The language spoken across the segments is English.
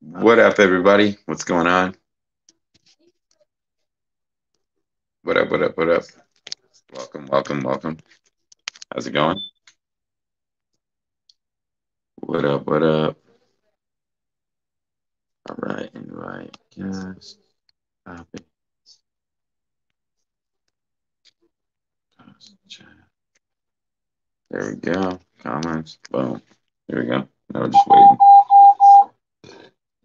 What up, everybody? What's going on? What up, what up, what up? Welcome, welcome, welcome. How's it going? What up, what up? All right, invite guest. Copy. There we go. Comments. Boom. There we go. Now we're just waiting.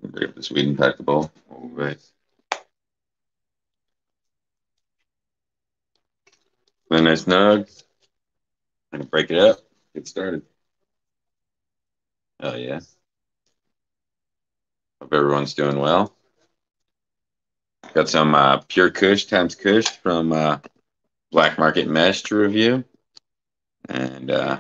Bring up the Sweden pack the ball. All right. A nice nug. I'm gonna break it up. Get started. Oh yeah. Hope everyone's doing well. Got some uh, pure Kush times Kush from uh, Black Market Mesh to review, and uh,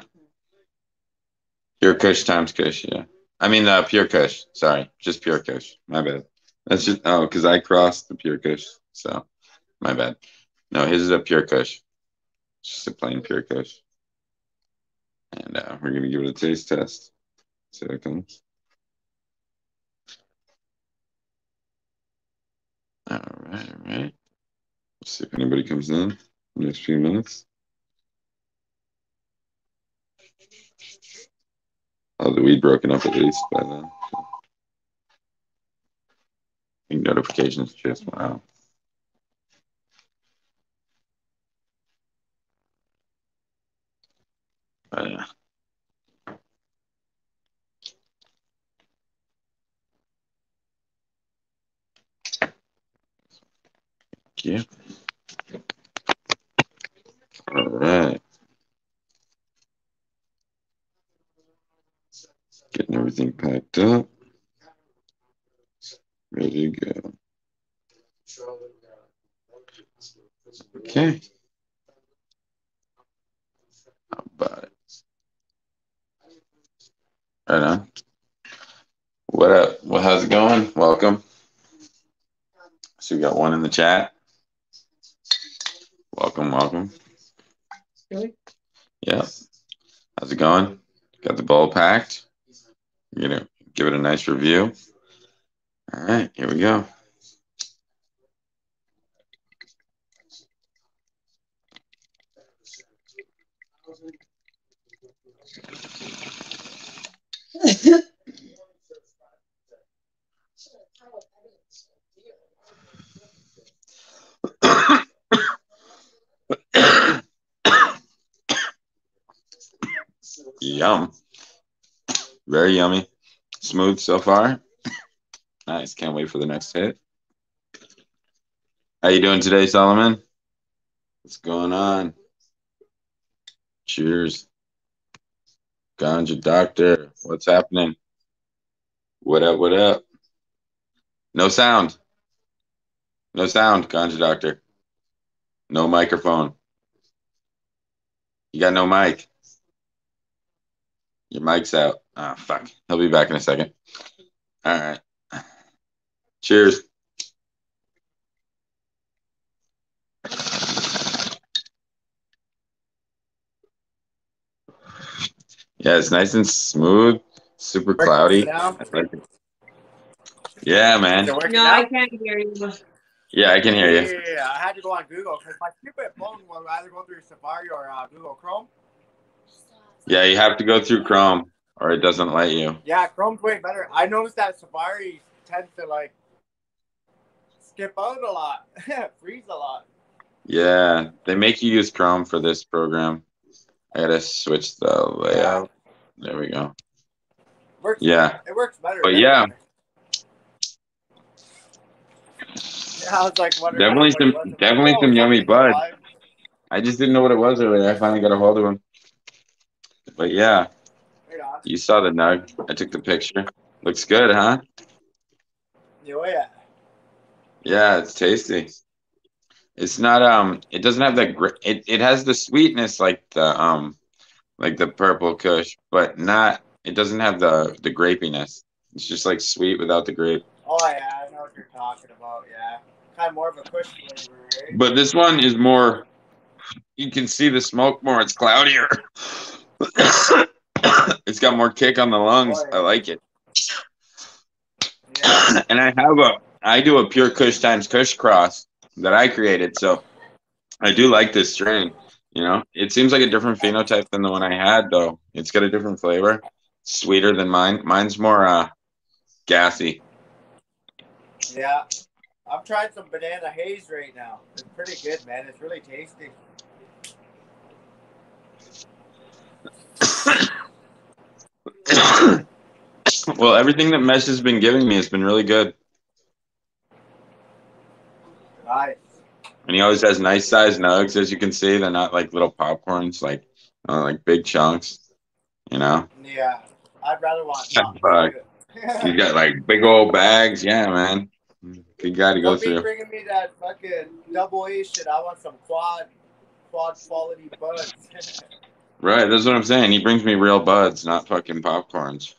pure Kush times Kush. Yeah, I mean uh, pure Kush. Sorry, just pure Kush. My bad. That's just oh, because I crossed the pure Kush, so my bad. No, his is a pure Kush. Just a plain pure Kush, and uh, we're gonna give it a taste test. See it comes. All right, all right. Let's see if anybody comes in, in the next few minutes. Oh, the weed broken up at least by then. Uh, I think notifications just went out. But, uh, yeah. you. All right. Getting everything packed up. Ready to go. Okay. How about it? Right on. What up? Well, how's it going? Welcome. So we got one in the chat. Welcome, welcome. Really? Yeah. How's it going? Got the bowl packed. You're gonna give it a nice review. All right, here we go. Yum. Very yummy. Smooth so far. nice. Can't wait for the next hit. How you doing today, Solomon? What's going on? Cheers. Ganja Doctor. What's happening? What up, what up? No sound. No sound, Ganja Doctor. No microphone. You got no mic. Your mic's out. Ah, oh, fuck. He'll be back in a second. All right. Cheers. Yeah, it's nice and smooth, super cloudy. Like yeah, man. No, I can't hear you. Yeah, I can hear you. Yeah, I had to go on Google because my stupid phone was either going through Safari or uh, Google Chrome. Yeah, you have to go through Chrome or it doesn't let you. Yeah, Chrome's way better. I noticed that Safari tends to like skip out a lot, freeze a lot. Yeah, they make you use Chrome for this program. I gotta switch the layout. Yeah. There we go. Works yeah, better. it works better. But yeah. yeah I was like, definitely some, definitely oh, some yummy bud. I just didn't know what it was earlier. I finally got a hold of him. But yeah, you saw the nug. I took the picture. Looks good, huh? Oh yeah. Yeah, it's tasty. It's not um. It doesn't have that. Gra- it it has the sweetness like the um, like the purple Kush, but not. It doesn't have the the grapiness. It's just like sweet without the grape. Oh yeah, I know what you're talking about. Yeah, kind of more of a Kush flavor. Right? But this one is more. You can see the smoke more. It's cloudier. it's got more kick on the lungs. I like it. Yeah. and I have a I do a pure Kush times Kush cross that I created. So I do like this strain. You know, it seems like a different phenotype than the one I had, though. It's got a different flavor, sweeter than mine. Mine's more uh, gassy. Yeah. I'm trying some banana haze right now. It's pretty good, man. It's really tasty. well, everything that Mesh has been giving me has been really good, Nice. and he always has nice sized nugs. As you can see, they're not like little popcorns, like uh, like big chunks. You know, Yeah. I'd rather watch. Something got like big old bags. Yeah, man, good guy to go Don't through. bringing me that fucking double A shit. I want some quad, quad quality buds. Right, that's what I'm saying. He brings me real buds, not fucking popcorns.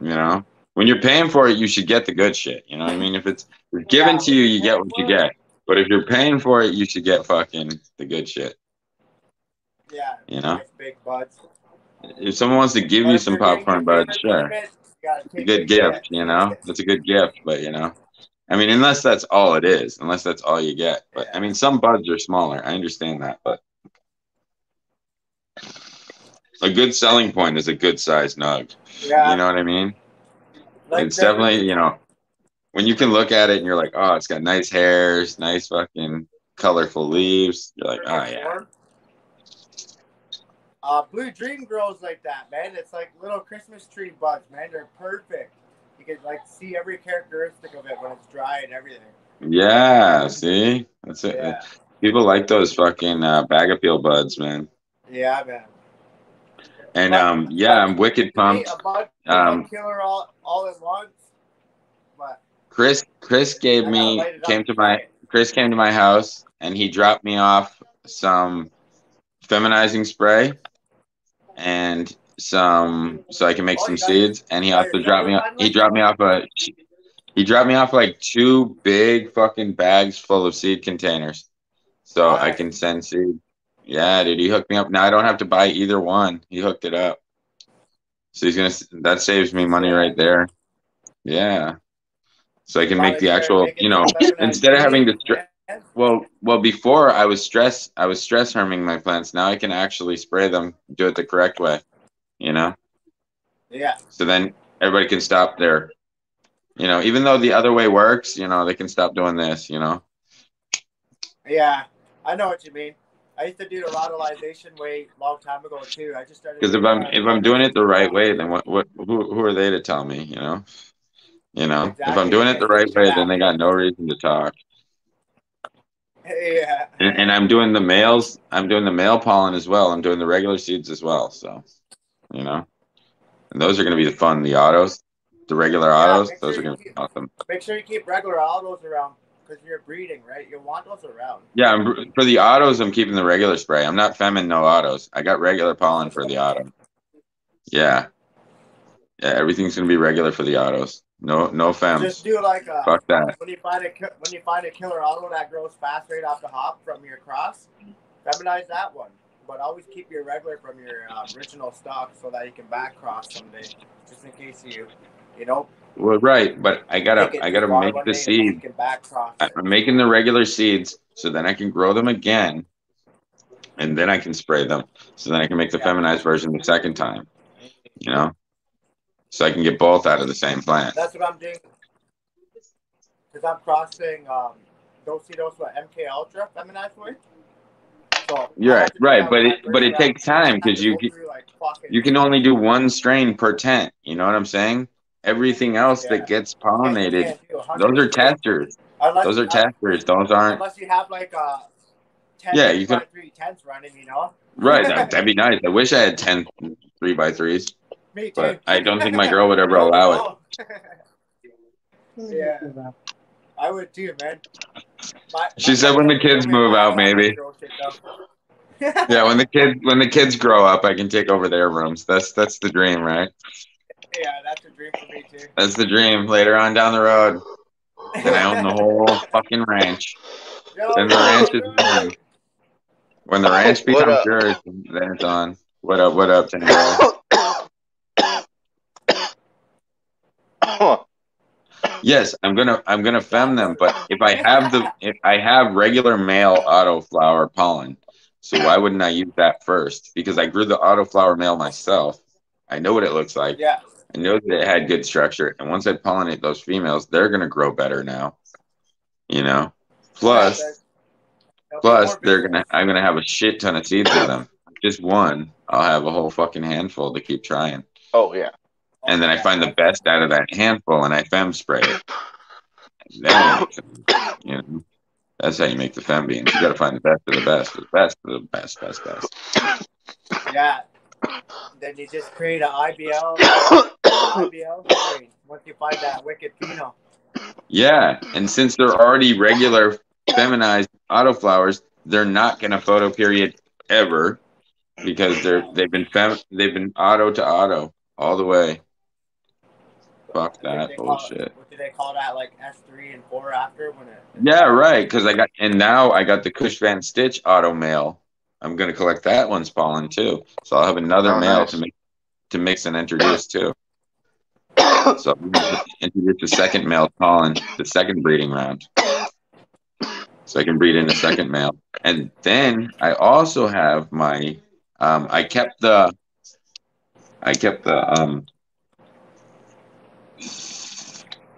You know, when you're paying for it, you should get the good shit. You know what I mean? If it's if it's given to you, you get what you get. But if you're paying for it, you should get fucking the good shit. Yeah. You know? Big buds. If someone wants to give you some popcorn buds, sure, Christmas, you gotta it's a good gift. You know, that's a good gift. But you know, I mean, unless that's all it is, unless that's all you get. But I mean, some buds are smaller. I understand that, but a good selling point is a good sized nug. Yeah. You know what I mean? like it's the- definitely you know when you can look at it and you're like oh it's got nice hairs nice fucking colorful leaves you're like oh yeah Uh, Blue Dream grows like that, man. It's like little Christmas tree buds, man. They're perfect. You can like see every characteristic of it when it's dry and everything. yeah see that's it Yeah, people like those fucking uh, bag of peel buds man yeah, man. And um yeah i'm wicked pumped a bud, Um, killer all all at once, but chris chris gave me light it up came to my chris came to my house and he dropped me off some feminizing spray and some so I can make Oh, some seeds. And he also dropped me off. He dropped me off a. He dropped me off like two big fucking bags full of seed containers, so I can send seed. Yeah, dude, he hooked me up. Now I don't have to buy either one. He hooked it up, so he's gonna. That saves me money right there. Yeah, so I can make the actual. You know, instead of having to. man. well, well, before I was stress, I was stress harming my plants. Now I can actually spray them, do it the correct way. You know, Yeah, so then everybody can stop their, you know, even though the other way works, you know, they can stop doing this. You know, yeah. I know what you mean. I used to do the rodelization way a long time ago too. I just started because if I'm if I'm doing it the right way, then what what who who are they to tell me? You know, you know, if I'm doing it the right way, then they got no reason to talk. yeah, And, and I'm doing the males. I'm doing the male pollen as well. I'm doing the regular seeds as well. So, you know, and those are going to be the fun. The autos, the regular Yeah, autos, those sure are going to be awesome. make sure you keep regular autos around because you're breeding, right? You want those around. Yeah, I'm, for the autos, I'm keeping the regular spray. I'm not femin, no autos. I got regular pollen for the auto. Yeah, yeah, everything's going to be regular for the autos. No, no fems. Just do like a Fuck that. when you find a when you find a killer auto that grows fast right off the hop from your cross, feminize that one. But always keep your regular from your uh, original stock so that you can back cross someday, just in case you, you know. Well, right, but I gotta, I gotta make the day and then You seed. can back cross. I- it. I'm making the regular seeds so then I can grow them again, and then I can spray them. So then I can make the Yeah. feminized version the second time. You know, so I can get both out of the same plant. That's what I'm doing. Because I'm crossing um, those see those with MK Ultra feminized with. So You're right, have to do right, but it- but it takes time because you can- like, You can only do one strain per tent. You know what I'm saying? Everything else Yeah. that gets you can't- you pollinated, can't do 100 those are testers. Unless, Those are testers. Those aren't Unless you have like a 10 Yeah, you can- three tents running, you know. right. That, that'd be nice. I wish I had 10 three by threes, Me too. but I don't think my girl would ever allow it. Yeah. I would too, man. My, She my said when the kids move out, maybe. girl shit, though. Yeah, when the kids when the kids grow up, I can take over their rooms. That's that's the dream, right? Yeah, that's a dream for me too. That's the dream. Later on down the road, then I own the whole fucking ranch. Yo, Then the ranch is yo, mine. When the ranch becomes yours, then it's on. What up? What up, Tango? Yes, I'm gonna I'm gonna fem them, but if I have the if I have regular male autoflower pollen, so why wouldn't I use that first? Because I grew the autoflower male myself. I know what it looks like. Yeah. I know that it had good structure, and once I pollinate those females, they're gonna grow better now. You know. Plus, Yeah, there's- plus there'll be they're gonna I'm gonna have a shit ton of seeds of them. Just one, I'll have a whole fucking handful to keep trying. Oh yeah. And then I find the best out of that handful, and I fem spray it. Then I make them, you know, that's how you make the fem beans. You got to find the best of the best, the best of the best, best, best. Yeah. Then you just create an IBL, IBL strain once you find that wicked pheno. Yeah, and since they're already regular feminized autoflowers, they're not gonna photo period ever because they're they've been fem they've been auto to auto all the way. Fuck What that they call- bullshit. What do they call that? Like S three and four after when it. Yeah, right. Because I got and now I got the Kush Van Stitch auto male. I'm gonna collect that one's pollen too. So I'll have another Oh, male nice. to make to mix and introduce too. So introduce the second male pollen, the second breeding round. So I can breed in a second male. And then I also have my um I kept the I kept the um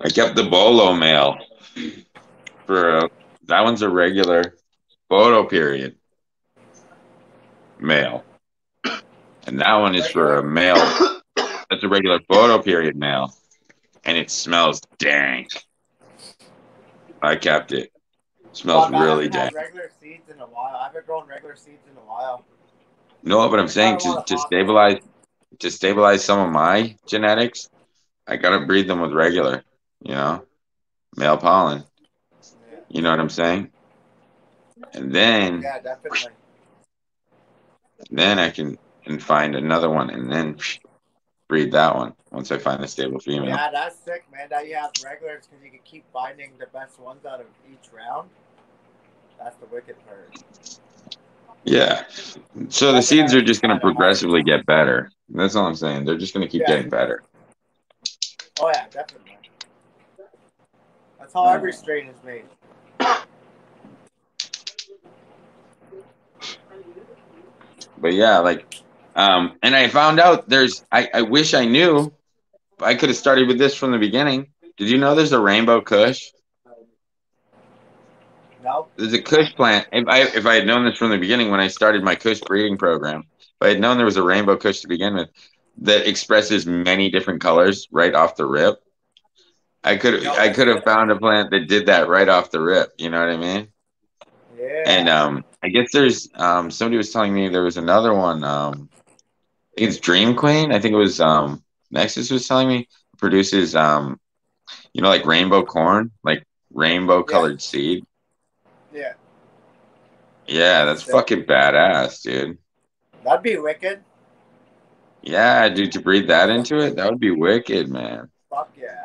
I kept the bolo male for a, that one's a regular photo period male. And that one is for a male that's a regular photo period male. And it smells dank. I kept it. Smells I really dank. Regular seeds in a while. I haven't grown regular seeds in a while. No, but I'm saying to, to stabilize to stabilize some of my genetics, I gotta breed them with regular, you know, male pollen. Yeah, You know what I'm saying? And then yeah definitely. then I can and find another one and then breed that one once I find a stable female. Yeah, that's sick, man. That you have regulars because you can keep finding the best ones out of each round. That's the wicked part. Yeah. So the seeds are just gonna progressively get better. That's all I'm saying. They're just gonna keep Yeah. getting better. Oh yeah, definitely. That's how every strain is made. But yeah, like um and I found out there's I, I wish I knew I could have started with this from the beginning. Did you know there's a rainbow kush? No, There's a Kush plant. If I if I had known this from the beginning when I started my Kush breeding program, if I had known there was a rainbow Kush to begin with that expresses many different colors right off the rip, I could I could have found a plant that did that right off the rip. You know what I mean? yeah. And um, I guess there's um somebody was telling me there was another one. Um, it's Dream Queen. I think it was um Nexus was telling me produces um, you know, like rainbow corn, like rainbow colored seed. yeah, Yeah, that's fucking badass, dude. that'd be wicked. Yeah, dude, to breed that into it, that would be wicked, man. Fuck yeah.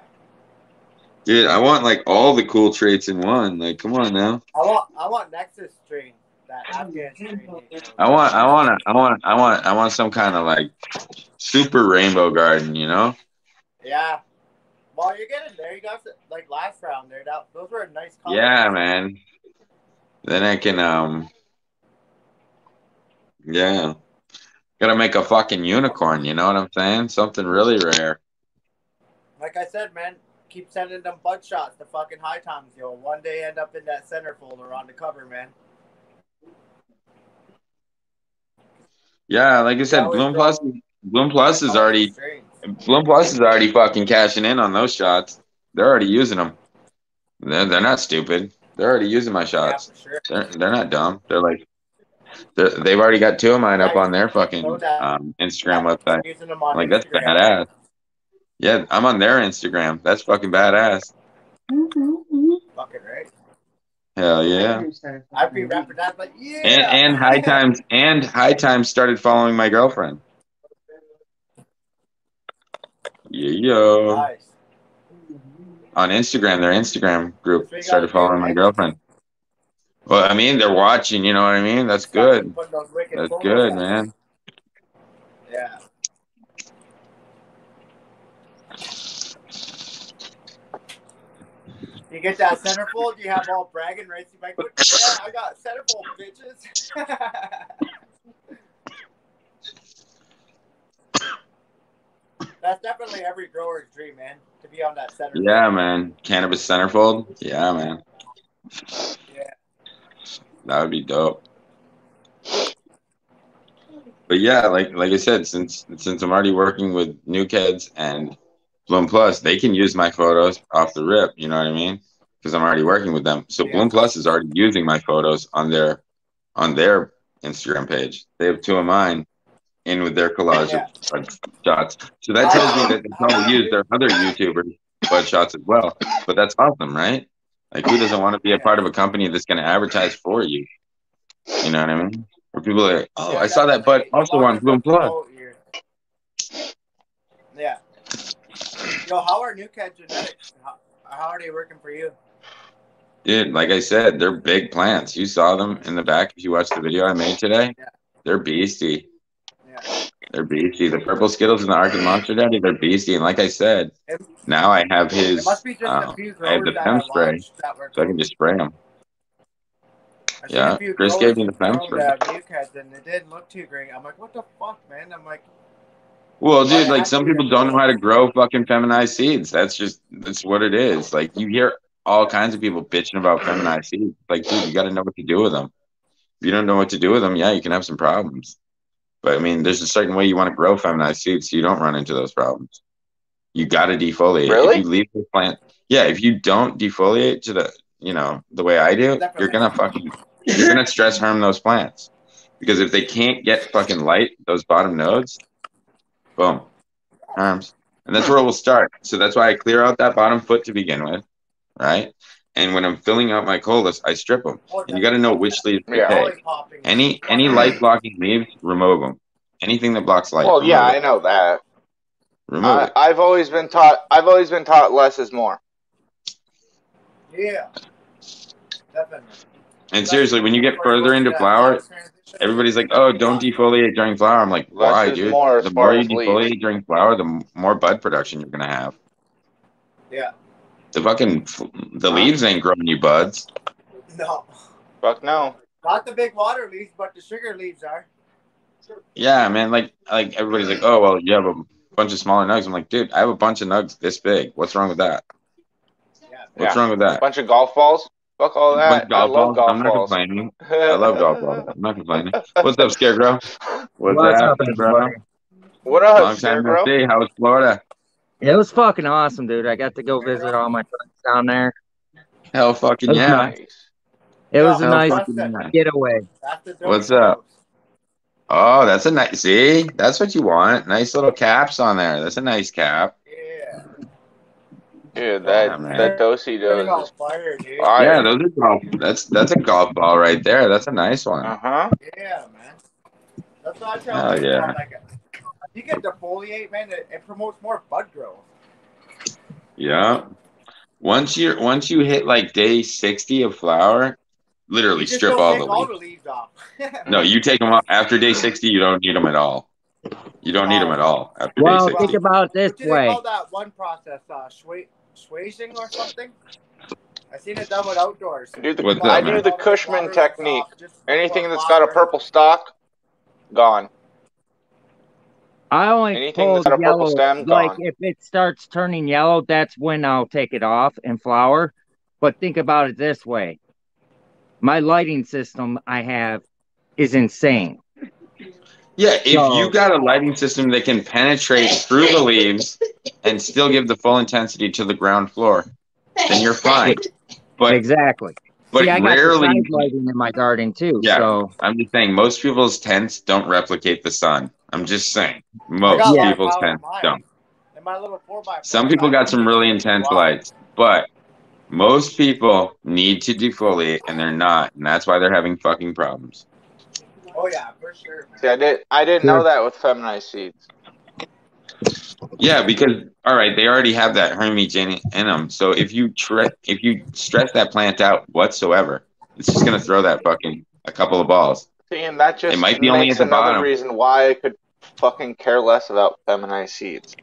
Dude, I want like all the cool traits in one. Like, come on now. I want I want Nexus strain. That Afghan strain. I want, I want, I want, I want, I want some kind of like super rainbow garden, you know? Yeah. Well, you're getting there. You got the, like last round there. That those were a nice. Yeah, man. Then I can, um, yeah, gotta make a fucking unicorn. You know what I'm saying? Something really rare. Like I said, man, keep sending them butt shots to fucking high times. You'll one day end up in that center folder on the cover, man. Yeah, like I said, Bloom Plus, Bloom Plus is already. Bloom Plus is already fucking cashing in on those shots. They're already using them. They're, they're not stupid. They're already using my Yeah, shots. for sure. They're they're not dumb. They're like they're, they've already got two of mine up on their fucking um, Instagram website. On Like that's badass. Yeah, I'm on their Instagram. That's fucking badass. Fucking right. Hell yeah. I'd be rapping that, like yeah. And and High Times and High Times started following my girlfriend. Yeah, yo. Nice. On Instagram, their Instagram group started following my girlfriend. Well, I mean, they're watching. You know what I mean? That's good. Putting those wicked That's good, man. Yeah. You get that centerfold, you have all bragging rights. You might, like, yeah, I got centerfold, bitches. That's definitely every grower's dream, man, to be on that center. Yeah, man. Cannabis centerfold. Yeah, man. Yeah. That would be dope. But yeah, like like I said, since since I'm already working with Nukeheads and Bloom Plus, they can use my photos off the rip. You know what I mean? Because I'm already working with them. So Yeah. Bloom Plus is already using my photos on their on their Instagram page. They have two of mine in with their collage Yeah. shots. So that tells me that they probably use their other YouTubers bud shots as well. But that's awesome, right? Like who doesn't want to be a part of a company that's going to advertise for you? You know what I mean? Where people are like, oh, I saw that definitely. also on Bloom Plus. promote your- Yeah. Yo, how are New Cat Genetics? How, how are they working for you? Dude, like I said, they're big plants. You saw them in the back if you watched the video I made today. Yeah. They're beastie. Yeah. They're beastie. The purple Skittles and the Arctic Monster Daddy, they're beastie. And like I said, It, now I have his. it must be just a um, few I have the I spray, watched that were so I can just spray them. Yeah, Chris gave me the Fem spray. and it didn't look too great. I'm like, what the fuck, man? I'm like, Well, dude, like some people don't know how to grow fucking feminized seeds. That's just that's what it is. Like you hear all kinds of people bitching about feminized seeds. Like, dude, you got to know what to do with them. If you don't know what to do with them, yeah, you can have some problems. But I mean, there's a certain way you want to grow feminized seeds so you don't run into those problems. You got to defoliate. Really? If you leave the plant, yeah, if you don't defoliate to the, you know, the way I do, Definitely. you're gonna fucking, you're gonna stress harm those plants. Because if they can't get fucking light, those bottom nodes, boom, arms. And that's where it will start. So that's why I clear out that bottom foot to begin with, right? And when I'm filling out my colas, I strip them. And you got to know which leaves to Yeah. take. Any any light blocking leaves, remove them. Anything that blocks light, Well, yeah, remove I know that. remove I, it. I've always been taught. I've always been taught less is more. Yeah. Definitely. And seriously, when you get further into flower, everybody's like, "Oh, don't defoliate during flower." I'm like, Less "Why, is dude? more as The far more you as leaves. defoliate during flower, the m- more bud production you're gonna have. Yeah. The fucking f- the leaves ain't growing you buds. No. Fuck no. Not the big water leaves, but the sugar leaves are. Yeah, man. Like like everybody's like, "Oh, well, you have a bunch of smaller nugs." I'm like, dude, I have a bunch of nugs this big. What's wrong with that? Yeah. What's Yeah. wrong with that? A bunch of golf balls. Fuck all that. golf I love balls. golf I'm not balls. complaining. I love golf balls. I'm not complaining. What's up, Scarecrow? What's, What's up, happening, bro? everybody? What up, Long time no Scarecrow? see. How was Florida? It was fucking awesome, dude. I got to go visit all my friends down there. Hell fucking That's yeah. Nice. It was a nice getaway. What's up? Oh, that's a nice. See, that's what you want. Nice little caps on there. That's a nice cap. Yeah. Dude, that Yeah, man. that dosey Turning does. fire, dude. Fire. Yeah, those are golf. That's that's a golf ball right there. That's a nice one. Uh huh. Yeah, man. That's what I tell Hell people. yeah. Like, you get defoliate, man. It, it promotes more bud growth. Yeah. Once you once you hit like day sixty of flower, literally You just strip don't all take the all leaves. the leaves off. No, you take them off after day sixty. You don't need them at all. You don't need them at all after Well, day think about it this what do they way. call that one process? Uh, sway, swaying or something? I seen it done with outdoors. Do the, What's I that, do the Cushman technique. Anything that's got a purple stalk, gone. I only Anything pull that's got a purple yellow. stem, like gone. if it starts turning yellow, that's when I'll take it off and flower. But think about it this way: my lighting system I have is insane. Yeah, if So- you got a lighting system that can penetrate through the leaves and still give the full intensity to the ground floor, then you're fine. But exactly. but See, I got the rarely, side lighting in my garden too. Yeah. So I'm just saying, most people's tents don't replicate the sun. I'm just saying, most got a lot of people's power tents mine. don't. And my little 4x4. Some people got some really intense Wow. lights, but most people need to defoliate and they're not, and that's why they're having fucking problems. Oh yeah, for sure. Man. See, I did. I didn't know that with feminized seeds. Yeah, because all right, they already have that Hermes gene in them. So if you tre- if you stress that plant out whatsoever, it's just gonna throw that fucking a couple of balls. See, and that just It might be only at the another bottom. reason why I could fucking care less about feminized seeds.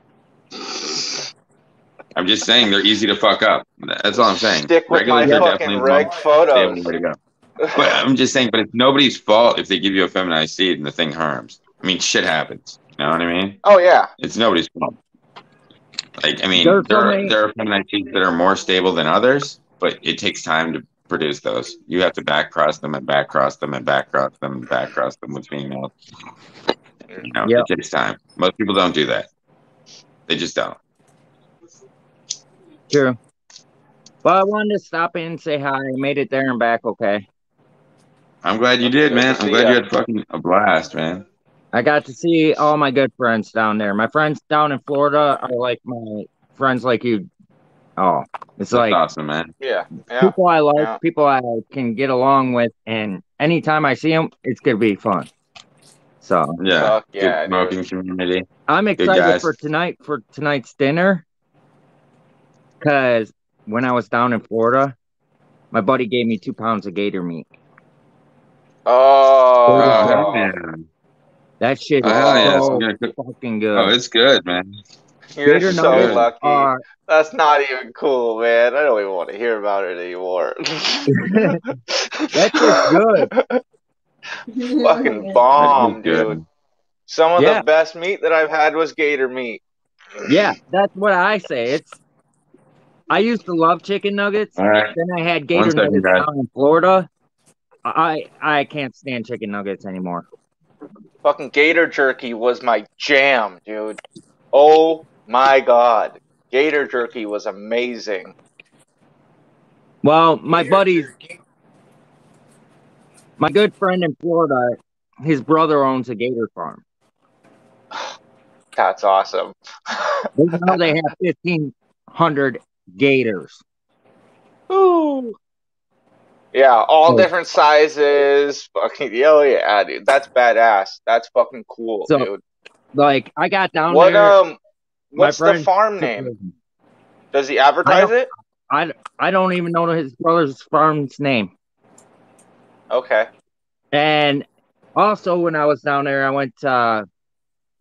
I'm just saying they're easy to fuck up. That's all I'm saying. Stick with my Regulars are fucking definitely reg more photos. Stable way to go. But I'm just saying, but it's nobody's fault if they give you a feminized seed and the thing harms. I mean, shit happens. You know what I mean? Oh yeah. It's nobody's fault. Like, I mean, There's there are, there are feminized seeds that are more stable than others, but it takes time to produce those. You have to back cross them and back cross them and back cross them and back cross them with females. You know, Yep. it takes time. Most people don't do that. They just don't. True. Well, I wanted to stop in and say hi. I made it there and back okay. I'm glad you did, man. I'm glad you had fucking a blast, man. I got to see all my good friends down there. My friends down in Florida are like my friends like you. Oh, it's That's like awesome, man. Yeah. Yeah. people I like, Yeah. people I can get along with, and anytime I see them, it's gonna be fun. So Yeah. Fuck Good yeah, dude. smoking community. I'm excited for tonight for tonight's dinner because when I was down in Florida, my buddy gave me two pounds of gator meat. Oh. Oh, hell. That shit Oh, is hell yeah. So so I'm gonna cook- fucking good. Oh, it's good, man. You're Gator so nuggets lucky. are That's not even cool, man. I don't even want to hear about it anymore. that shit's good. Fucking bomb, good. dude. Some of Yeah. the best meat that I've had was gator meat. Yeah, that's what I say. It's I used to love chicken nuggets. All right. Then I had gator second, nuggets guys. down in Florida. I I can't stand chicken nuggets anymore. Fucking gator jerky was my jam, dude. Oh my god. Gator jerky was amazing. Well, my Gator buddies, jerky. my good friend in Florida, his brother owns a gator farm. That's awesome. Now they have fifteen hundred gators. Ooh. Yeah, all So- different sizes. Fucking oh yeah, dude. That's badass. That's fucking cool, So, dude. Like I got down What there. um what's the farm name? Does he advertise it? I I don't even know his brother's farm's name. Okay. And also, when I was down there, I went to uh,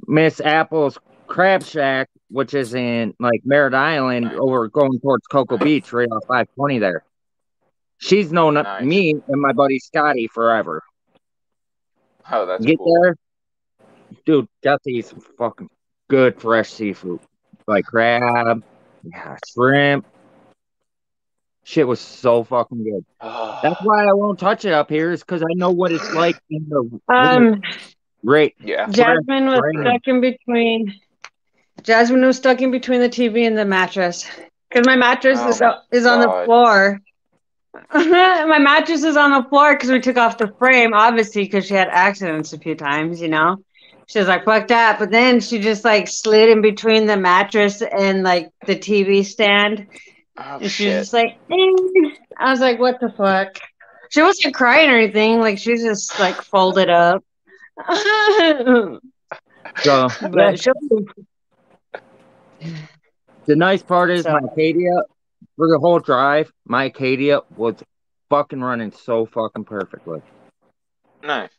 Miss Apple's Crab Shack, which is in like Merritt Island, over going towards Cocoa Beach, right off 520 there. She's known Nice. me and my buddy Scotty forever. Oh, that's Get cool. there, dude. Got these fucking good fresh seafood, like crab, yeah, shrimp. Shit was so fucking good. That's why I won't touch it up here, is because I know what it's like in the Um, right. yeah. Jasmine was Brandon. stuck in between. Jasmine was stuck in between the TV and the mattress because my mattress Oh is my is on the floor. my mattress is on the floor because we took off the frame, obviously, because she had accidents a few times. You know, she was like, fucked up, But then she just like slid in between the mattress and like the TV stand, Oh and she was just like, "Eh." I was like, "What the fuck?" She wasn't crying or anything. Like she just like folded up. So But the nice part is my So- Acadia for the whole drive, my Acadia was fucking running so fucking perfectly. Nice.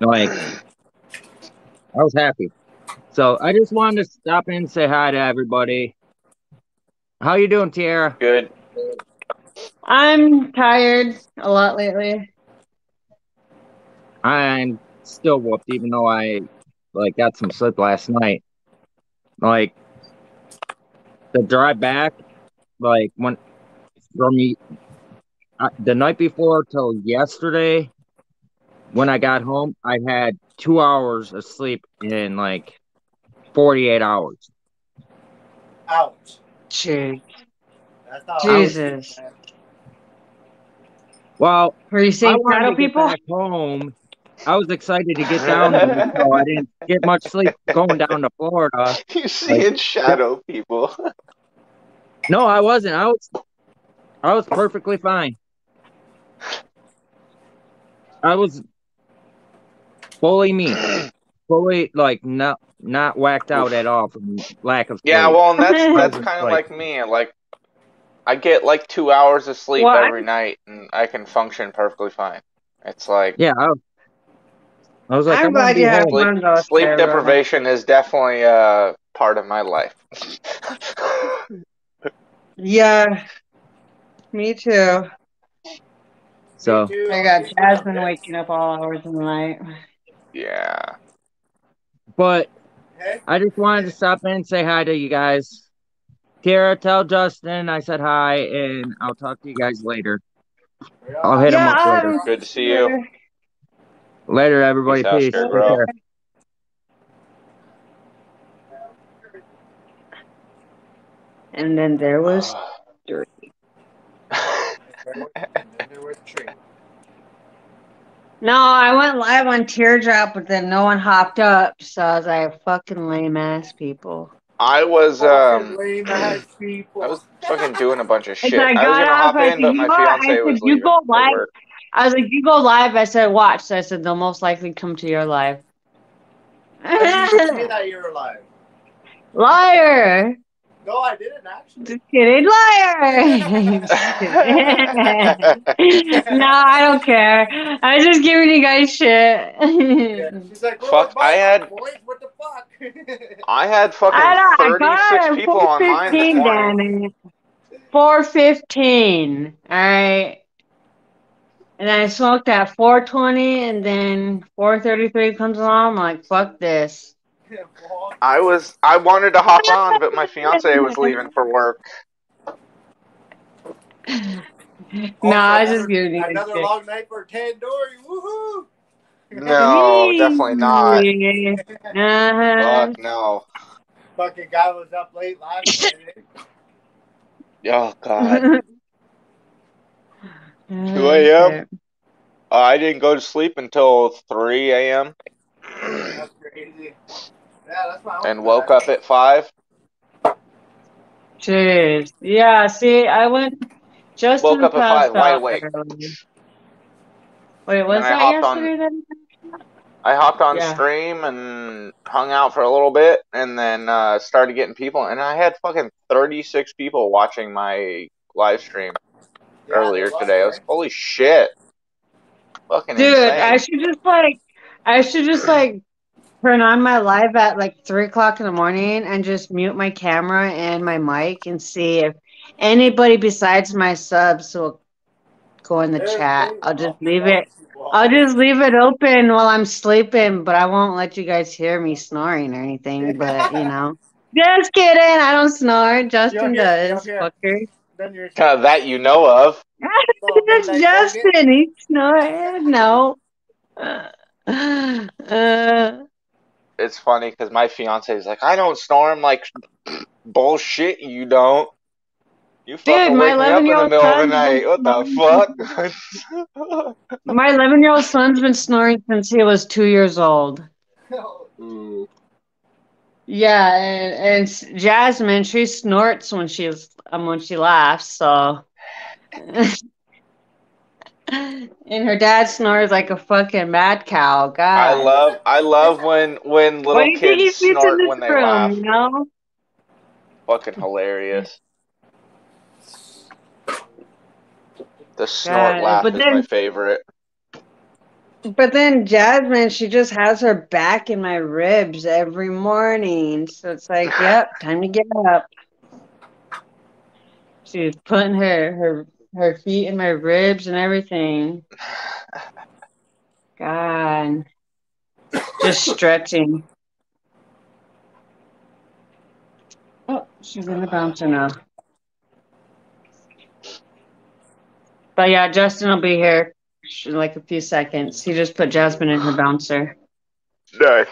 Like I was happy. So I just wanted to stop in and say hi to everybody. How you doing, Tiara? Good. I'm tired a lot lately. I'm still whooped, even though I like got some sleep last night. Like the drive back, like when from me uh, the night before till yesterday, when I got home, I had two hours of sleep in like forty-eight hours. Ouch. Jeez. Jesus. man. Well, Were you I seeing wanted shadow get people? back home. I was excited to get down there, so I didn't get much sleep going down to Florida. You seeing shadow people. No, I wasn't. I was I was perfectly fine. I was fully me. Fully like not not whacked out at all from lack of sleep. Yeah, well, and that's that's kind of like me. Like, I get like two hours of sleep Well, I- every night, and I can function perfectly fine. It's like yeah, I was, I was like, I'm I'm glad be you have home. one of those. sleep Sarah. deprivation is definitely uh part of my life. Yeah. Me too. So Me too. I got Jasmine waking up all hours of the night. Yeah. but I just wanted to stop in and say hi to you guys. Kara, tell Justin I said hi, and I'll talk to you guys later. I'll hit him up later. have- Good to see you. Later, everybody. Peace out, Peace. Scared Take Bro. care. And then there was there was a tree. no, I went live on Teardrop, but then no one hopped up, so I was like, "Fucking lame ass people." I was Fucking um lame ass people. I was fucking doing a bunch of shit. I I was gonna off, hop I in, but my know fiance said, was "You go live." I was like, "You go live." I said, "Watch." So I said, "They'll most likely come to your live." I didn't say that you were alive. Liar! No, I didn't actually. Just kidding, liar! No, I don't care. I was just giving you guys shit. Yeah. She's like, "Well, Fuck, I had- boys. What the fuck? I had fucking I know, I got 36 it. people on mine this 415, morning. damn it. 415. Alright. And I smoked at 420 and then 433 comes along. I'm like, fuck this. I was I wanted to hop on, but my fiance was leaving for work. No, I was just giving you guys Another shit. long night for Tandoori. Woohoo! No, definitely not. Uh-huh. Fuck no. Fucking guy was up late last night. Oh god. 2 a.m.? Uh, I didn't go to sleep until 3 a.m. That's crazy. Yeah, that's my and woke up at 5. Jeez. Yeah, see, I went just Woke up at five, wide awake. early. Wait, was And I that hopped on- yesterday then? I hopped on Yeah. stream and hung out for a little bit and then uh, started getting people. And I had fucking 36 people watching my live stream Yeah, earlier there was, today. I was holy shit. Fucking Dude, insane. I should just like, I should just like turn on my live at like three o'clock in the morning and just mute my camera and my mic and see if anybody besides my subs will go in the There- chat. I'll just leave it. I'll just leave it open while I'm sleeping, but I won't let you guys hear me snoring or anything. But you know, just kidding. I don't snore. Justin You'll hear- does. you'll hear. Fucker. Then Uh, that you know of. little That's Justin. He snores. No. Uh, It's funny because my fiance is like, I don't snore. I'm like, bullshit, you don't. You fucking my wake me up in the middle of the night. What the fuck? my 11 year old son's been snoring since he was two years old. Ooh. Yeah, and, and Jasmine, she snorts when she's um, when she laughs. So, and her dad snores like a fucking mad cow. God, I love I love when when little you think he kids snort when they room? laugh. You know? Fucking hilarious. The snort God, laugh is then- my favorite. But then Jasmine, she just has her back in my ribs every morning. So it's like, yep, time to get up. She's putting her her her feet in my ribs and everything. God. Just stretching. Oh, she's in the bouncer now. But yeah, Justin will be here in like a few seconds. He just put Jasmine in her bouncer. Nice.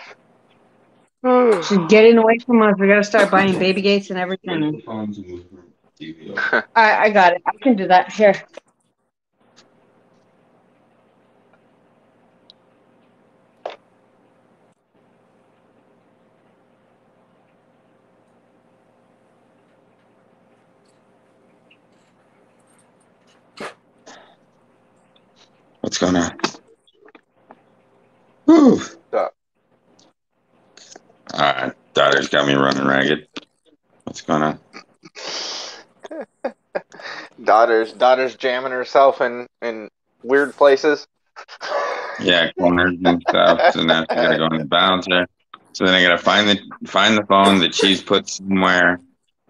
She's getting away from us. We gotta start buying baby gates and everything. I, I got it. I can do that. Here. What's going on? Whew. up? All right, daughter's got me running ragged. What's going on? Daughter's daughter's jamming herself in in weird places. Yeah, corners and stuff. So now she gotta go in the bouncer. So then I gotta find the find the phone that she's put somewhere.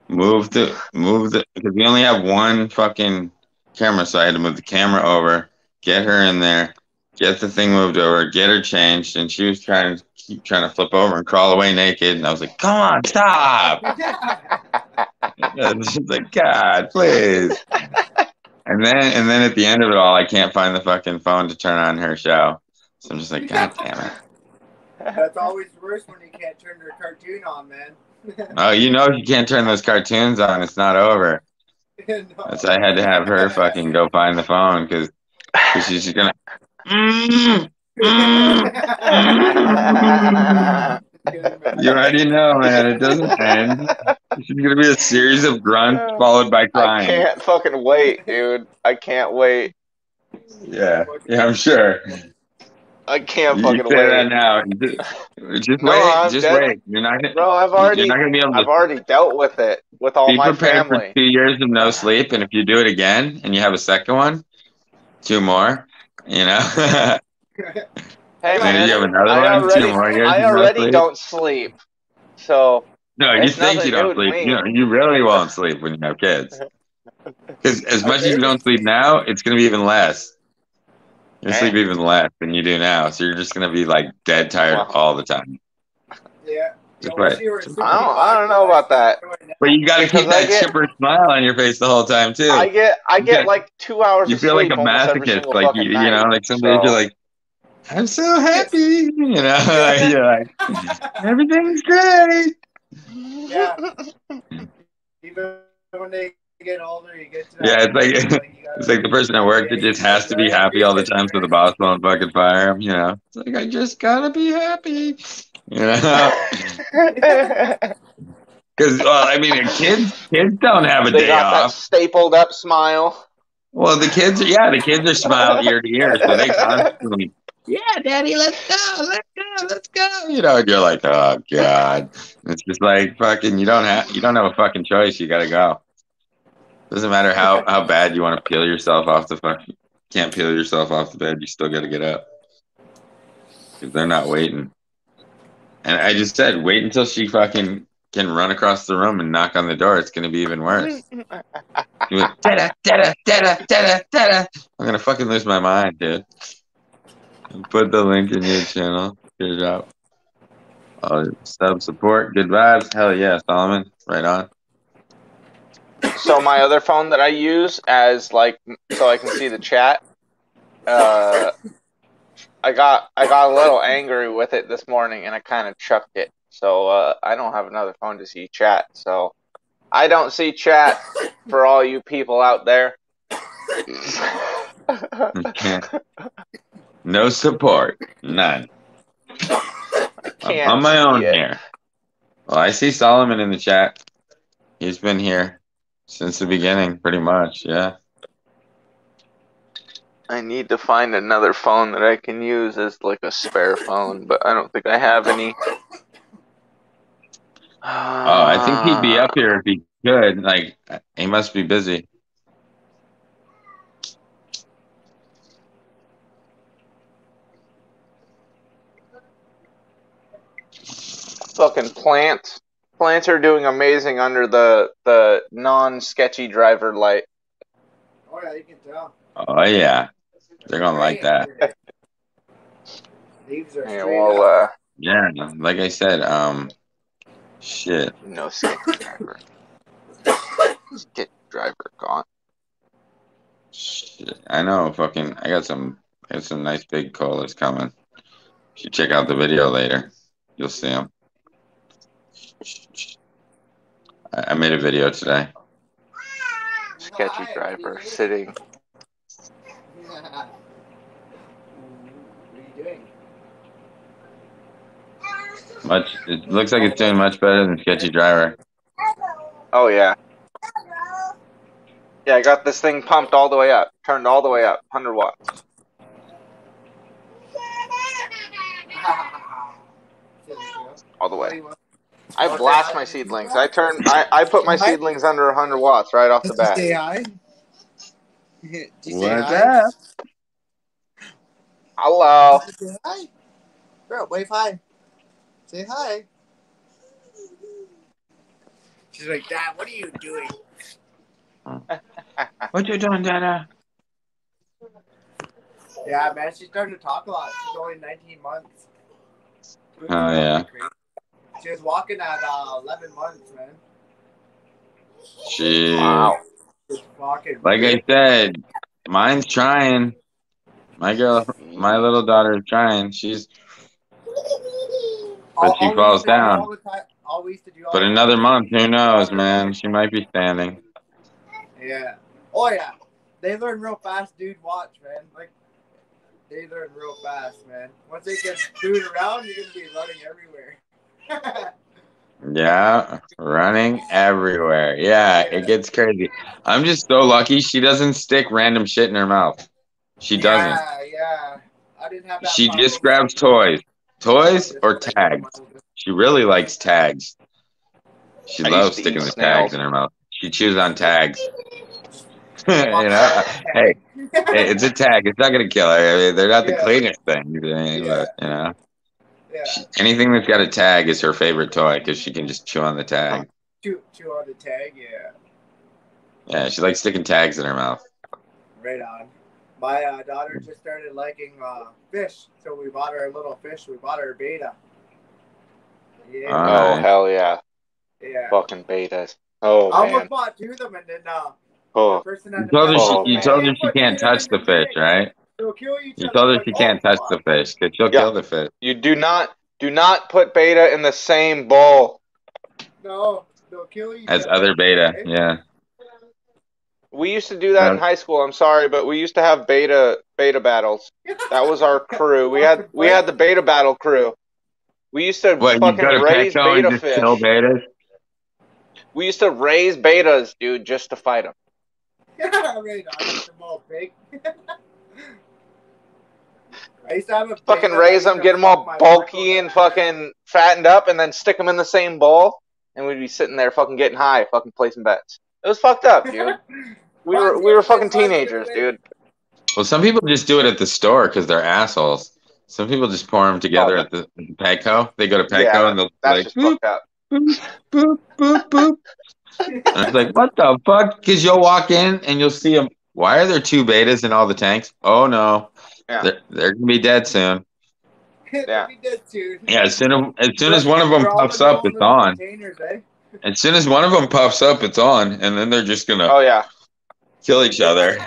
move the move the because we only have one fucking camera, so I had to move the camera over, get her in there, get the thing moved over, get her changed, and she was trying to keep trying to flip over and crawl away naked, and I was like, "Come on, stop!" And she's like, "God, please." And then and then at the end of it all, I can't find the fucking phone to turn on her show, so I'm just like, "God damn it!" That's always worse when you can't turn your cartoon on, man. Oh, you know, if you can't turn those cartoons on, it's not over. No. So I had to have her fucking go find the phone because she's just gonna. Mm, you already know, man. It doesn't end. It's gonna be a series of grunts followed by I crying. can't fucking wait, dude. I can't wait. Yeah, yeah, I'm sure. I can't You, you fucking say that now. Just, just No, wait. I'm just dead. wait. You're not gonna. Bro, I've already You're not gonna be able to, I've already dealt with it with all Be my prepared for family. two years of no sleep, and if you do it again and you have a second one, two more. You know. Hey man, you have another I one, already more years I of no already sleep. don't sleep. So No, you think you don't sleep. me. You, know, you really won't sleep when you have kids. Because as much as you don't sleep now, it's going to be even less. You Dang. sleep even less than you do now. So you're just going to be like dead tired Wow. all the time. yeah. Just Yeah, once wait. you were I don't- I don't know about that. But you got to keep that get- chipper smile on your face the whole time, too. I get I You get get- like two hours you of feel like a almost every masochist. Like, fucking you, you know, like some days so- you're like, I'm so happy. You know, you're like, everything's great. Yeah. Even when they get older, you get to Yeah, it's like- point, you It's like the person at work that just has to be happy all the time so the boss won't fucking fire him, you know? It's like, I just gotta be happy. You know? Because, well, I mean, kids kids don't have a they day got that stapled up smile. Well, the kids, yeah, the kids are smile ear to ear, so they constantly, yeah, daddy, let's go, let's go, let's go. You know, and you're like, oh god, it's just like fucking. You don't have, you don't have a fucking choice. You gotta go. Doesn't matter how how bad you want to peel yourself off the fucking. Can't peel yourself off the bed. You still gotta get up because they're not waiting. And I just said, wait until she fucking can run across the room and knock on the door. It's gonna be even worse. You went, da-da, da-da, da-da, da-da, da-da. I'm gonna fucking lose my mind, dude. Put the link in your channel. Good job. Oh, sub support, good vibes. Hell yeah, Solomon. Right on. So my other phone that I use as like so I can see the chat. Uh, I got I got a little angry with it this morning and I kind of chucked it. So uh, I don't have another phone to see chat. So I don't see chat for all you people out there. no support. None. I I'm on my own it. here. Well, I see Solomon in the chat. He's been here since the beginning, pretty much. Yeah. I need to find another phone that I can use as like a spare phone, but I don't think I have any. Oh, I think he'd be up here if he could. Like, he must be busy. Fucking plants. Plants are doing amazing under the the non-sketchy driver light. Oh yeah, you can tell. Oh yeah, they're gonna like that. Leaves are Yeah, straight well, uh, Yeah, like I said, um, shit. no sketchy driver. Sketchy driver gone. Shit. I know, fucking. I got some. I got some nice big colas coming. You should check out the video later. You'll see them. I, I made a video today. Sketchy driver sitting. what are you doing? Much. It looks like it's doing much better than Sketchy Driver. Oh yeah. Yeah, I got this thing pumped all the way up, turned all the way up, 100 watts. All the way. I blast my seedlings. I turn. I, I put my seedlings under 100 watts right off the Did say bat. hi? Did you say What's hi? up? Hello. Did say hi? Bro, wave hi. Say hi. She's like, Dad, what are you doing? What you doing, Dada? Yeah, man, she's starting to talk a lot. She's only 19 months. Oh, yeah. She was walking at uh, 11 months, man. She, Wow. Walking. like I said, mine's trying. My girl, my little daughter is trying. She's, All- but she all falls used to do down. all time- all to do all but the another month, who knows, man? She might be standing. Yeah. Oh yeah. They learn real fast, dude. Watch, man. Like they learn real fast, man. Once they get food around, you're gonna be running everywhere. Yeah, running everywhere. Yeah, it gets crazy. I'm just so lucky she doesn't stick random shit in her mouth. She doesn't. Yeah, yeah. I didn't have that. She problem. just grabs toys. Toys or tags. She really likes tags. She I loves sticking eat the snails. tags in her mouth. She chews on tags. you know, hey, hey, it's a tag. It's not gonna kill her. I mean, they're not the cleanest things, I mean, Yeah. but you know, yeah. anything that's got a tag is her favorite toy because she can just chew on the tag. Two, two on the tag. Yeah. Yeah, she likes sticking tags in her mouth. Right on. My uh, daughter just started liking uh, fish, so we bought her a little fish. We bought her a beta. Yeah. All Oh hell yeah. yeah. Fucking betas. Oh I almost man. bought two of them, and then uh, the Oh. person You at the told her she, you told her she can't touch the fish, right? They'll kill each You other. told her she can't touch the fish because she'll Yeah. kill the fish. You do not do not put beta in the same bowl. No, they'll kill each As other. other beta, yeah. We used to do that in uh, high school. I'm sorry, but we used to have beta beta battles. That was our crew. We had we had the beta battle crew. We used to What, fucking go to raise Petco beta and just fish. kill betas? We used to raise betas, dude, just to fight them. Yeah, right on. Get them all big. I used to have a Fucking raise them, get them all bulky and fucking fattened up, and then stick them in the same bowl, and we'd be sitting there fucking getting high, fucking placing bets. It was fucked up, dude. We were we were fucking teenagers, dude. Well, some people just do it at the store because they're assholes. Some people just pour them together Oh, at the, at Petco. They go to Petco Yeah, and they'll That's like just boop, up. boop, boop, boop, boop. and it's like, what the fuck? Because you'll walk in and you'll see them. Why are there two betas in all the tanks? Oh no, Yeah. they're, they're gonna be dead soon. Yeah. We did. Yeah, as soon as, as soon as one of them They're puffs up, it's on. eh? As soon as one of them puffs up, it's on, and then they're just gonna Oh yeah. kill each other.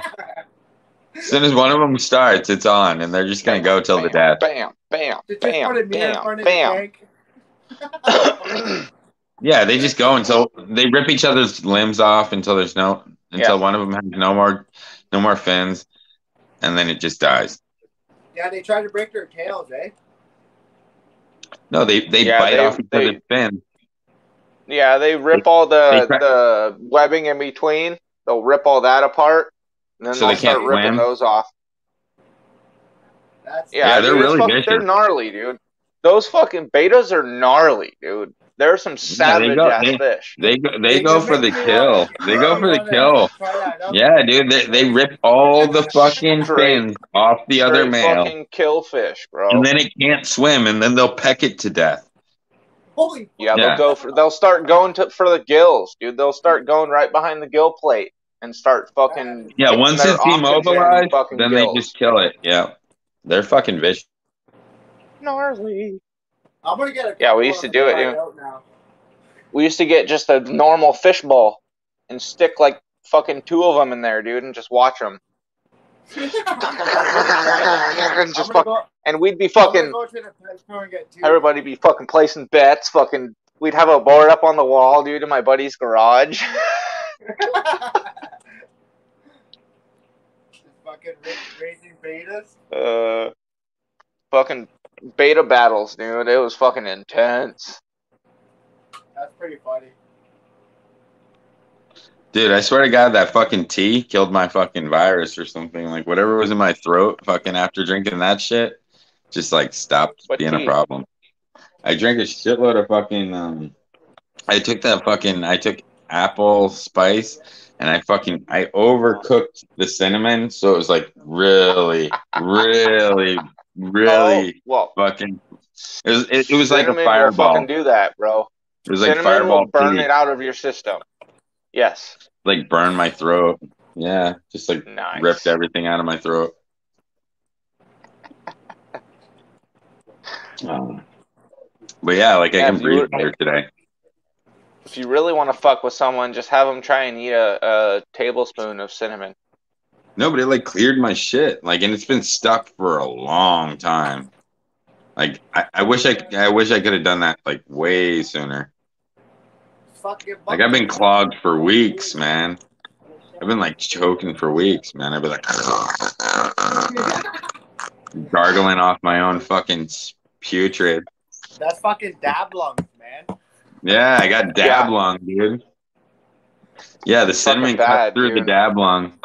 As soon as one of them starts, it's on, and they're just gonna go till the Bam, death. Bam, bam, Just put a bam, bam, bam. Yeah, they just go until they rip each other's limbs off until there's no until Yeah. one of them has no more no more fins, and then it just dies. Yeah, they try to break their tails, eh? No, they they Yeah, bite they- off each they- other's fins. Yeah, they rip all the crack- the webbing in between. They'll rip all that apart, and then So they'll they start ripping swim? those off. That's Yeah, Yeah, they're dude, really fucking- They're gnarly, dude. Those fucking betas are gnarly, dude. They're some savage go- ass they- fish. They go they go for the kill. wanna- They go for the kill. try that out. Yeah, dude, they they rip all the fucking Straight- fins off the other Straight male, fucking kill fish, bro. and then it can't swim, and then they'll peck it to death. Holy yeah, Yeah. they'll go for. They'll start going to for the gills, dude. They'll start going right behind the gill plate and start fucking. Yeah, once it's oxygen demobilized, fucking then they just kill it. Yeah, they're fucking vicious. gnarly. I'm gonna get a Yeah, we used to do it, dude. We used to get just a normal fish bowl and stick like fucking two of them in there, dude, and just watch them. and just fuck, go- and we'd be fucking. go to the pet store and get two. Everybody be fucking placing bets. Fucking, we'd have a board up on the wall, dude, in my buddy's garage. Fucking raising betas. uh, fucking beta battles, dude. It was fucking intense. That's pretty funny. Dude, I swear to God, that fucking tea killed my fucking virus or something. Like whatever was in my throat, fucking after drinking that shit, just like stopped What being tea? a problem. I drank a shitload of fucking. Um, I took that fucking. I took apple spice, and I fucking. I overcooked the cinnamon, so it was like really, really, really Oh, well, fucking. It was. It, it was like a fireball. Fucking do that, bro. It was like Cinnamon fireball will burn tea. it out of your system. Yes. like burn my throat. Yeah, just like Nice. ripped everything out of my throat. Um, but yeah, like I can breathe better today. If you really want to fuck with someone, just have them try and eat a, a tablespoon of cinnamon. No, but it like cleared my shit. Like, and it's been stuck for a long time. Like, I, I wish I, I wish I could have done that like way sooner. Fuck your Like, I've been clogged for weeks, man. I've been like choking for weeks, man. I've been like gargling off my own fucking putrid. That's fucking dab lungs, man. Yeah, I got dab Yeah. lung, dude. Yeah, the cinnamon bad, cut through the dude. dab lung.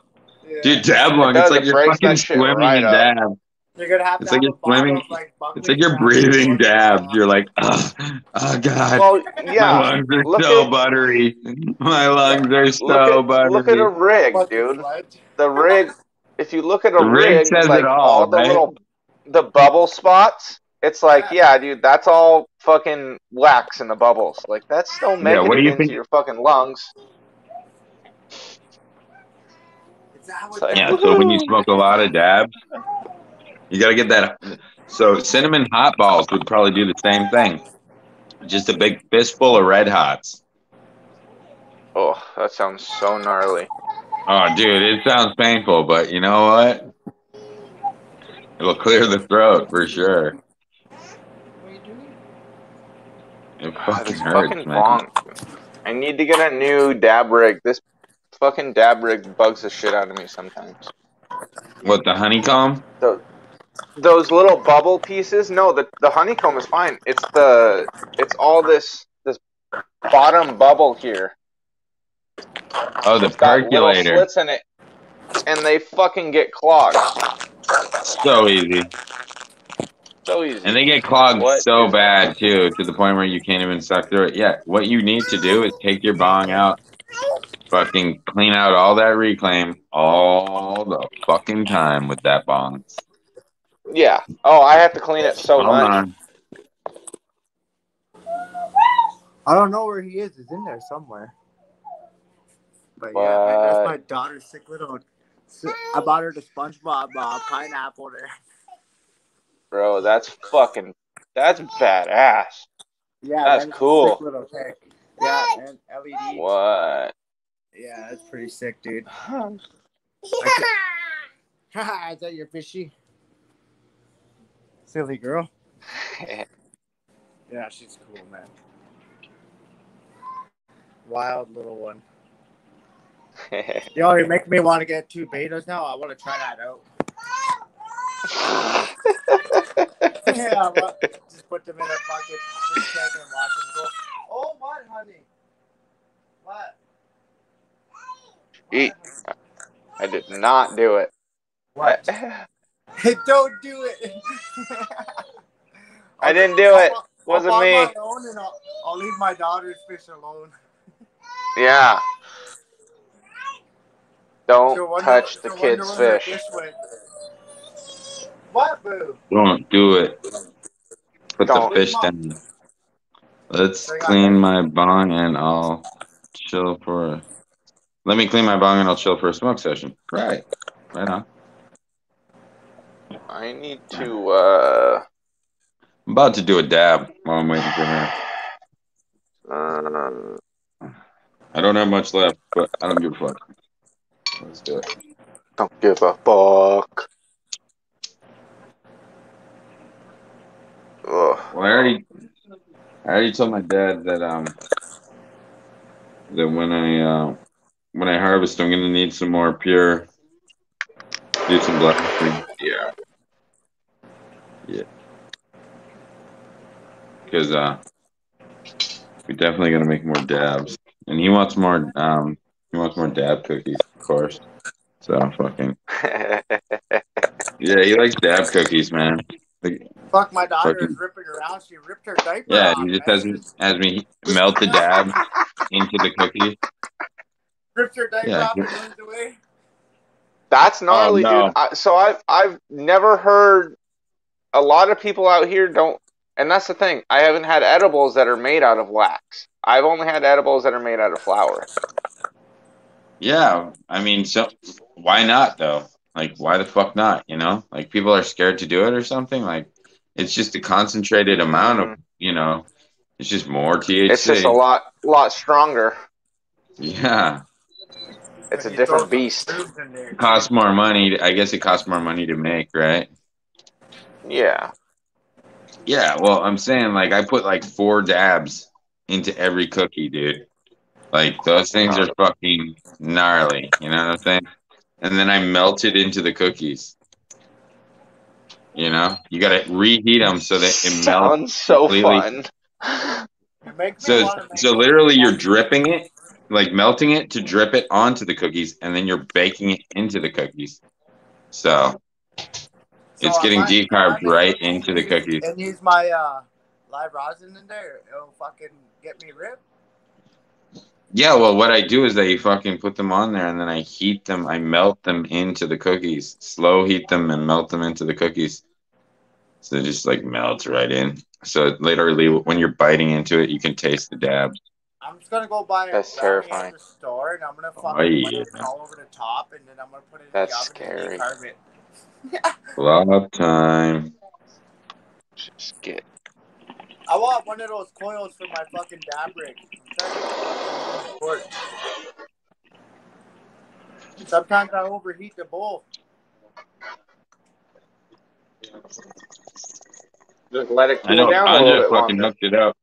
Yeah. Dude, dab lung, does, it's like you're fucking swimming right in up. dab. You're gonna have It's to like have you're swimming- of, like, It's like you're breathing before you dab. go You're like, oh, oh god. Well, My lungs are look so at- buttery. My lungs are so Look at, buttery. look at a rig, dude. The rig. If you look at a The rig rig, says like it all, the right? little, the bubble spots. It's like, yeah, dude, that's all fucking wax in the bubbles. Like that's still making what do it you into think- your fucking lungs. Is that what It's like- that- Yeah, so when you smoke a lot of dabs, you gotta get that. So cinnamon hot balls would probably do the same thing. Just a big fistful of red hots. Oh, that sounds so gnarly. Oh, dude, it sounds painful, but you know what? It'll clear the throat for sure. It fucking this hurts, fucking man. bong. I need to get a new dab rig. This fucking dab rig bugs the shit out of me sometimes. What the honeycomb? The, Those little bubble pieces. No, the the honeycomb is fine. It's the it's all this this bottom bubble here. Oh, the It's got slits in it, and they fucking get clogged. So easy, So easy. and they get clogged What so bad too, to the point where you can't even suck through it. Yeah, what you need to do is take your bong out, fucking clean out all that reclaim all the fucking time with that bong. yeah. Oh, I have to clean it so Hold much. on. I don't know where he is. He's in there somewhere. But yeah, man, that's my daughter's sick little. I bought her the SpongeBob uh, pineapple there. Bro, that's fucking that's badass. Yeah, That's man, cool. sick little. Yeah, and LED. What? Yeah, that's pretty sick, dude. yeah. Is that your fishy? Silly girl. Yeah, she's cool, man. Wild little one. Yo, you make me want to get two betas now. I want to try that out. yeah, want, just put them in a bucket, just check and watch them go. Oh, what, honey? What? Eat. I did not do it. What? Don't do it. I didn't do it. I'll- Wasn't I'll buy me. my own and I'll, I'll leave my daughter's fish alone. yeah. Don't wonder- touch the she'll kid's wonder where her fish. What, boo? Don't do it. Put Don't. the fish down. Let's clean my bong and I'll chill for. A... Let me clean my bong and I'll chill for a smoke session. Right. Right on. I need to uh I'm about to do a dab while I'm waiting for her. uh, I don't have much left, but I don't give a fuck. Let's do it. don't give a fuck. Ugh. Well, I already, I already told my dad that um, that when I uh, when I harvest, I'm gonna need some more pure. Do some blasting. Yeah. Yeah. Because uh, we're definitely gonna make more dabs, and he wants more um, he wants more dab cookies, of course. So fucking yeah, he likes dab cookies, man. Like, Fuck, my daughter Fucking- is ripping around. She ripped her diaper Yeah, off, he just man. has me, has me melt the dab into the cookie. Ripped her diaper Yeah. off and runs away. That's gnarly, Oh, no. dude. I, so I've I've never heard a lot of people out here don't, and that's the thing. I haven't had edibles that are made out of wax. I've only had edibles that are made out of flour. Yeah, I mean, so why not though? Like, why the fuck not? You know, like people are scared to do it or something. Like, it's just a concentrated amount of, mm-hmm. you know, it's just more THC. It's just a lot, lot stronger. Yeah, It's a different beast. herbs costs more money. I guess it costs more money to make, right? Yeah. Yeah. Well, I'm saying like I put like four dabs into every cookie, dude. Like those things are fucking gnarly. You know what I'm saying? And then I melt it into the cookies. You know, you gotta reheat them so that it melts. Sounds so completely. fun. It makes me So, so literally, you're dripping it, like melting it to drip it onto the cookies, and then you're baking it into the cookies. So it's getting I- decarbed I right into the cookies. And use my uh, live rosin in there. It'll fucking get me ripped. Yeah, well, what I do is I fucking put them on there, and then I heat them. I melt them into the cookies. Slow heat them and melt them into the cookies. So it just like melts right in. So it literally, when you're biting into it, you can taste the dabs. I'm just gonna go buy a That's brownie terrifying. the store, and I'm gonna Oh, fucking yeah. put it all over the top, and then I'm gonna put it in That's the oven scary. and decarb it. Love time. Just get. I want one of those coils for my fucking dab rig. Sometimes I overheat the bowl. Just let it I cool know. down a I little just fucking longer. hooked it up.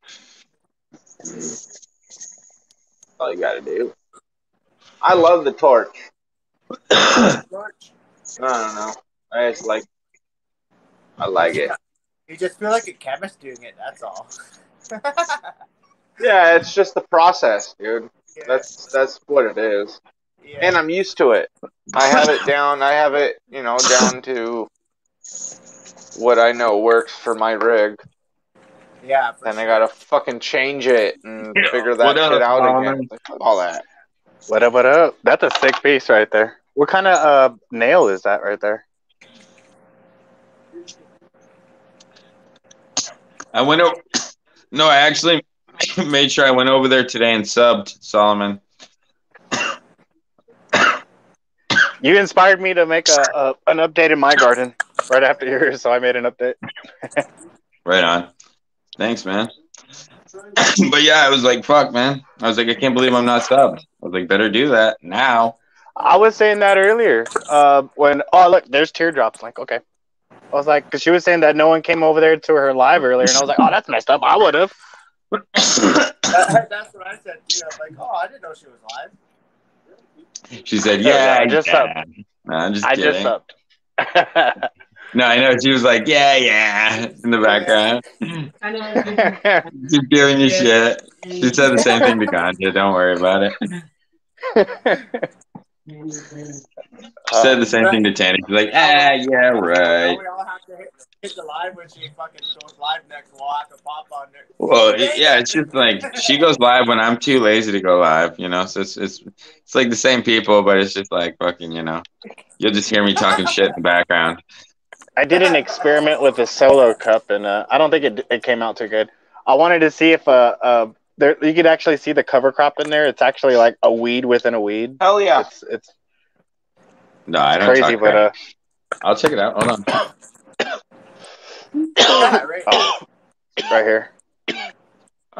All you gotta do. I love the torch. I don't know. I just like. I like it. You just feel like a chemist doing it. That's all. Yeah, it's just the process, dude. Yeah, That's that's what it is. yeah. And I'm used to it. I have it down. I have it, you know, down to what I know works for my rig. Yeah. For Then I gotta fucking change it and Yeah. figure that What up, shit out Solomon? again. Like, all that. What up? What up? That's a sick piece right there. What kind of uh nail is that right there? I went over. No, I actually made sure I went over there today and subbed Solomon. You inspired me to make a, a an update in my garden right after yours, so I made an update. Right on. Thanks, man. but yeah, I was like, fuck, man. I was like, I can't believe I'm not subbed. I was like, better do that now. I was saying that earlier. Uh, when oh look, there's teardrops. Like okay, I was like, because she was saying that no one came over there to her live earlier, and I was like, oh, that's messed up. I would have. That- that's what I said too. I was like, oh, I didn't know she was live. she said, Yeah, yeah, I just yeah. No, I'm just I kidding. just subbed. No, I know. She was like, yeah, yeah, in the background. I know. Just giving you shit. She said the same thing to Ganja. Don't worry about it. She said the same thing to Tanny. She's like, ah, yeah, right. We all have to hit, hit the live when she fucking goes live next. We'll have to pop on there. Well, it- yeah, it's just like she goes live when I'm too lazy to go live, you know. So it's it's it's like the same people, but it's just like fucking, you know. You'll just hear me talking shit in the background. I did an experiment with a solo cup, and uh, I don't think it, it came out too good. I wanted to see if uh, uh, there you could actually see the cover crop in there. It's actually like a weed within a weed. Hell yeah. It's it's No, I don't. crazy, talk but uh, I'll check it out. Hold on. Right. oh, right here.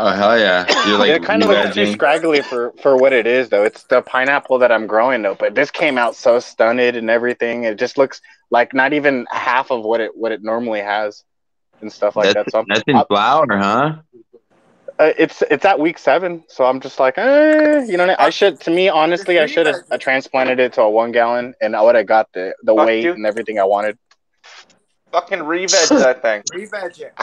Oh hell yeah! You're like it kind of looks too scraggly for for what it is, though. It's the pineapple that I'm growing, though. But this came out so stunted and everything. It just looks like not even half of what it what it normally has, and stuff like That's, that. So I'm, that's in I- flower, huh? uh, it's it's at week seven, so I'm just like, eh, you know, I should. To me, honestly, I should have uh, transplanted it to a one gallon, and I would have got the the Fuck weight you. and everything I wanted. Fucking re-veg that thing. Re-veg it.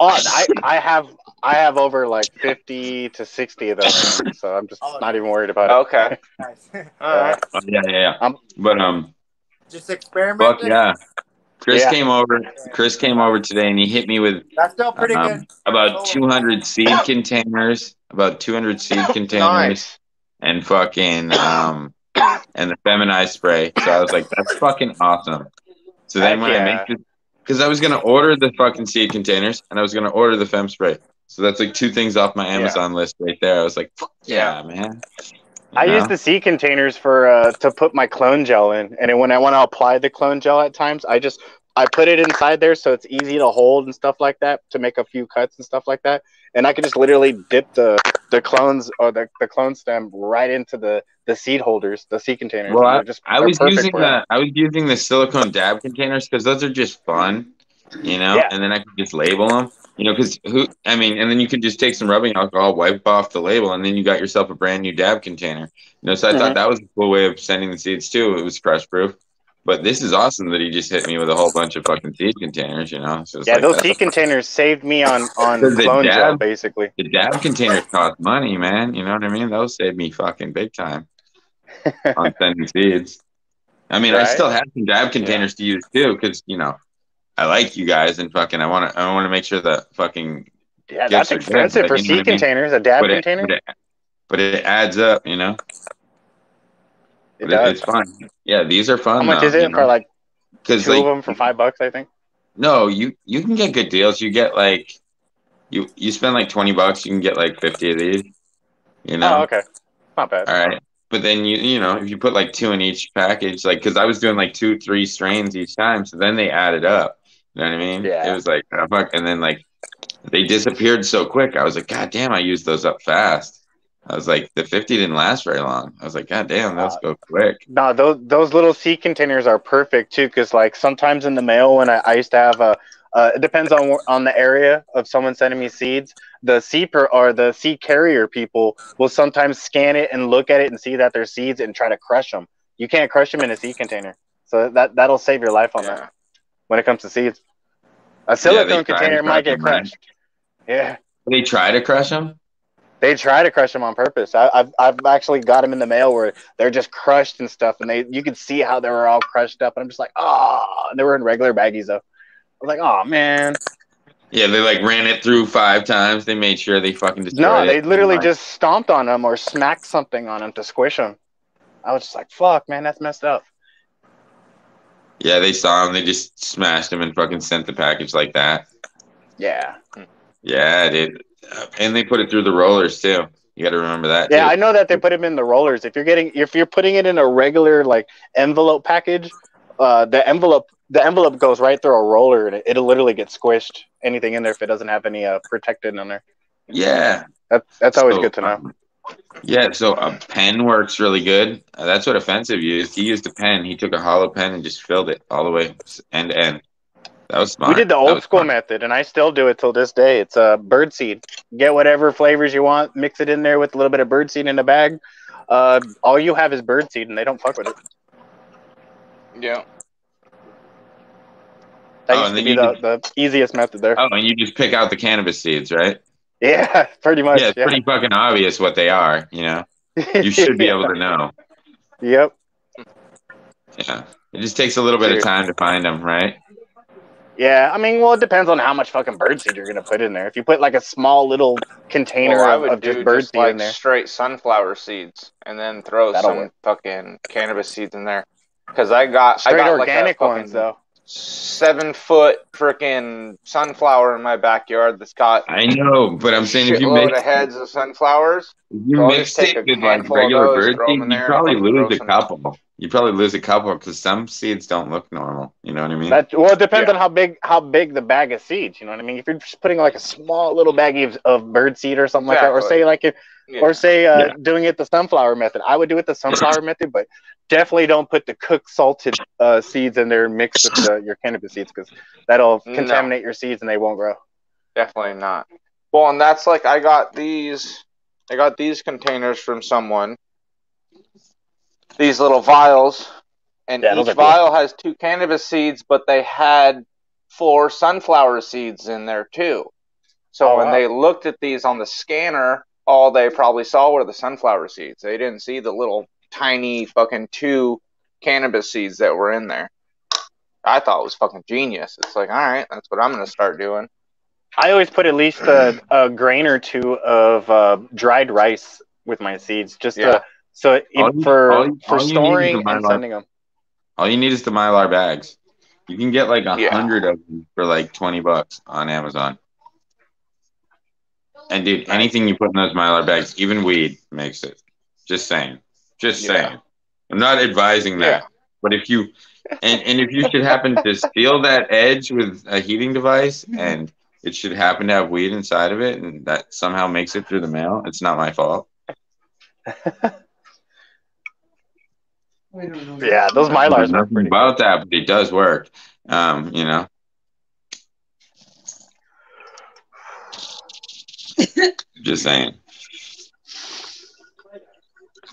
Oh, I I have I have over like fifty to sixty of those, so I'm just Oh, not even worried about it. Okay. Nice. Alright. Oh, yeah, yeah, yeah. Um, but um, Just experiment. fuck yeah. Chris Yeah. came over. Chris came over today, and he hit me with That's still pretty um, good. about 200 seed containers, about 200 seed containers, Nice. and fucking um, and the feminized spray. So I was like, that's fucking awesome. So then Heck when I make this, because I was gonna order the fucking seed containers and I was gonna order the fem spray. So that's like two things off my Amazon list right there. I was like, Fuck yeah, man. You I know? use the seed containers for uh, to put my clone gel in, and when I want to apply the clone gel at times, I just I put it inside there so it's easy to hold and stuff like that to make a few cuts and stuff like that, and I can just literally dip the the clones or the, the clone stem right into the the seed holders, the seed containers. Well, I, just I was using for it. the I was using the silicone dab containers because those are just fun, you know. Yeah. And then I could just label them, you know, because who I mean, and then you can just take some rubbing alcohol, wipe off the label, and then you got yourself a brand new dab container. You know, so I Mhm. thought that was a cool way of sending the seeds too. It was crush proof. But this is awesome that he just hit me with a whole bunch of fucking seed containers, you know. So Yeah, like, those seed containers saved me on on clone gel dab- basically. the dab containers cost money, man. You know what I mean? Those saved me fucking big time on sending seeds. I mean, I still have some dab containers to use too, because you know, I like you guys and fucking I want to I want to make sure that fucking Yeah, that's good, expensive but for seed what I mean? containers. A dab but it, container. but it but it adds up, you know. It does. it's fun. Yeah, these are fun. How much though, is it you know? for like Because two of them for five bucks? I think. no, you you can get good deals. You get like you you spend like twenty bucks, you can get like fifty of these. You know. Oh, okay. Not bad. All right. But then you you know if you put like two in each package, like because I was doing like two three strains each time, so then they added up. You know what I mean? Yeah. It was like oh, fuck, and then like they disappeared so quick. I was like, God damn, I used those up fast. I was like, the fifty didn't last very long. I was like, God damn, those Uh, go quick. No, those those little seed containers are perfect too, because like sometimes in the mail when I, I used to have a, uh, it depends on on the area of someone sending me seeds. The seed per, or the seed carrier people will sometimes scan it and look at it and see that they're seeds and try to crush them. You can't crush them in a seed container, so that that'll save your life on Yeah. that when it comes to seeds. A silicone to container might get right? crushed. Yeah. They try to crush them. They try to crush them on purpose. I, I've I've actually got them in the mail where they're just crushed and stuff, and they you can see how they were all crushed up. And I'm just like, oh, and they were in regular baggies though. I was like, oh man, Yeah, they like ran it through five times. They made sure they fucking destroyed no, they literally just stomped on them or smacked something on them to squish them. I was just like, fuck, man, that's messed up. Yeah, they saw him. They just smashed him and fucking sent the package like that. Yeah, Yeah, dude. And they put it through the rollers too. You got to remember that. yeah, too. I know that they put them in the rollers. If you're getting, if you're putting it in a regular like envelope package, uh, the envelope the envelope goes right through a roller and it, it'll literally get squished. Anything in there if it doesn't have any uh, protected in there. Yeah. That's that's always So, good to know. um, Yeah, so a pen works really good. Uh, that's what Offensive used. He used a pen. He took a hollow pen and just filled it all the way end to end. That was smart. We did the old school smart. method, and I still do it till this day. It's a uh, bird seed. Get whatever flavors you want, mix it in there with a little bit of bird seed in a bag. Uh, all you have is bird seed, and they don't fuck with it. Yeah. That Oh, used to be you the, the easiest method there. Oh, and you just pick out the cannabis seeds, right? Yeah, pretty much. yeah, it's pretty fucking obvious what they are. You know, you should be able to know. Yep. Yeah, it just takes a little bit of time to find them, right? Yeah, I mean, well, it depends on how much fucking bird seed you're gonna put in there. If you put like a small little container Well, I of, would of do just bird just seed like in there, straight sunflower seeds, and then throw That'll some work. fucking cannabis seeds in there. Because I got straight I got organic like a ones fucking though. seven foot freaking sunflower in my backyard that's got I know, but I'm saying if you shitload mix of heads of sunflowers. if you mix it with like regular those, bird seed, you probably lose a some- couple. You probably lose a couple because some seeds don't look normal. You know what I mean? That well, it depends Yeah. on how big how big the bag of seeds. You know what I mean? If you're just putting like a small little baggie of, of bird seed or something like that, or say like if Yeah. or say uh, Yeah. doing it the sunflower method. I would do it the sunflower method, but definitely don't put the cooked salted uh, seeds in there mixed with the, your cannabis seeds because that'll No. contaminate your seeds and they won't grow. Definitely not. Well, and that's like I got these I got these containers from someone. These little vials. And Yeah, each are cool. vial has two cannabis seeds, but they had four sunflower seeds in there too. So Oh, when wow. they looked at these on the scanner, all they probably saw were the sunflower seeds. They didn't see the little tiny fucking two cannabis seeds that were in there. I thought it was fucking genius. It's like, all right, that's what I'm gonna start doing. I always put at least a, a grain or two of uh, dried rice with my seeds, just Yeah. to, so it, All you- for all for all you need is storing and Mylar. sending them. All you need is the mylar bags. You can get like a Yeah. hundred of them for like twenty bucks on Amazon. And dude, anything you put in those mylar bags, even weed makes it. Just saying. Just Yeah. saying. I'm not advising that. Yeah. But if you and, and if you should happen to steal that edge with a heating device mm-hmm. and it should happen to have weed inside of it and that somehow makes it through the mail, it's not my fault. Yeah, those mylars are Nothing pretty. about that, but it does work. Um, you know. Just saying.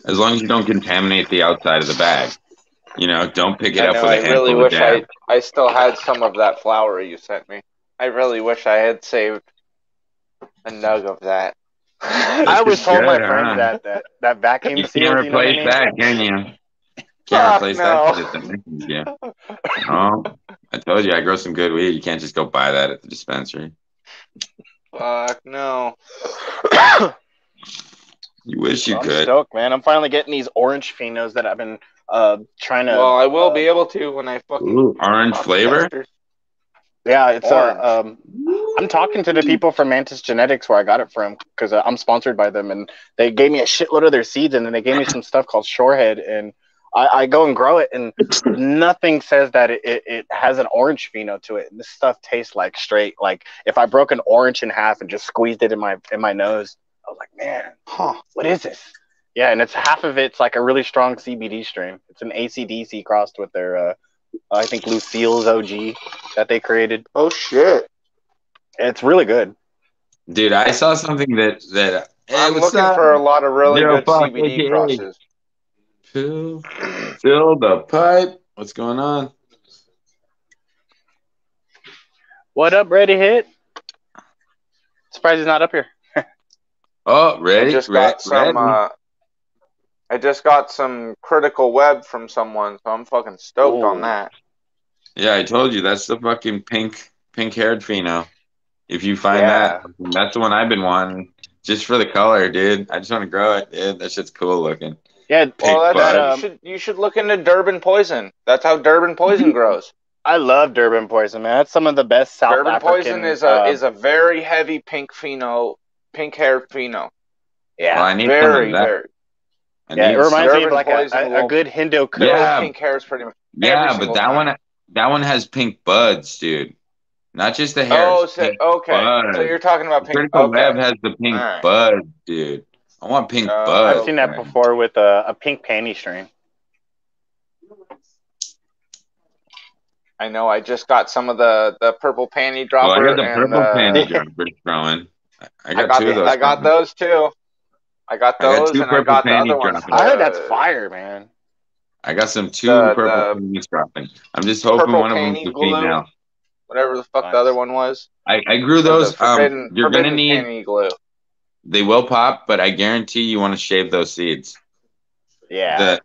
As long as you don't contaminate the outside of the bag. You know, don't pick it I up know. with a I handful really wish I. I still had some of that flour you sent me. I really wish I had saved a nug of that. I That's always told my good, friends huh? that that that vacuum You seal. can't you know what I replace mean? that, can you? Can't Fuck replace no. that. 'cause it's a nicotine, Yeah. Oh, I told you I grow some good weed. You can't just go buy that at the dispensary. Fuck no. You wish you I'm could. stoked, man. I'm finally getting these orange phenos that I've been uh trying to. Well, I will uh, be able to when I fucking Ooh, orange flavor. bastards. Yeah, it's Orange. uh, um, I'm talking to the people from Mantis Genetics where I got it from because uh, I'm sponsored by them, and they gave me a shitload of their seeds, and then they gave me some stuff called Shorehead, and I, I go and grow it, and nothing says that it, it, it has an orange pheno to it. And this stuff tastes like straight, like if I broke an orange in half and just squeezed it in my in my nose, I was like, man, huh, what is this? Yeah, and it's half of it's like a really strong CBD strain. It's an ACDC crossed with their, uh, I think Lucille's OG that they created. Oh shit! It's really good. Dude, I saw something that that hey, I'm looking up? for a lot of really good fuck, CBD AKA. crosses. Fill, fill the pipe. What's going on? What up, Ready Hit? Surprised he's not up here. Oh, ready? I just Re- got some. Uh, I just got some critical web from someone, so I'm fucking stoked on that. yeah, I told you that's the fucking pink pink haired pheno. If you find Yeah. that, that's the one I've been wanting. Just for the color, dude. I just want to grow it, dude. That shit's cool looking. Yeah, Well, that's, bud. you um, should you should look into Durban poison. That's how Durban poison grows. I love Durban Poison, man. That's some of the best South Durban African. poison is a uh, is a very heavy pink pheno, pink hair pheno. yeah, Well, I need Very some of that. very. I yeah. It reminds me of like a, a, a good Hindu Kush. Yeah. pink hair is pretty much. Yeah, but that time. one that one has pink buds, dude. Not just the hair. Oh, so, okay. bud. So you're talking about pink. Critical okay. Web has the pink Alright. buds, dude. I want pink Uh, buds. I've seen that man. before with a, a pink panty string. I know. I just got some of the the purple panty dropper. Well, I got the and purple uh, panty droppers growing. I I got, got two the- of those. I got coming. those too. I got I got those two and I purple got the panty other ones. droppers. I heard that's fire, man. I got some two The- purple the panties dropping. I'm just hoping one of them's panty the glue. female. Whatever the fuck Nice. the other one was. I, I grew those. forbidden, Um, you're gonna need. panty glue. They will pop, but I guarantee you want to shave those seeds. Yeah. The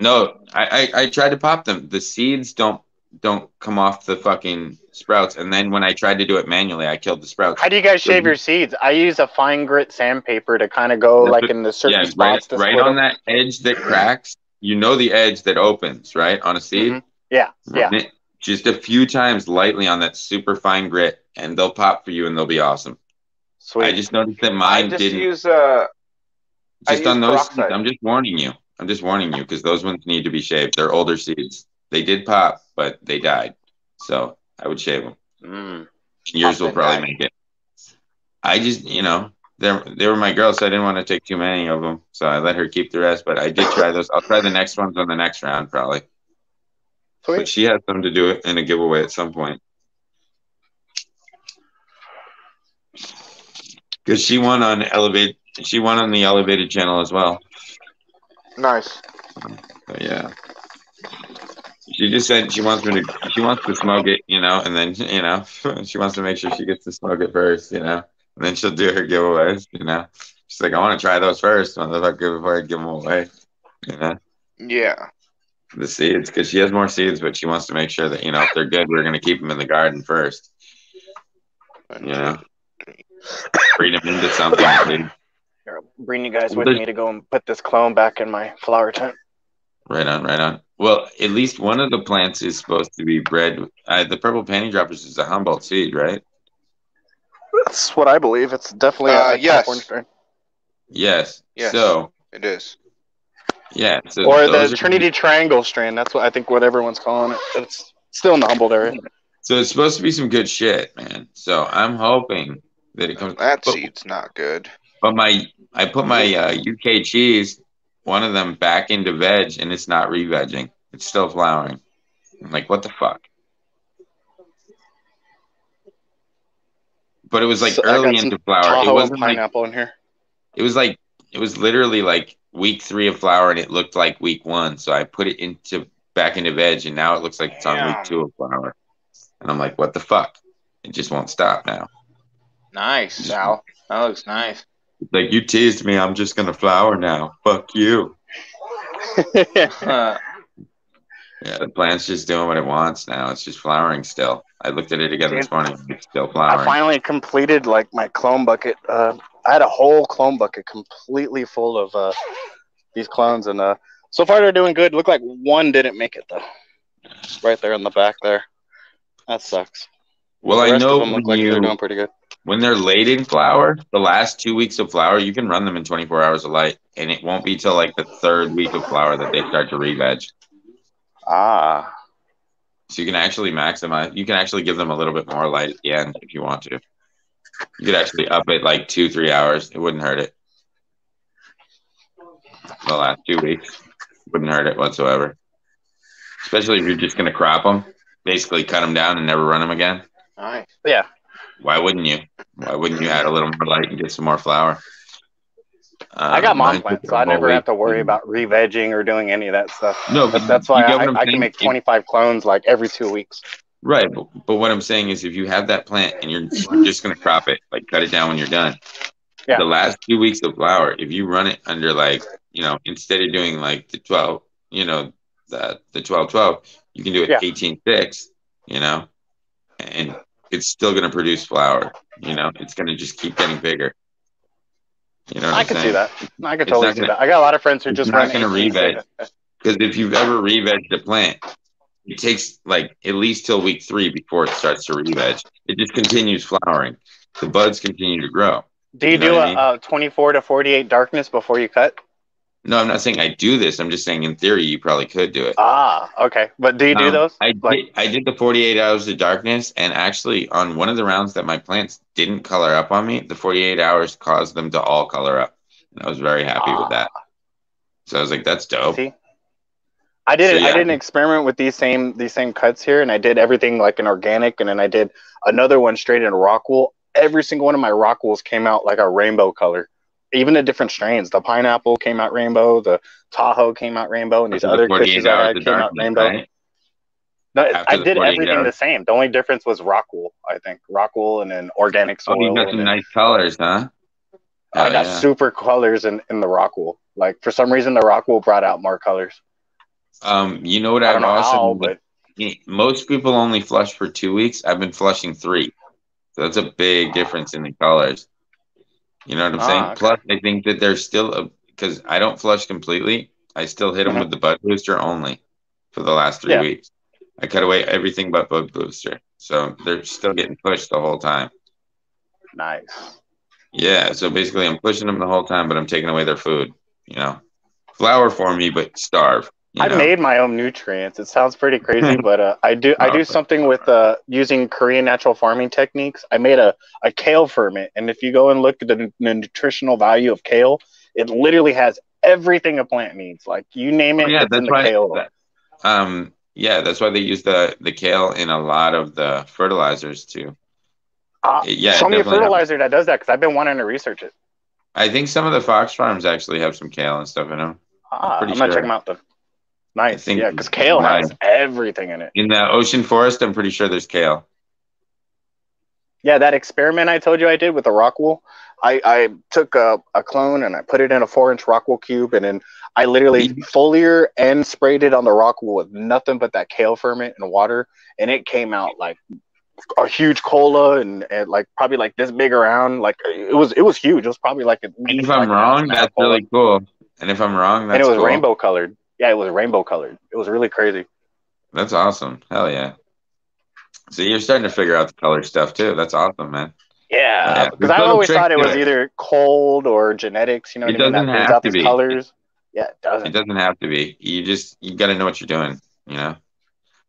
no, I, I I tried to pop them. The seeds don't don't come off the fucking sprouts. And then when I tried to do it manually, I killed the sprouts. How do you guys shave your seeds? I use a fine grit sandpaper to kind of go like in the certain yeah, spots right, right on them. that edge that cracks. You know the edge that opens, right, on a seed. Mhm. Yeah, yeah. It just a few times lightly on that super fine grit, and they'll pop for you, and they'll be awesome. Sweet. I just noticed that I mine just didn't. use uh I just on use those peroxide. seeds, I'm just warning you. I'm just warning you because those ones need to be shaved. They're older seeds. They did pop, but they died. So I would shave them. Mm. Yours will probably died. make it. I just, you know, they they were my girls, so I didn't want to take too many of them. So I let her keep the rest. But I did try those. I'll try the next ones on the next round probably. But she has some to do it in a giveaway at some point. Because she won on elevate. She won on the elevated channel as well. nice. So yeah. She just said she wants me to. She wants to smoke it, you know, and then you know she wants to make sure she gets to smoke it first, you know, and then she'll do her giveaways, you know. She's like, I want to try those first, motherfucker, before I give them away, you know, Yeah. the seeds, because she has more seeds, but she wants to make sure that you know if they're good, we're gonna keep them in the garden first, you know, breed them into something. dude. Here, I'll bring you guys with there's- me to go and put this clone back in my flower tent. Right on, right on. Well, at least one of the plants is supposed to be bred. Uh, the purple panty droppers is a Humboldt seed, right? That's what I believe. It's definitely Uh, a yes. California strain. Yes. Yes. So It is. yeah. So Or those the are- Trinity Triangle strain. That's what I think what everyone's calling it. It's still in the Humboldt area. So it's supposed to be some good shit, man. So I'm hoping that it comes. That but, seed's not good. but my I put my uh, UK cheese, one of them, back into veg, and it's not re-vegging. It's still flowering. I'm like, what the fuck? But it was like So early into flower. It wasn't like pineapple in here. it was like it was literally like week three of flower, and it looked like week one. So I put it into back into veg, and now it looks like it's on Damn. week two of flower. And I'm like, what the fuck? It just won't stop now. Nice, Sal. That looks nice. Like you teased me. I'm just gonna flower now. Fuck you. Uh, Yeah, the plant's just doing what it wants now. It's just flowering still. I looked at it again this morning. It's still flowering. I finally completed like my clone bucket. Uh, I had a whole clone bucket completely full of uh, these clones, and uh, so far they're doing good. Look like one didn't make it though, right there in the back there. That sucks. well, the I know of them when, look like you, when they're late in flower, the last two weeks of flower, you can run them in 24 hours of light, and it won't be till like the third week of flower that they start to re-veg. Ah, So you can actually maximize. You can actually give them a little bit more light at the end if you want to. You could actually up it like two, three hours. It wouldn't hurt it. The last two weeks wouldn't hurt it whatsoever. Especially if you're just going to crop them, basically cut them down and never run them again. nice. yeah. Why wouldn't you? Why wouldn't you add a little more light and get some more flower? I got Um, mom plants, so I never have to worry about re-vegging or doing any of that stuff. No, But that's why I, I'm can make 25 clones like every two weeks. Right, but, but what I'm saying is, if you have that plant and you're just going to crop it, like cut it down when you're done, Yeah. the last two weeks of flower, if you run it under like, you know, instead of doing like the 12, you know, the the 12 12, you can do it Yeah. 18 6, you know, and it's still going to produce flower, you know, it's going to just keep getting bigger. You know I can saying? see that. I can totally see gonna- that. I got a lot of friends who just not gonna 18 re-veg. Because if you've ever re-vegged a plant, it takes like at least till week three before it starts to re-veg. It just continues flowering. The buds continue to grow. Do you, You know do a, I mean? uh 24 to 48 darkness before you cut? No, I'm not saying I do this. I'm just saying in theory you probably could do it. Ah, okay. But do you do Um, those? I Like- did, I did the 48 hours of darkness, and actually on one of the rounds that my plants didn't color up on me, the 48 hours caused them to all color up, and I was very happy Ah. with that. So I was like, "That's dope." See? I did So, I did an experiment with these same these same cuts here, and I did everything like an organic, and then I did another one straight in rock wool. Every single one of my rock wools came out like a rainbow color. Even the different strains. The pineapple came out rainbow, the Tahoe came out rainbow, and these After other 48 cushions I had came out rainbow. right? No, I did everything hours. the same. The only difference was rock wool, I think. Rock wool and then organic soil. Oh, you got some nice colors, huh? I got yeah. super colors in, in the rock wool. Like for some reason the rock wool brought out more colors. Um, you know what I've also but most people only flush for two weeks. I've been flushing three. So that's a big difference in the colors. You know what I'm Ah, saying? okay. Plus, I think that there's still a because I don't flush completely. I still hit them Mhm. with the bud booster only for the last three Yeah. weeks. I cut away everything but bud booster, so they're still getting pushed the whole time. nice. Yeah, so basically, I'm pushing them the whole time, but I'm taking away their food. You know, flower for me, but starve. You I know? made my own nutrients. It sounds pretty crazy, but uh, I do I do something with uh, using Korean natural farming techniques. I made a, a kale ferment, and if you go and look at the, the nutritional value of kale, it literally has everything a plant needs. Like you name it, Oh, yeah, it's in that's the why. kale. that- um, yeah, that's why they use the the kale in a lot of the fertilizers too. Uh, yeah, show me a fertilizer that does that because I've been wanting to research it. I think some of the fox farms actually have some kale and stuff in them. Ah, I'm pretty gonna sure. check them out then. Nice, yeah, because kale has everything in it. In the ocean forest, I'm pretty sure there's kale. Yeah, that experiment I told you I did with the rock wool, I, I took a, a clone and I put it in a four inch rock wool cube and then I literally foliar and sprayed it on the rock wool with nothing but that kale ferment and water and it came out like a huge cola and, and like probably like this big around like it was it was huge it was probably like at And least if I'm like wrong, ounce and a half that's cola. really cool. And if I'm wrong, that's and it was cool. rainbow colored yeah it was rainbow colored it was really crazy That's awesome. Hell yeah. So you're starting to figure out the color stuff too. That's awesome, man. Yeah, Yeah, because there's I always thought it was it. either cold or genetics. You know It what I mean? That doesn't have to these be. colors. Yeah, it It doesn't. It doesn't have to be. You just you got to know what you're doing, you know.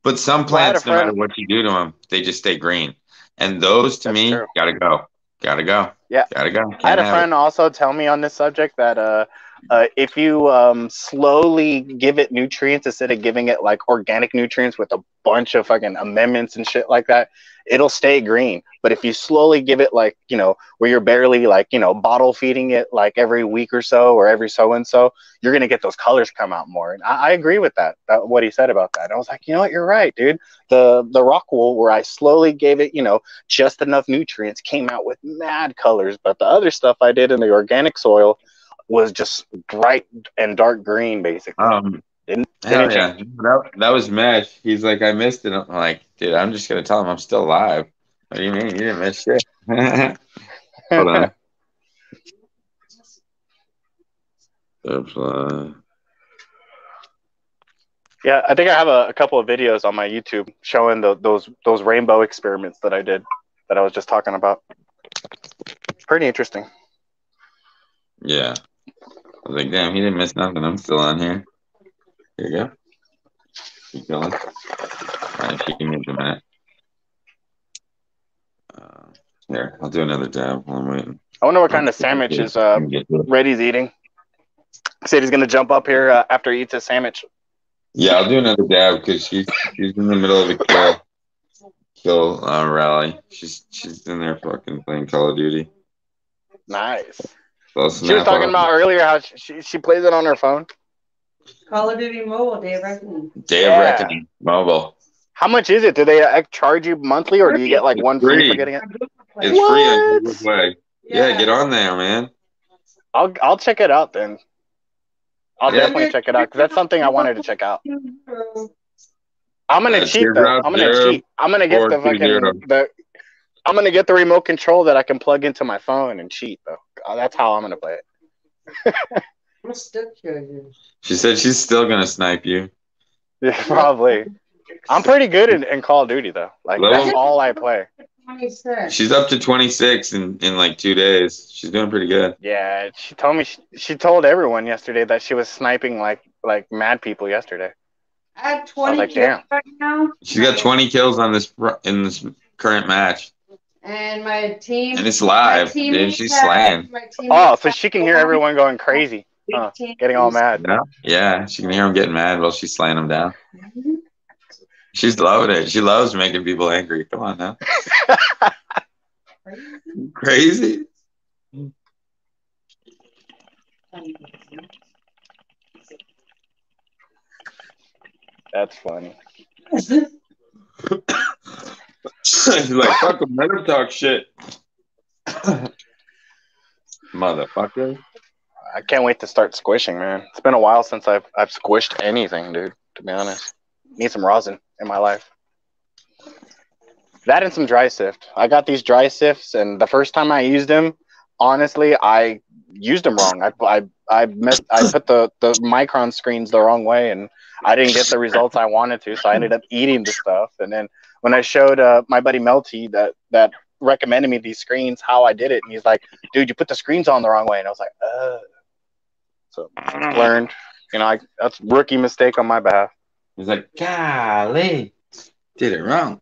But some Well, I had a plants, no matter what you do to them, they just stay green. And those, to That's me, true. gotta go, gotta go. Yeah. gotta go. I had a friend also tell me on this subject that uh, uh, if you um, slowly give it nutrients instead of giving it like organic nutrients with a bunch of fucking amendments and shit like that, it'll stay green. But if you slowly give it like you know where you're barely like you know bottle feeding it like every week or so or every so and so, you're gonna get those colors come out more. And I, I agree with that, that. What he said about that, I was like, you know what, you're right, dude. The the rock wool where I slowly gave it you know just enough nutrients came out with mad colors, but the other stuff I did in the organic soil was just bright and dark green, basically. Um, Didn't- didn't yeah, that, that was mesh. He's like, I missed it. I'm like, dude, I'm just gonna tell him I'm still alive. What do you mean? You didn't miss shit. Hold on. Uh, Yeah, I think I have a, a couple of videos on my YouTube showing the, those those rainbow experiments that I did that I was just talking about. Pretty interesting. yeah. I was like, damn, he didn't miss nothing. I'm still on here. Here you go. Keep going. All right, she can move the mat. Uh, here, I'll do another dab while I'm waiting. I wonder what kind of sandwich is uh. Reddy's eating. Said he's gonna jump up here uh, after he eats his sandwich. Yeah, I'll do another dab because she's she's in the middle of a kill kill uh, rally. She's she's in there fucking playing Call of Duty. Nice. So She was talking off. about earlier how she, she, she plays it on her phone. Call of Duty Mobile Day of Reckoning. Day Yeah. of Reckoning mobile. How much is it? Do they uh, charge you monthly, or do you get like It's one fee free. for getting it? It's free on What? Play. Yeah. get on there, man. I'll I'll check it out then. I'll Yeah. definitely check it out because that's something I wanted to check out. I'm gonna Uh, cheat zero, though. I'm gonna zero, cheat. I'm gonna get the fucking zero. the. I'm gonna get the remote control that I can plug into my phone and cheat though. Uh, That's how I'm gonna play it. I'm still curious. She said she's still gonna snipe you. Yeah, probably. I'm pretty good in, in Call of Duty though. Like Level- that's all I play. 26. She's up to 26 in, in like two days. She's doing pretty good. Yeah, she told me she, she told everyone yesterday that she was sniping like like mad people yesterday. I have 20 like, kills damn. right now. She's got 20 kills on this in this current match, And my team. and it's live, my dude. teammates She's have- slaying. my Oh, so she can hear everyone going crazy, huh, getting all mad. Yeah, yeah. She can hear them getting mad while she's slaying them down. Mm-hmm. She's loving it. She loves making people angry. Come on now, crazy. That's funny. She's like, fuck them, let him talk shit. Motherfucker. I can't wait to start squishing, man. It's been a while since I've I've squished anything, dude. To be honest, need some rosin in my life. That and some dry sift. I got these dry sifts, and the first time I used them, honestly, I used them wrong. I I I missed. I put the the micron screens the wrong way, and I didn't get the results I wanted to. So I ended up eating the stuff. And then when I showed uh, my buddy Melty that that recommended me these screens, how I did it, and he's like, "Dude, you put the screens on the wrong way," and I was like, "Uh." So learned, you know, I, that's rookie mistake on my behalf. He's like, golly, did it wrong.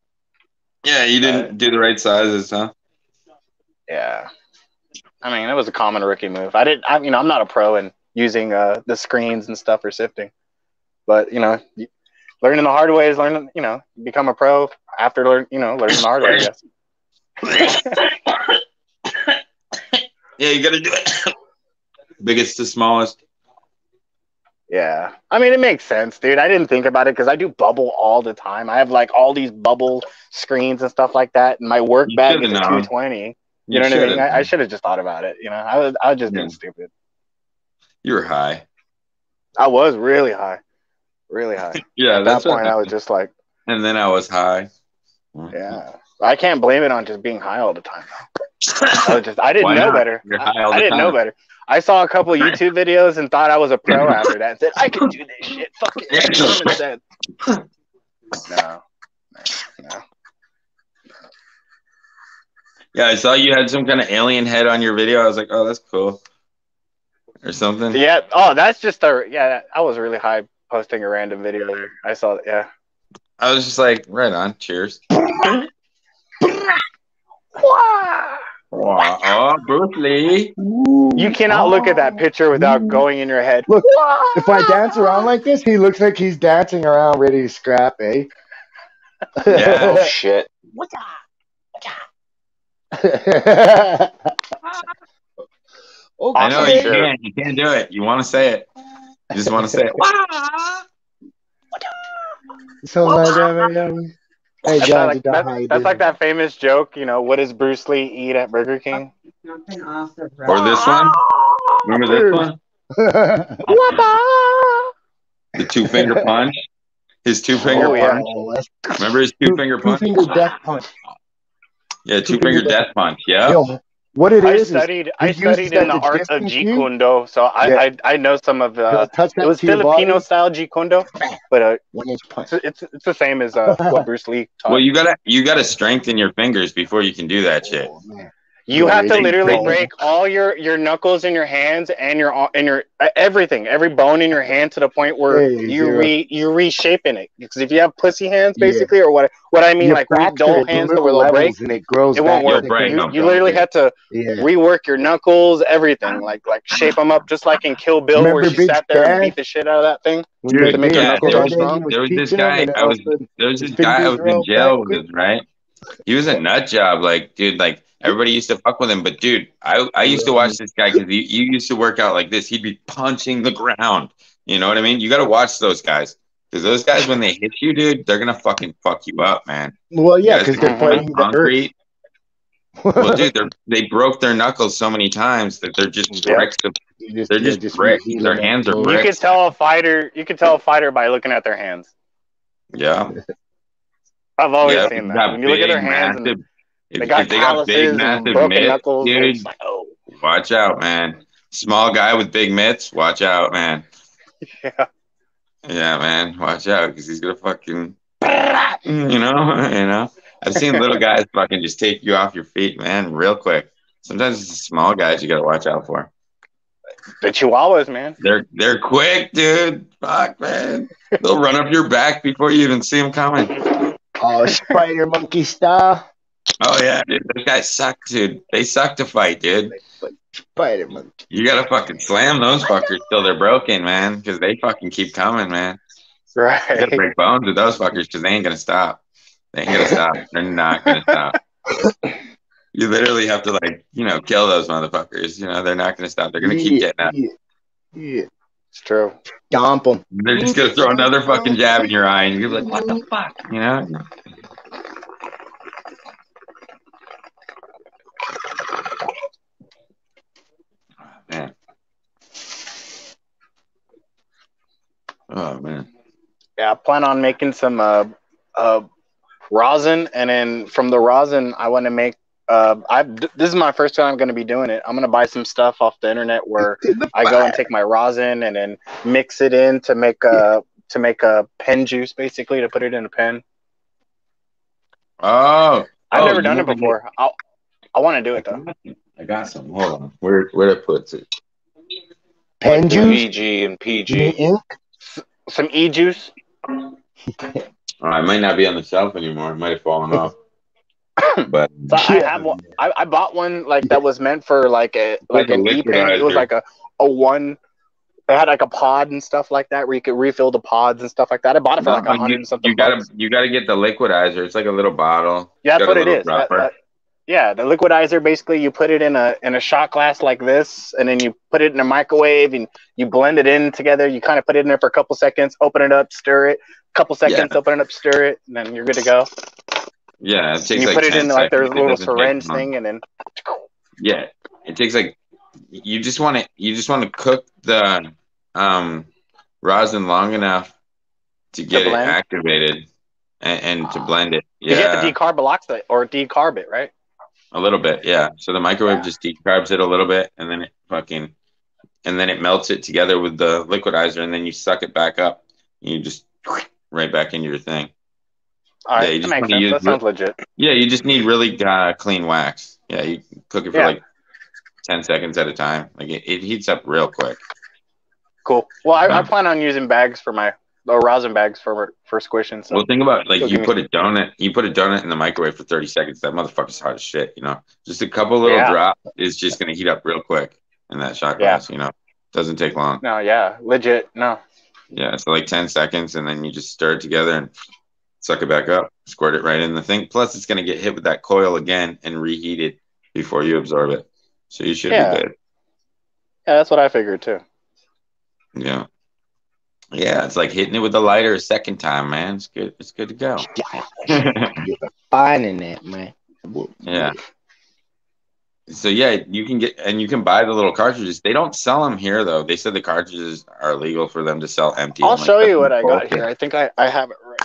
Yeah, you didn't do the right sizes, huh? Yeah, I mean, it was a common rookie move. I didn't, I, you know, I'm not a pro in using uh, the screens and stuff for sifting, but you know, y- learning the hard way is learning. You know, become a pro after learn, you know, learning the hard way. I guess. Yeah, you gotta do it. Biggest to smallest. Yeah, I mean, it makes sense, dude. I didn't think about it because I do bubble all the time. I have like all these bubble screens and stuff like that, and my work You bag is a known. 220. You, know what I mean? I, I should have just thought about it. You know, I was I was just being stupid. You were high. I was really high, really high. Yeah, At that point, I was just like, And then I was high. yeah. I can't blame it on just being high all the time. I was just I didn't know better. You're I, high all I didn't know better. I saw a couple YouTube videos and thought I was a pro after that. And said I can do this shit. Fuck it. Yeah. Let's do it instead. No, no, no. Yeah, I saw you had some kind of alien head on your video. I was like, oh, that's cool. Or something. Yeah. Oh, that's just a yeah. I was really high posting a random video there. I saw it. Yeah. I was just like, right on. Cheers. Wow. Oh, Bruce Lee. You cannot look at that picture without going in your head. Look, if I dance around like this, he looks like he's dancing around ready to scrap, eh? Yeah. Oh shit. okay. I know you can't. You can't do it. You want to say it. You just want to say it. So uh, like that, Hey, That's, John, like, you that- that's like that famous joke. You know, what does Bruce Lee eat at Burger King? Nothing off the Or this one. Remember this one? The two finger punch. His two finger Oh, yeah. punch. Remember his two finger punch? Two finger death punch. Yeah, two finger death punch. Yeah. Yo, what it I is, is studied. I studied in the art of distance Jeet. Kune Do, so I, Yeah. I I know some of the. He'll touch it was Filipino body. style Jeet Kune Do, but uh, One inch punch. it's, it's it's the same as uh, what Bruce Lee taught. Well, you gotta you gotta strengthen your fingers before you can do that shit. Oh, man. You have to literally they- break all your your knuckles in your hands and your and your uh, everything, every bone in your hand to the point where Hey, you zero. re you reshaping it. Because if you have pussy hands, Yeah. basically, or what what I mean, You like fracture dull it hands to little where they'll break, and it grows it won't back work. to break You, you literally had to Yeah. rework your knuckles, everything, like like shape them up, just like in Kill Bill, where Remember she Big sat there and Dad? beat the shit out of that thing. When Dude, they make your yeah, knuckles there was, strong. there was this guy. I was of a sudden, there was this guy I was in jail back. with, right? He was a nut job, like dude, like everybody used to fuck with him. But dude, I I used to watch this guy because he you used to work out like this. He'd be punching the ground. You know what I mean? You got to watch those guys because those guys when they hit you, dude, they're gonna fucking fuck you up, man. Well, yeah, because they're can punch fighting the earth. concrete. Well, dude, they're, they broke their knuckles so many times that they're just Yeah. bricks. Of, just- they're yeah, just bricks. reheating Their hands are Oh, You bricks. could tell a fighter. You could tell a fighter by looking at their hands. yeah. I've always yeah, seen that. When you look at their big, hands, and massive- if, they got if they got big, and massive mitts, knuckles, dude, like, oh, watch out, man. Small guy with big mitts, watch out, man. yeah. Yeah, man, watch out because he's gonna fucking, you know, you know. I've seen little guys fucking just take you off your feet, man, real quick. Sometimes it's the small guys you gotta watch out for. The Chihuahuas, man. They're they're quick, dude. Fuck, man. They'll run up your back before you even see them coming. Oh, spider monkey style. Oh yeah, dude. Those guys suck, dude. They suck to fight, dude. Monkey. You gotta fucking slam those fuckers till they're broken, man, because they fucking keep coming, man. You Right. gotta break bones with those fuckers because they ain't gonna stop. They ain't gonna stop. They're not gonna stop. You literally have to like, you know, kill those motherfuckers. You know, they're not gonna stop. They're gonna keep getting up. Yeah, yeah. It's true. Stomp them. They're just gonna throw another fucking jab in your eye, and you're like, what the fuck, you know? Man. Oh man. Yeah, I plan on making some uh, uh, rosin, and then from the rosin, I want to make. Uh, I this is my first time I'm going to be doing it. I'm going to buy some stuff off the internet where I go and take my rosin and then mix it in to make a to make a pen juice, basically to put it in a pen. Oh, I've Oh, never done it never did. before. I I want to do it though. I got some. Hold on. Where where it puts it? Pen juice. VG and PG. ink? Some e juice. It might not be on the shelf anymore. It might have fallen off. But So I have one. I, I bought one like that was meant for like a like Like a an e pen. It was like a a one. It had like a pod and stuff like that where you could refill the pods and stuff like that. I bought it for like a No, hundred something. you gotta bucks. you gotta get the liquidizer. It's like a little bottle. Yeah, that's what a it little is. That- that- yeah, the liquidizer basically you put it in a in a shot glass like this, and then you put it in a microwave and you blend it in together. You kind of put it in there for a couple seconds, open it up, stir it. Couple seconds, open it up, stir it, and then you're good to go. Yeah, it takes And you like put it 10 in like there's a little syringe thing, and then Yeah, it takes like you just want to you just want to cook the um rosin long enough to get it activated and, and to blend it. you Yeah, have to decarbox it or decarb it, right? A little bit. Yeah, so the microwave just decarbs it a little bit, and then it fucking and then it melts it together with the liquidizer, and then you suck it back up. You just right back into your thing. All right, Yeah, you that just makes sense. use That sounds legit. Yeah, you just need really uh, clean wax. Yeah, you cook it for Yeah. like ten seconds at a time. Like it, it heats up real quick. Cool. Well, I, I plan on using bags for my or rosin bags for for squishing. So Well, think about like You'll you me- put a donut, you put a donut in the microwave for thirty seconds. That motherfucker's hot as shit. You know, just a couple little Yeah. drops is just gonna heat up real quick in that shot glass. Yeah. You know, doesn't take long. no, yeah, legit. No, Yeah, so like ten seconds, and then you just stir it together and suck it back up, squirt it right in the thing. Plus, it's gonna get hit with that coil again and reheat it before you absorb it. So you should Yeah. be good. yeah, that's what I figured too. Yeah. Yeah, it's like hitting it with the lighter a second time, man. It's good. It's good to go. Finding that, man. yeah. So yeah, you can get and you can buy the little cartridges. They don't sell them here though. They said the cartridges are legal for them to sell empty. I'll I'm like, show that's you what I got bullshit. here. I think I, I have it right.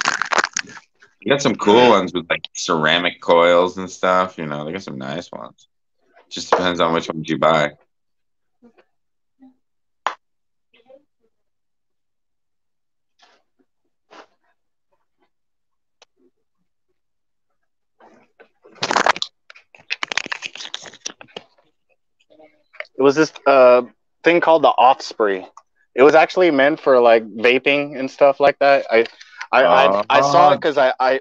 You got some cool ones with like ceramic coils and stuff. You know, they got some nice ones. Just depends on which ones you buy. It was this uh thing called the Offspring. It was actually meant for like vaping and stuff like that. I I I, I saw it because I, I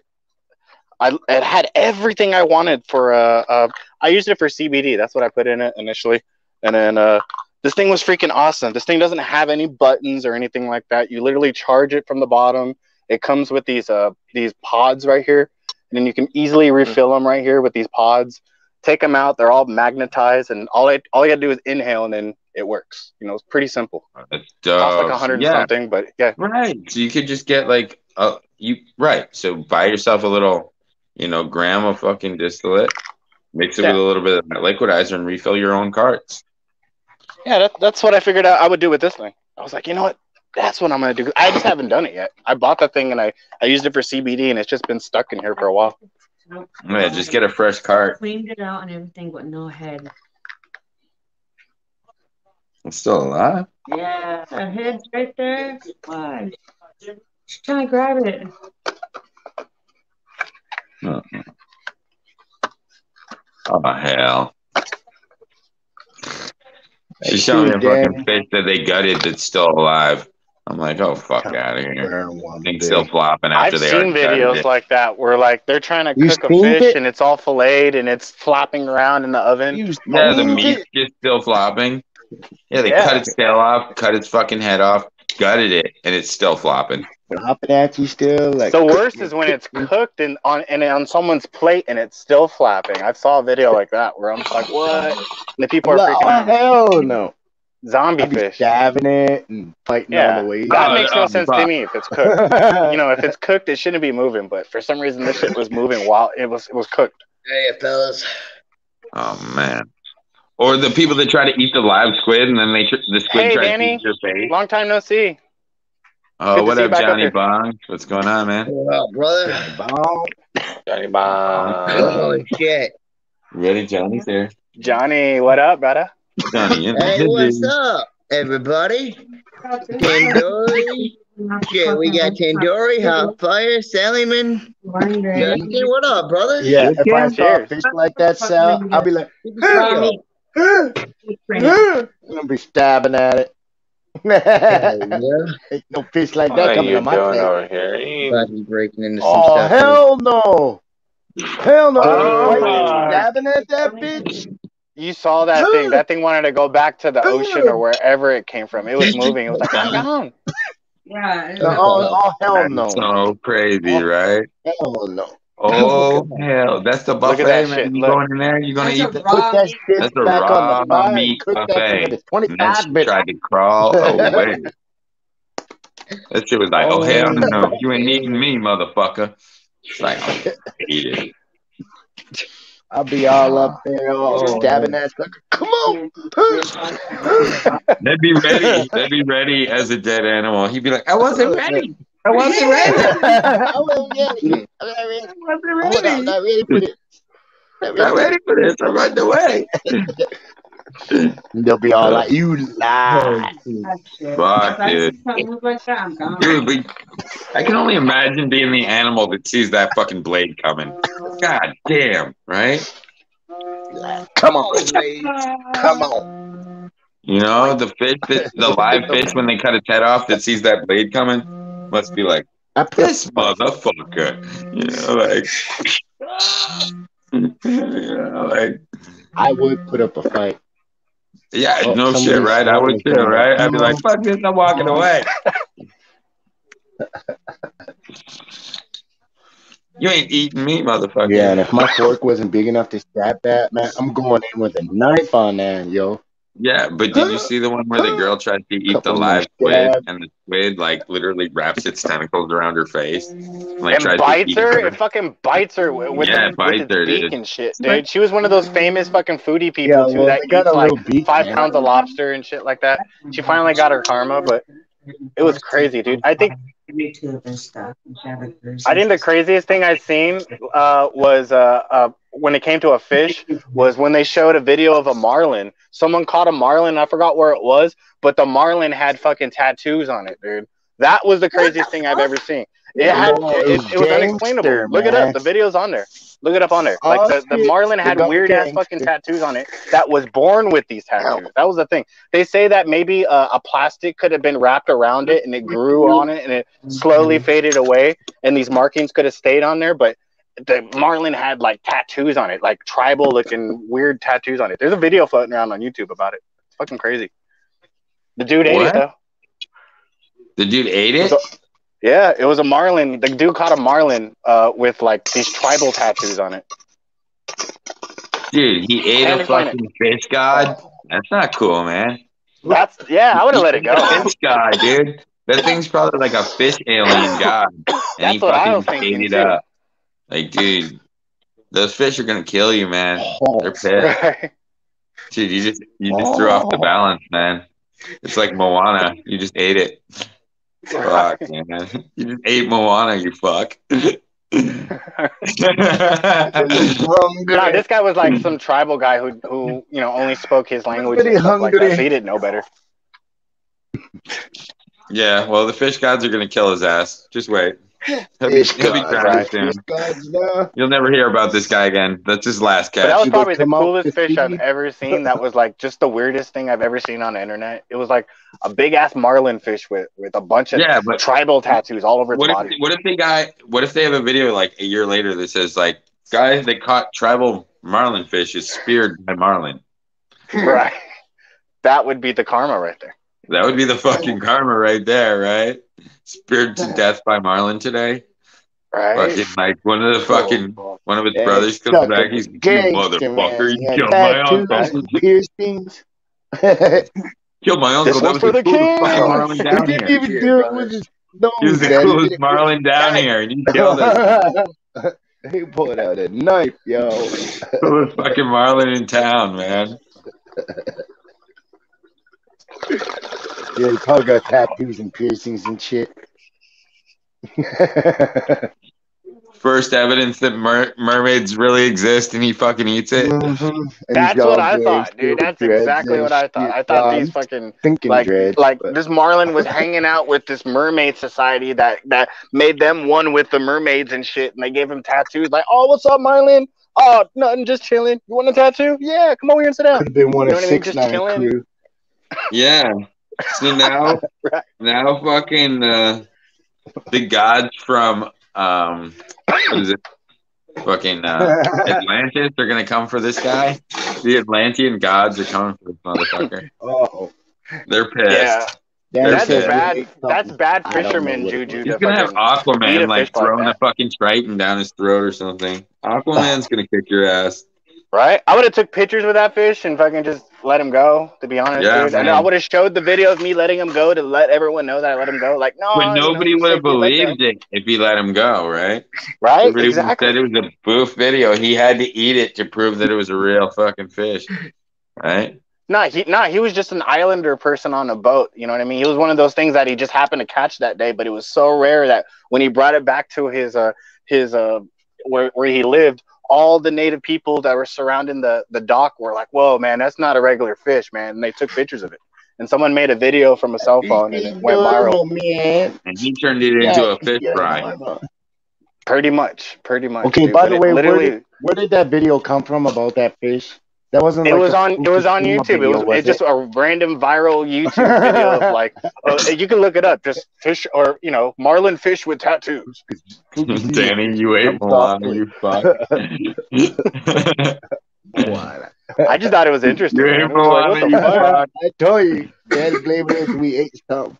I it had everything I wanted for uh, uh I used it for CBD. That's what I put in it initially, and then uh this thing was freaking awesome. This thing doesn't have any buttons or anything like that. You literally charge it from the bottom. It comes with these uh these pods right here, and then you can easily refill them right here with these pods. Take them out. They're all magnetized, and all I all you gotta do is inhale, and then it works. You know, it's pretty simple. That's Costs like a hundred yeah, something, but yeah, right. So you could just get like uh you right. So buy yourself a little, you know, gram of fucking distillate, mix it Yeah. with a little bit of that liquidizer, and refill your own carts. yeah. That, that's what I figured out I would do with this thing. I was like, you know what? That's what I'm gonna do. I just haven't done it yet. I bought that thing and I I used it for CBD, and it's just been stuck in here for a while. Yeah, just get a fresh cart. Cleaned it out and everything, but no head. It's still alive. Yeah, the head's right there. Why? She's trying to grab it. Oh, oh hell. Hey, She's showing me a fucking fish that they gutted that's still alive. I'm like, oh fuck out of here. Burn one Thing's day. still flopping after I've they seen already gutted videos it. like that where like they're trying to You cook a fish it? and it's all filleted and it's flopping around in the oven. You Yeah, the seen meat's it? just still flopping. Yeah, they Yeah. cut its tail off, cut its fucking head off, gutted it, and it's still flopping. Flopping at you still like The worst is when it's cooked and on and on someone's plate and it's still flapping. I saw a video like that where I'm like, what? And the people are Like, freaking oh out. hell no! Zombie I be fish. stabbing it and fighting Yeah. all the way. That makes no sense fuck. to me if it's cooked. You know, if it's cooked, it shouldn't be moving. But for some reason, this shit was moving while it was it was cooked. Hey, fellas. Oh man. Or the people that try to eat the live squid and then they tr- the squid Hey, tries Danny. to eat your face. Long time no see. Oh, Good what up, back up Johnny here. Bong? What's going on, man? What up, brother? Bomb. Johnny Bong. Holy shit. Ready, Johnny's there. Johnny, what up, brother? Johnny, Hey, what's up, everybody? Tandoori. Shit, we got Tandoori, Hot Fire, Sallyman. Justin, what up, brother? Yeah, if I saw a fish like that, Sal, I'll be like, I'm gonna be stabbing at it. yeah. Ain't no fish like that coming on my plate. here? About to breaking into some Oh stuff. hell no! Hell no! Oh, Why you stabbing at that bitch? You saw that thing. That thing wanted to go back to the ocean or wherever it came from. It was moving. It was like, I'm gone. Yeah. Oh, oh, oh hell no! So crazy, oh, right? Oh, hell no! Oh hell, that's the buffet, that man. shit, You look. going in there? You gonna That's eat a the raw that shit That's a back on raw the fire meat cook buffet. shit. It's twenty And then minutes. tried to crawl away. that shit was like, oh, Oh. hell no, you ain't eating me, motherfucker. It's like, I hate it. I'll be all up ah. there, all Oh. stabbing that sucker. Come on! They'd be ready. They'd be ready as a dead animal. He'd be like, I wasn't ready. I wasn't ready. I wasn't ready. I'm not ready. I wasn't I'm ready. not ready for this. Not Not ready. ready for this. I'm running away. They'll be all like, "You lie." Fuck, dude. Dude, but I can only imagine being the animal that sees that fucking blade coming. God damn, right? Come on, Blade. Come on. You know, the fish, that, the live fish, when they cut its head off, that sees that blade coming, must be like, I put this motherfucker. You know, like, you know, like, I would put up a fight. Yeah, Oh, no shit, right? I would too, right? I'd be like, fuck this, I'm walking away. You ain't eating me, motherfucker. Yeah, and if my fork wasn't big enough to stab that, man, I'm going in with a knife on that, yo. Yeah, but did you see the one where the girl tries to eat the live squid stabs. and the squid like literally wraps its tentacles around her face? Like and tries to bites eat her. It fucking bites her with, with, Yeah, the, it bites with its her, beak dude. and shit, dude. She was one of those famous fucking foodie people Yeah, too well, that got eats like beak, five man. pounds of lobster and shit like that. She finally got her karma, but it was crazy, dude. I think YouTube and stuff. I think the craziest thing I've seen uh, was uh, uh, when it came to a fish was when they showed a video of a marlin. Someone caught a marlin. I forgot where it was, but the marlin had fucking tattoos on it, dude. That was the craziest thing I've ever seen. It had No, it, it it, was unexplainable. gangster, Look it up. The video's on there. Look it up on there. Oh, Like the, the marlin had weird ass fucking tattoos on it that was born with these tattoos. That was the thing. They say that maybe uh, a plastic could have been wrapped around it and it grew on it and it slowly faded away and these markings could have stayed on there, but the marlin had like tattoos on it, like tribal looking weird tattoos on it. There's a video floating around on YouTube about it. It's fucking crazy. The dude ate What? it though. The dude ate it? So- Yeah, it was a marlin. The dude caught a marlin uh, with like these tribal tattoos on it. Dude, he ate a fucking fish god? That's not cool, man. That's yeah, I would have let it go. Fish god, dude. That thing's probably like a fish alien god. And he That's was fucking ate it too. up. Like, dude, those fish are gonna kill you, man. They're pissed. Right. Dude, you just you just threw off the oh. balance, man. It's like Moana. You just ate it. Fuck, man. You just ate Moana, you fuck. Nah, this guy was like some tribal guy who who you know only spoke his language Pretty stuff like that. So he didn't know better. yeah, well, the fish gods are gonna kill his ass. Just wait. He'll be, Fish he'll be gods, right. soon. Fish gods. You'll never hear about this guy again. That's his last But that was probably the coolest fish I've ever seen. That was like just the weirdest thing I've ever seen on the internet. It was like a big ass marlin fish with with a bunch of Yeah, but tribal tattoos all over its what if body. what if they got what if they have a video like a year later that says like guy that caught tribal marlin fish is speared by marlin. Hmm. right. That would be the karma right there. That would be the fucking karma right there, right? Speared to death by marlin today. Right. Fucking like one of the fucking oh, one of his Yeah, brothers comes back. He's you motherfucker. He You killed my uncle. piercings. Killed my uncle. That was for the the coolest king. marlin he down didn't here. even do it with his nose. He was the man. Coolest marlin down here, and he killed us. with- he pulled out a knife, yo. Coolest fucking marlin in town, man. Yeah, he probably got tattoos and piercings and shit. First evidence that mer- mermaids really exist, and he fucking eats it. Mhm. And he's That's got what I thought, dude. That's exactly what I thought. I thought these fucking thinking like dreads. like but- this marlin was hanging out with this mermaid society that that made them one with the mermaids and shit, and they gave him tattoos. Like, oh, what's up, Marlin? Oh, nothing, just chilling. You want a tattoo? Yeah, come over here and sit down. could have been one You know of what I mean? six nine crew. Yeah. So now, Right. now, fucking uh, the gods from um, what is it? Fucking uh, Atlantis are gonna come for this guy. The Atlantean gods are coming for this motherfucker. Oh, They're pissed. Yeah, They're that's pissed. bad. That's bad I don't know fisherman juju. was. He's gonna have Aquaman like fish like throwing a fucking triton down his throat or something. Aquaman's gonna kick your ass. Right? I would have took pictures with that fish and fucking just let him go. To be honest, Yeah, dude, man. I would have showed the video of me letting him go to let everyone know that I let him go. Like, no, But you know, nobody would have safe, let go. believed it if he let him go, right? Right? Everybody Exactly. said it was a boof video. He had to eat it to prove that it was a real fucking fish, right? Nah, he nah, he was just an islander person on a boat. You know what I mean? He was one of those things that he just happened to catch that day, but it was so rare that when he brought it back to his uh his uh where where he lived, all the native people that were surrounding the the dock were like, "Whoa, man, that's not a regular fish, man!" And they took pictures of it. And someone made a video from a cell phone, and it went viral. man. And he turned it into a fish fry. Pretty much, pretty much. Okay, dude. by But the it way, where did, Where did that video come from about that fish? That wasn't. It like was on. It was on Fukushima YouTube. It video, was. It's just a random viral YouTube video of like. Uh, you can look it up. Just fish or you know marlin fish with tattoos. Danny, you ate I'm Moana, sorry. you fuck. I just thought it was interesting. You ate It like, what Moana, the you fuck? fuck. I told you, Daddy blaming us. We ate some.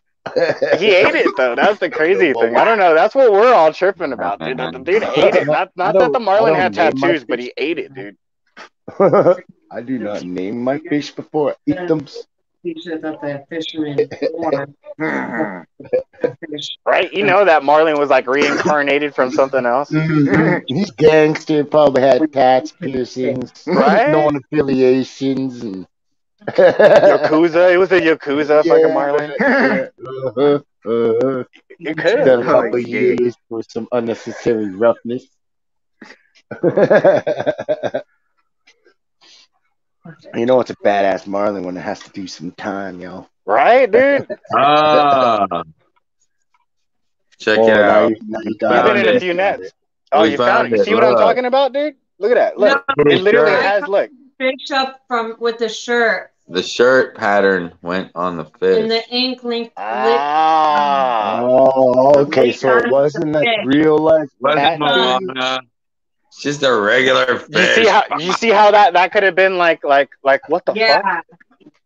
He ate it though. That's the crazy thing. I don't know. That's what we're all tripping about, dude. The, the dude ate it. Not not that the Marlin had I don't name my tattoos, but he ate it, dude. I do not name my fish before I eat them. Teacher that the fisherman fish. Right? You know that Marlin was like reincarnated from something else. Mhm. He's gangster, probably had tats, piercings, Right? known affiliations, and Yakuza. It was a Yakuza fucking Marlin. Yeah. Uh-huh, uh-huh. It could. Done a Oh, couple of yeah. years for some unnecessary roughness. You know it's a badass Marlin when it has to do some time, yo. Right, dude? Ah. Check Oh, it now out. you- now you You've got been in a few nets. Oh, We you found found it. You see what I'm talking about, dude? Look at that. Look. No, It literally Sure. has look. fish up from with the shirt The shirt pattern went on the fish. and the ink link. Ah. Oh, okay. So it wasn't a real life Wasn't cat. Moana. It's just a regular fish. You see how you see how that that could have been like like like what the fuck?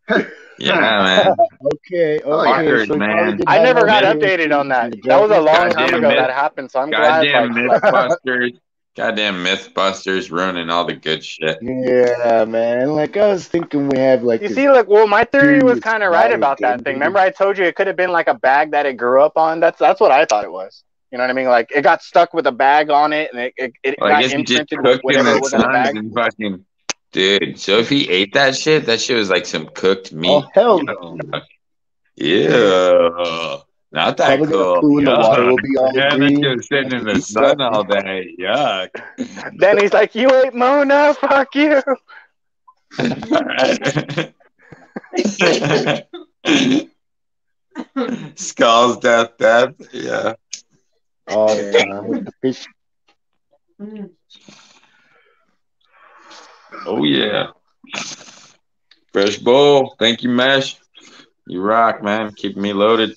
Yeah, yeah, man. Okay, Oh, okay. Fuckers, so man. I never got video updated on that. That was a long Goddamn time ago myth- that happened, so I'm glad. Goddamn Like, Mythbusters. Goddamn Mythbusters ruining all the good shit. Yeah, man. Like I was thinking, we have like you see, like, well, my theory was kind of right about that thing. Remember, I told you it could have been like a bag that it grew up on. That's that's what I thought it was. You know what I mean? Like it got stuck with a bag on it, and it it, it Well, got guess he just imprinted with whatever the was in the bag. fucking. Dude, so if he ate that shit, that shit was like some cooked meat. Oh hell no! Yeah. Not that Probably gonna cool. poo in the water will be all Yeah, that green. shit was sitting in the sun all day. Yuck. Then he's like, "You ate Moana, fuck you." Skulls, death, death. Yeah. All the time with the fish. Mm. Oh yeah. Fresh bowl. Thank you, Mesh. You rock, man. Keep me loaded.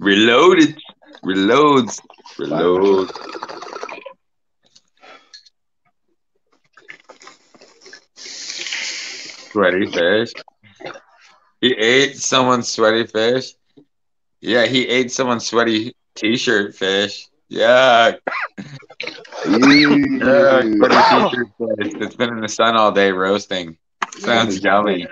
Reloaded. Reloads. Reload. Sweaty fish. He ate someone's sweaty fish. Yeah, he ate someone's sweaty t-shirt fish. Yeah. Yuck. Ew. Sweaty t-shirt fish that's been in the sun all day roasting. Sounds yummy.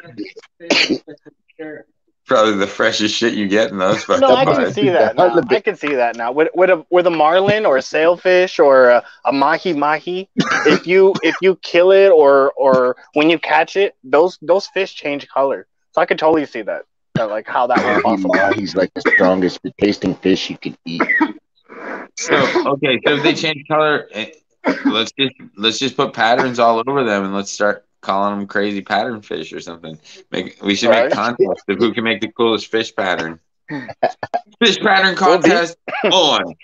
Probably the freshest shit you get in those fucking No, I can buds. see that now. I can see that now. With with a with a marlin or a sailfish or a, a mahi mahi, if you if you kill it or or when you catch it, those those fish change color. So I could totally see that. That, like how that was possible. He's like the strongest tasting fish you can eat. So okay, so if they change color, eh, let's just let's just put patterns all over them and let's start calling them crazy pattern fish or something. Make we should Right. make contests of who can make the coolest fish pattern. Fish pattern contest on.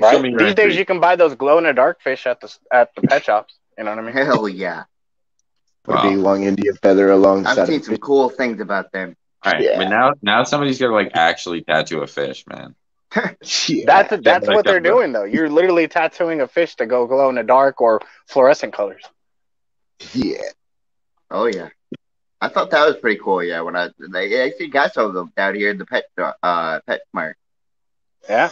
Right? me your These days entry. you can buy those glow in the dark fish at the at the pet shops. You know what I mean? Hell yeah. A Wow. big long Indian feather alongside. I've seen some fish. cool things about them. All right, Yeah. but now now somebody's gonna like actually tattoo a fish, man. Yeah. That's that's like what they're doing though. You're literally tattooing a fish to go glow in the dark or fluorescent colors. yeah. Oh yeah. I thought that was pretty cool. Yeah, when I they actually got some of them down here in the pet uh pet mart. Yeah.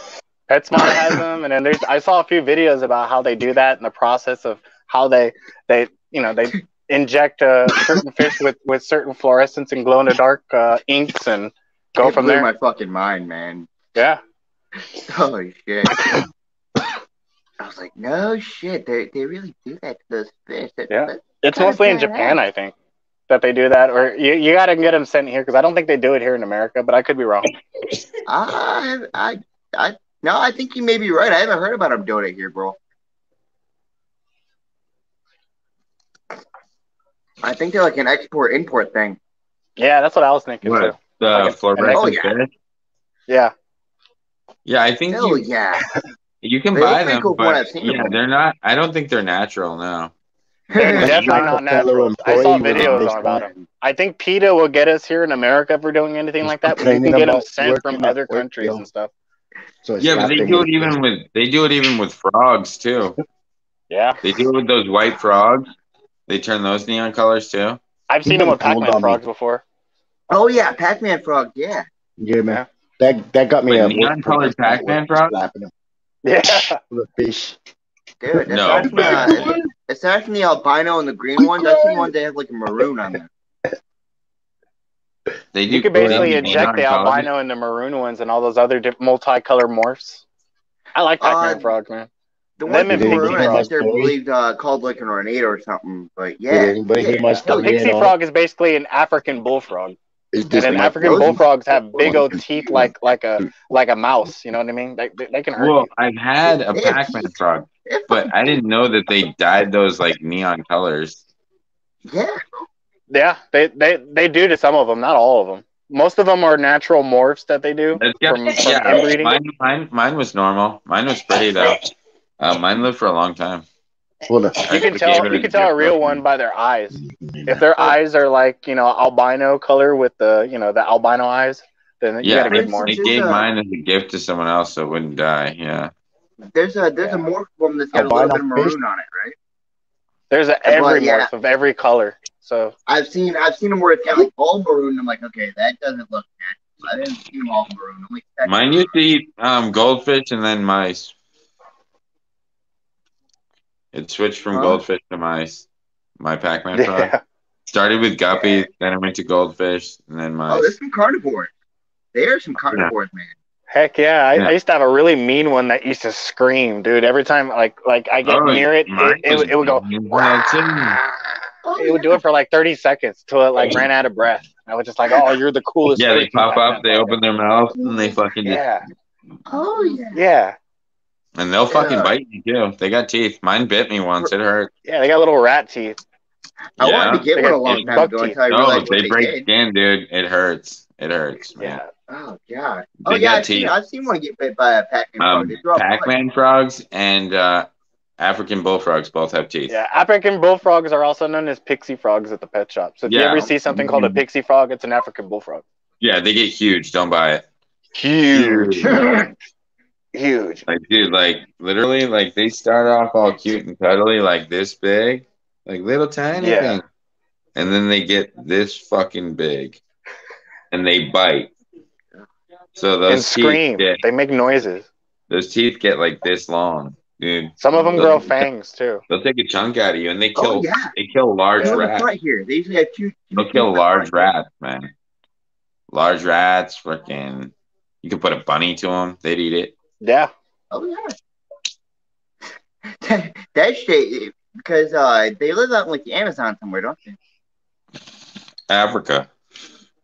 PetSmart has them, and then there's I saw a few videos about how they do that and the process of how they they you know they inject uh, certain fish with with certain fluorescence and glow in the dark uh, inks and go it from blew there. my fucking mind, man. Yeah. Holy shit. I was like, no shit, they they really do that to those fish. That, Yeah. that- It's mostly in. Japan, I think, that they do that. Or you, you got to get them sent here because I don't think they do it here in America, but I could be wrong. I, I, I, no, I think you may be right. I haven't heard about them doing it here, bro. I think they're like an export import thing. Yeah, that's what I was thinking. What Too. the Okay. fluorescent Oh, yeah. fish? Yeah. Yeah, I think Hell you. yeah. You can They buy them, cool but yeah, them. they're not. I don't think they're natural now. They're definitely not natural. I saw employee with a videos on about them. I think PETA will get us here in America if we're doing anything like that. But you can get them sent from other countries yo. and stuff. So it's Yeah, but they do it even with they do it even with frogs too. Yeah, They do it with those white frogs. They turn those neon colors too. I've seen them them with Pac-Man on me. frogs before. Oh yeah, Pac-Man frog. Yeah. Yeah, man. That that got me Wait, at neon colored Pac-Man frog? Yeah, The fish. Dude, No, aside from, back uh, aside from the albino and the green ones, I've seen ones that have like a maroon on them. They do. you could basically do inject the albino and the maroon ones and all those other di- multicolored morphs. I like Pac-Man Uh, frogs, man. The Them ones and maroon, I think they're boy. believed uh, called like an ornado or something. But yeah, Did anybody yeah, hear my hell The pixie frog is basically an African bullfrog, Is and this then African those- bullfrogs have big old teeth like like a like a mouse. You know what I mean? They, they, they can hurt Well, you. I've had a They Pac-Man frog, but I didn't know that they dyed those like neon colors. Yeah. Yeah, they, they they do to some of them, not all of them. Most of them are natural morphs that they do That's from, from yeah, mine, mine, mine was normal. Mine was pretty though. Uh, mine lived for a long time. Hold You can tell you a can tell a real one by their eyes. If their eyes are like you know albino color with the you know the albino eyes, then you Yeah, gotta give more. I gave mine as a gift to someone else so it wouldn't die. Yeah. There's a there's a morph one that's got a little bit of maroon on it, right? There's a, Well, every yeah. morph of every color. So I've seen I've seen them where it's got like all maroon. And I'm like, okay, that doesn't look natural. I didn't see them all maroon. Like, Mine used to eat um, goldfish and then mice. It switched from Huh? goldfish to mice. My Pac-Man frog. yeah, Started with guppies, then I went to goldfish, and then my. oh, there's mice. some carnivores. There are some carnivores, man. heck yeah. I, Yeah. I used to have a really mean one that used to scream, dude. Every time like like I get Oh, near it, it, it, would- it would go. was well, too. Oh, It would do it for like 30 seconds till it like ran out of breath. I was just like, oh, you're the coolest. Yeah, they pop up, they open their mouth, and they fucking just, Yeah, Oh yeah. yeah, and they'll fucking Yeah. bite you too. They got teeth. Mine bit me once. It hurt. yeah. They got little rat teeth. I Yeah. wanted to get They one a got long time ago teeth. until I No, realized what they they break did. skin, dude. It hurts. It hurts, man. Yeah, Oh god. They Oh yeah, I've seen. I've seen one get bit by a Pac-Man frog. Um, They throw up blood. Pac-Man frogs and uh, African bullfrogs both have teeth. yeah. African bullfrogs are also known as pixie frogs at the pet shop. So if you ever see something called a pixie frog, it's an African bullfrog. Yeah, they get huge. Don't buy it. Huge, huge. Like, dude, like literally, like they start off all cute and cuddly, like this big, like little tiny Yeah. thing, and then they get this fucking big, and they bite. So And those teeth scream. get They make noises. those teeth get like this long, dude. Some of them Those- grow fangs too. They'll take a chunk out of you, and they oh, kill. Oh yeah. They kill large They're rats. Right here. They usually have two. two They'll kill large front. rats, man. Large rats, freaking. You could put a bunny to them; they'd eat it. Yeah, Oh yeah. that, that shit because uh they live out in like the Amazon somewhere, don't they? Africa,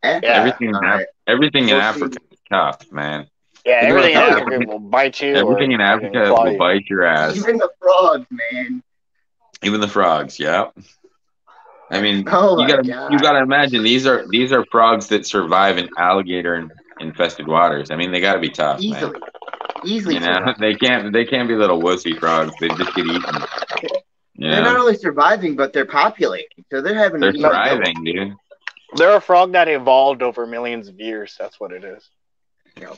Africa. Yeah. everything, in All Af- right. everything in Africa is tough, man. yeah. Think Everything about in. Africa will bite you. Everything or in Africa will you. bite your ass. Even the frogs, man. Even the frogs, yeah. I mean, Oh you gotta God. you gotta imagine these are these are frogs that survive in alligator infested waters. I mean, they gotta be tough, man. Easily. Easily. You know, they can't they can't be little wussy frogs. They just get eaten. They're not only surviving, but they're populating. So they're having they're to thriving, dude. They're a frog that evolved over millions of years. That's what it is. You know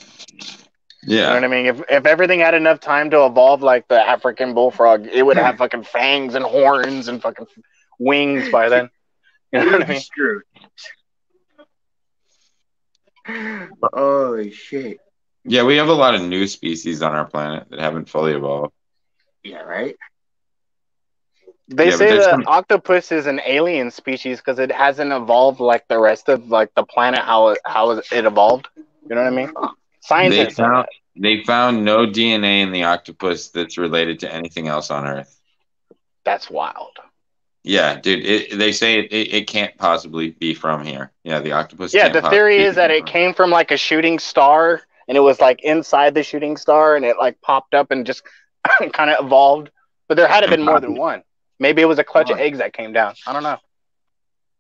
Yeah, what I mean? If if everything had enough time to evolve like the African bullfrog, it would have fucking fangs and horns and fucking wings by then. You know what I mean? Screwed. Oh shit. Yeah. We have a lot of new species on our planet that haven't fully evolved. Yeah, right? They Yeah, say that some- octopus is an alien species because it hasn't evolved like the rest of like the planet how it how it evolved. You know what I mean? Scientists. say found they found no DNA in the octopus that's related to anything else on Earth. That's wild. Yeah, dude. It, they say it, it, it can't possibly be from here. Yeah, the octopus. Yeah, can't the theory is that it came from like a shooting star and it was like inside the shooting star and it like popped up and just kind of evolved. But there had to have been more than one. Maybe it was a clutch of eggs that came down. I don't know.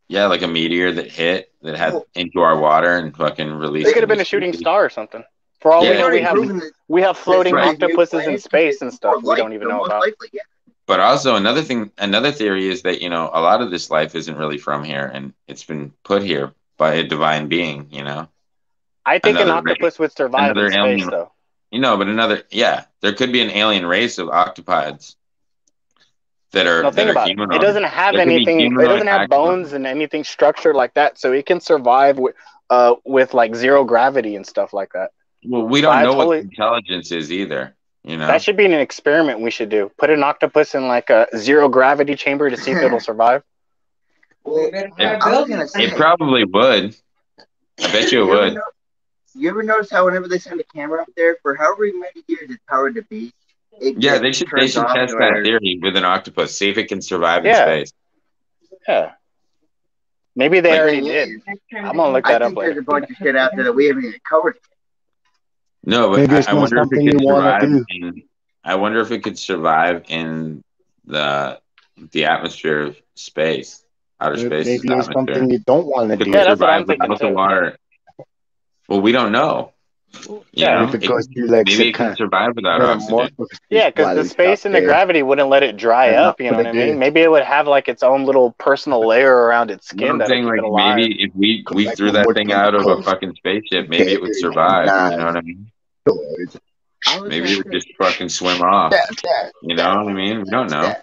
Yeah, like a meteor that hit that had Oh. into our water and fucking released. It could have been a shooting species. star or something. For all we know, we have we have floating right. octopuses in space and stuff we don't even know about. likely, yeah. But also another thing, another theory is that you know a lot of this life isn't really from here, and it's been put here by a divine being. You know, I think an Another octopus would survive another in space, alien. though. you know, but another, yeah, there could be an alien race of octopods that are No, that think are about it. humanoid. It doesn't have There anything. It doesn't have octopods. bones and anything structured like that, so it can survive with uh with like zero gravity and stuff like that. Well, we don't I know totally- what intelligence is either. You know, That should be an experiment we should do. Put an octopus in like a zero gravity chamber to see if it'll survive. Well, It- I was gonna say, it probably would. I bet you it would. No- you ever notice how whenever they send a camera up there for however many years it's powered to be, it Yeah, they should they should test that matter- theory with an octopus. See if it can survive in space. Yeah. Maybe they Like- already did. I'm gonna look I that up think there's later. a bunch of shit out there that we haven't even covered. No, but Maybe I, it's I wonder if it could survive in. I wonder if it could survive in the the atmosphere of space, outer space Maybe it's atmosphere. something you don't want to Could do. Yeah, that's what I'm thinking the too. water? Well, we don't know. You Yeah. know, If it it- goes through like maybe it can survive without kind oxygen. Yeah, because the space and the there. gravity wouldn't let it dry Yeah, up. You know what I mean? is. Maybe it would have like its own little personal layer around its skin what I'm that'll saying? keep Like maybe if we we Like threw that thing out of a fucking spaceship, maybe it would survive. You know what I mean? Maybe it would just fucking swim off. That, that, You know what I mean? We don't know.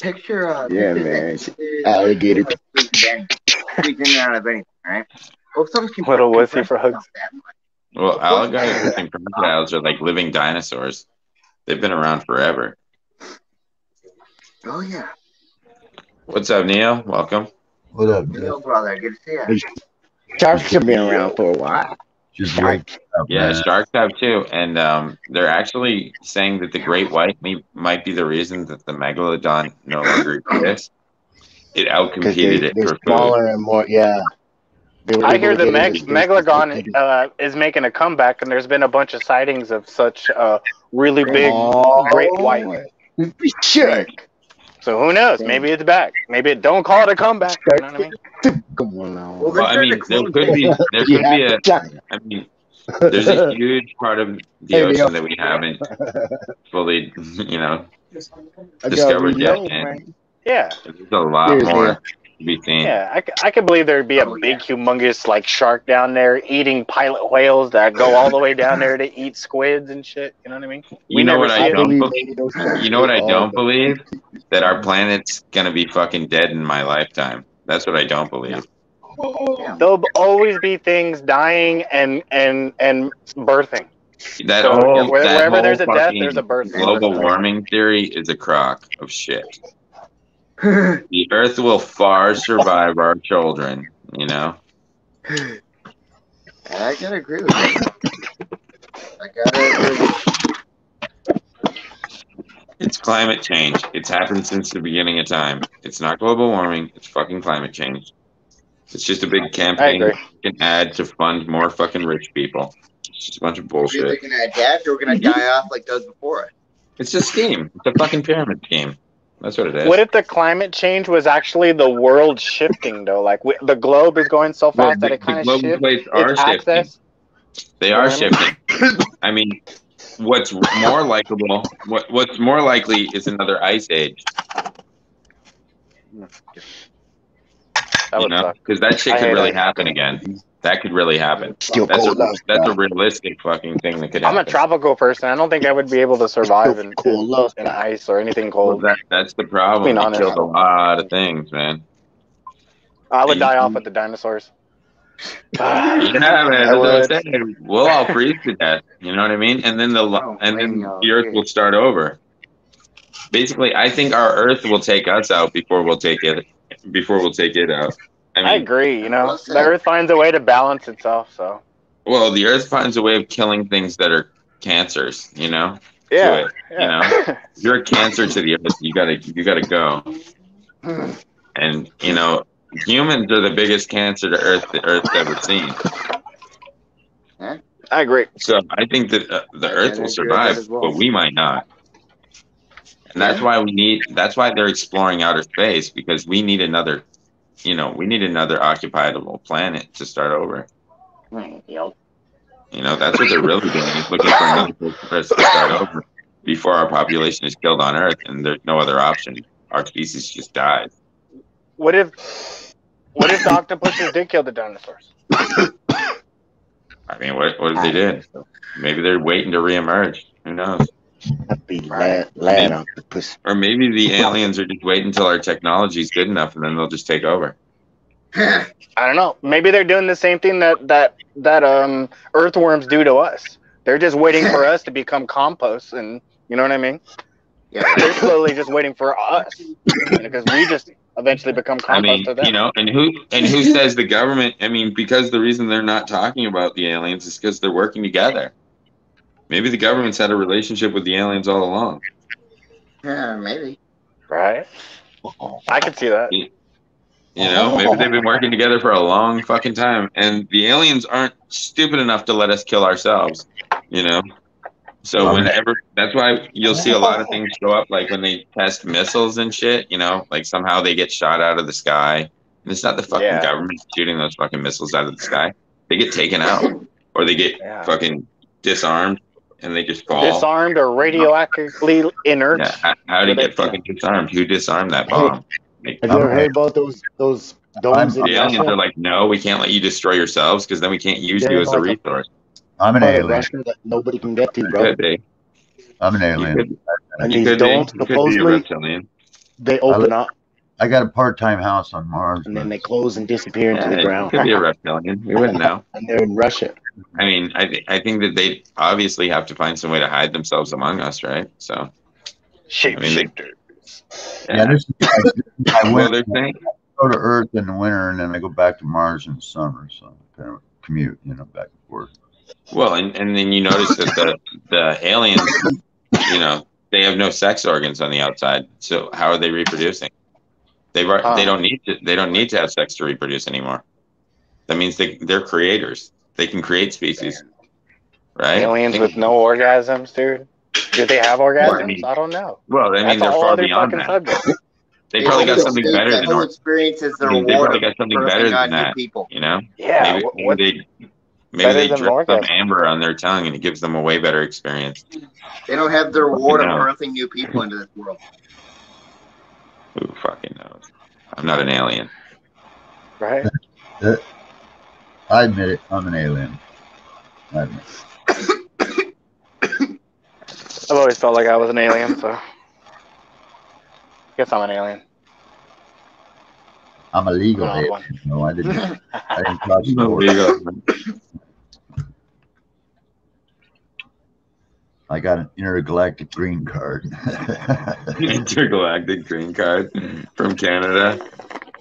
picture uh Yeah, man. that- It's there's- alligator. squeeze in squeeze in and out of anything, right? Well, some can Little compress wussy for hugs. Well, alligators and crocodiles are like living dinosaurs. They've been around forever. Oh yeah, What's up, Neo? Welcome. What up, Yo, brother, good to see you. Sharks have been around for a while. Just wake up, Yeah, man. sharks have too, and um, they're actually saying that the great white may, might be the reason that the megalodon no longer exists. It outcompeted they, it they're food. smaller and more, yeah. They were I hear to the Meg- Megalodon uh, is making a comeback, and there's been a bunch of sightings of such uh, really big Oh, great white. Shark. So who knows? Maybe it's back. Maybe it don't call it a comeback. You know what I mean? Come on now. Well, Well, I mean, there could be there could yeah, be a. China. I mean, there's a huge part of the Hey, ocean that we haven't fully, you know, I got discovered yet, man. Yeah, there's a lot Seriously. more to be seen. yeah. I, c- I could believe there'd be a Oh, big, yeah. humongous like shark down there eating pilot whales that go all the way down there to eat squids and shit. You know what I mean? You We know what I don't believe believe? maybe those sharks You know what I don't believe? That our planet's gonna be fucking dead in my lifetime. That's what I don't believe. There'll always be things dying and and and birthing. That So, whole, where- that wherever there's a death, there's a birth. global warming theory is a crock of shit. The Earth will far survive our children. You know. I gotta agree with you. I gotta agree. It's climate change. It's happened since the beginning of time. It's not global warming. It's fucking climate change. It's just a big campaign can add to fund more fucking rich people. It's just a bunch of bullshit. We're gonna adapt or we're gonna die off like those before us. It's a scheme. It's a fucking pyramid scheme. That's what it is. What if the climate change was actually the world shifting though? Like we, the globe is going so Well, fast that it kind the of shifts plates are its shifting. access. They are shifting. I mean, what's more likable? What what's more likely is another ice age. Hmm. That you would know, because that shit I could really happen again. That could really happen. Still That's a cold love that's a realistic fucking thing that could happen. I'm a tropical person. I don't think I would be able to survive in, Cool love in ice or anything Well, cold. that that's the problem. Being It honest. killed a lot of things, man. I would die off with the dinosaurs. Yeah, man. I That's what I'm would. saying. We'll all freeze to death. You know what I mean? And then the Oh, and then blame the Earth will start over. Basically, I think our Earth will take us out before we'll take it before we'll take it out. I I agree. You know, the Earth finds a way to balance itself. So well, the Earth finds a way of killing things that are cancers. You know, yeah, it, you yeah. if you're a cancer to the Earth, you gotta you gotta go. And you know, humans are the biggest cancer to Earth the Earth's ever seen. I agree. So I think that uh, the I- I Earth will survive, well. but we might not. And that's why we need. That's why they're exploring outer space because we need another. You know, we need another occupiable planet to start over. You know, that's what they're really doing. Is looking for another place for us to start over before our population is killed on Earth, and there's no other option. Our species just dies. What if what if the octopuses did kill the dinosaurs? I mean, what what if they did? Maybe they're waiting to reemerge. Who knows? That'd be land, land octopus. Or maybe the aliens are just waiting until our technology is good enough, and then they'll just take over. I don't know. Maybe they're doing the same thing that that that um earthworms do to us. They're just waiting for us to become compost, and you know what I mean. Yeah. They're slowly just waiting for us because we just eventually become compost I mean, to them. you know, and who and who says the government? I mean, because the reason they're not talking about the aliens is because they're working together. Maybe the government's had a relationship with the aliens all along. Yeah, maybe. right? I can see that. You know, maybe they've been working together for a long fucking time, and the aliens aren't stupid enough to let us kill ourselves. You know, so whenever that's why you'll see a lot of things show up, like when they test missiles and shit. You know, like somehow they get shot out of the sky, and it's not the fucking Yeah. government shooting those fucking missiles out of the sky. They get taken out, or they get Yeah. fucking disarmed, and they just fall. Disarmed or radioactively inert. Yeah, how, how do you get fucking disarmed? Who disarmed that bomb? Like, Have you ever heard about those those domes in the aliens Russia? are like, no, we can't let you destroy yourselves because then we can't use Yeah, you as a resource. I'm an alien. Russia that nobody can get to, bro. Could be. I'm an You alien. could, And you these domes, You could be a supposedly, they open up I got a part-time house on Mars. and then they close and disappear into the you ground. could be a reptilian. We wouldn't know. and they're in Russia. I mean, I, th- I think that they obviously have to find some way to hide themselves among us, right? So, I mean, they, yeah, yeah. this is, I Well, went they're go to Earth in the winter and then I go back to Mars in the summer. So I kind of commute, you know, back and forth. well, and, and then you notice that the, the aliens, you know, they have no sex organs on the outside. So how are they reproducing? They've they don't need to they don't need to have sex to reproduce anymore. That means they they're creators. They can create species, right? Aliens They- with no orgasms, dude. Do they have orgasms? I don't know. Well, I mean, That's they're far beyond that. subject. They probably got something better than whole or- experience I mean, they water probably got something birthing better than new that. people. You know, Yeah. maybe, what- maybe they maybe better they than drip some amber on their tongue and it gives them a way better experience. They don't have their water No. birthing new people into this world. Who fucking knows? I'm not an alien. right? I admit it. I'm an alien. I admit it. I've always felt like I was an alien, so guess I'm an alien. I'm a legal Oh, alien. one. No, I didn't. I didn't cross the border. there you go. I got an intergalactic green card. Intergalactic green card from Canada.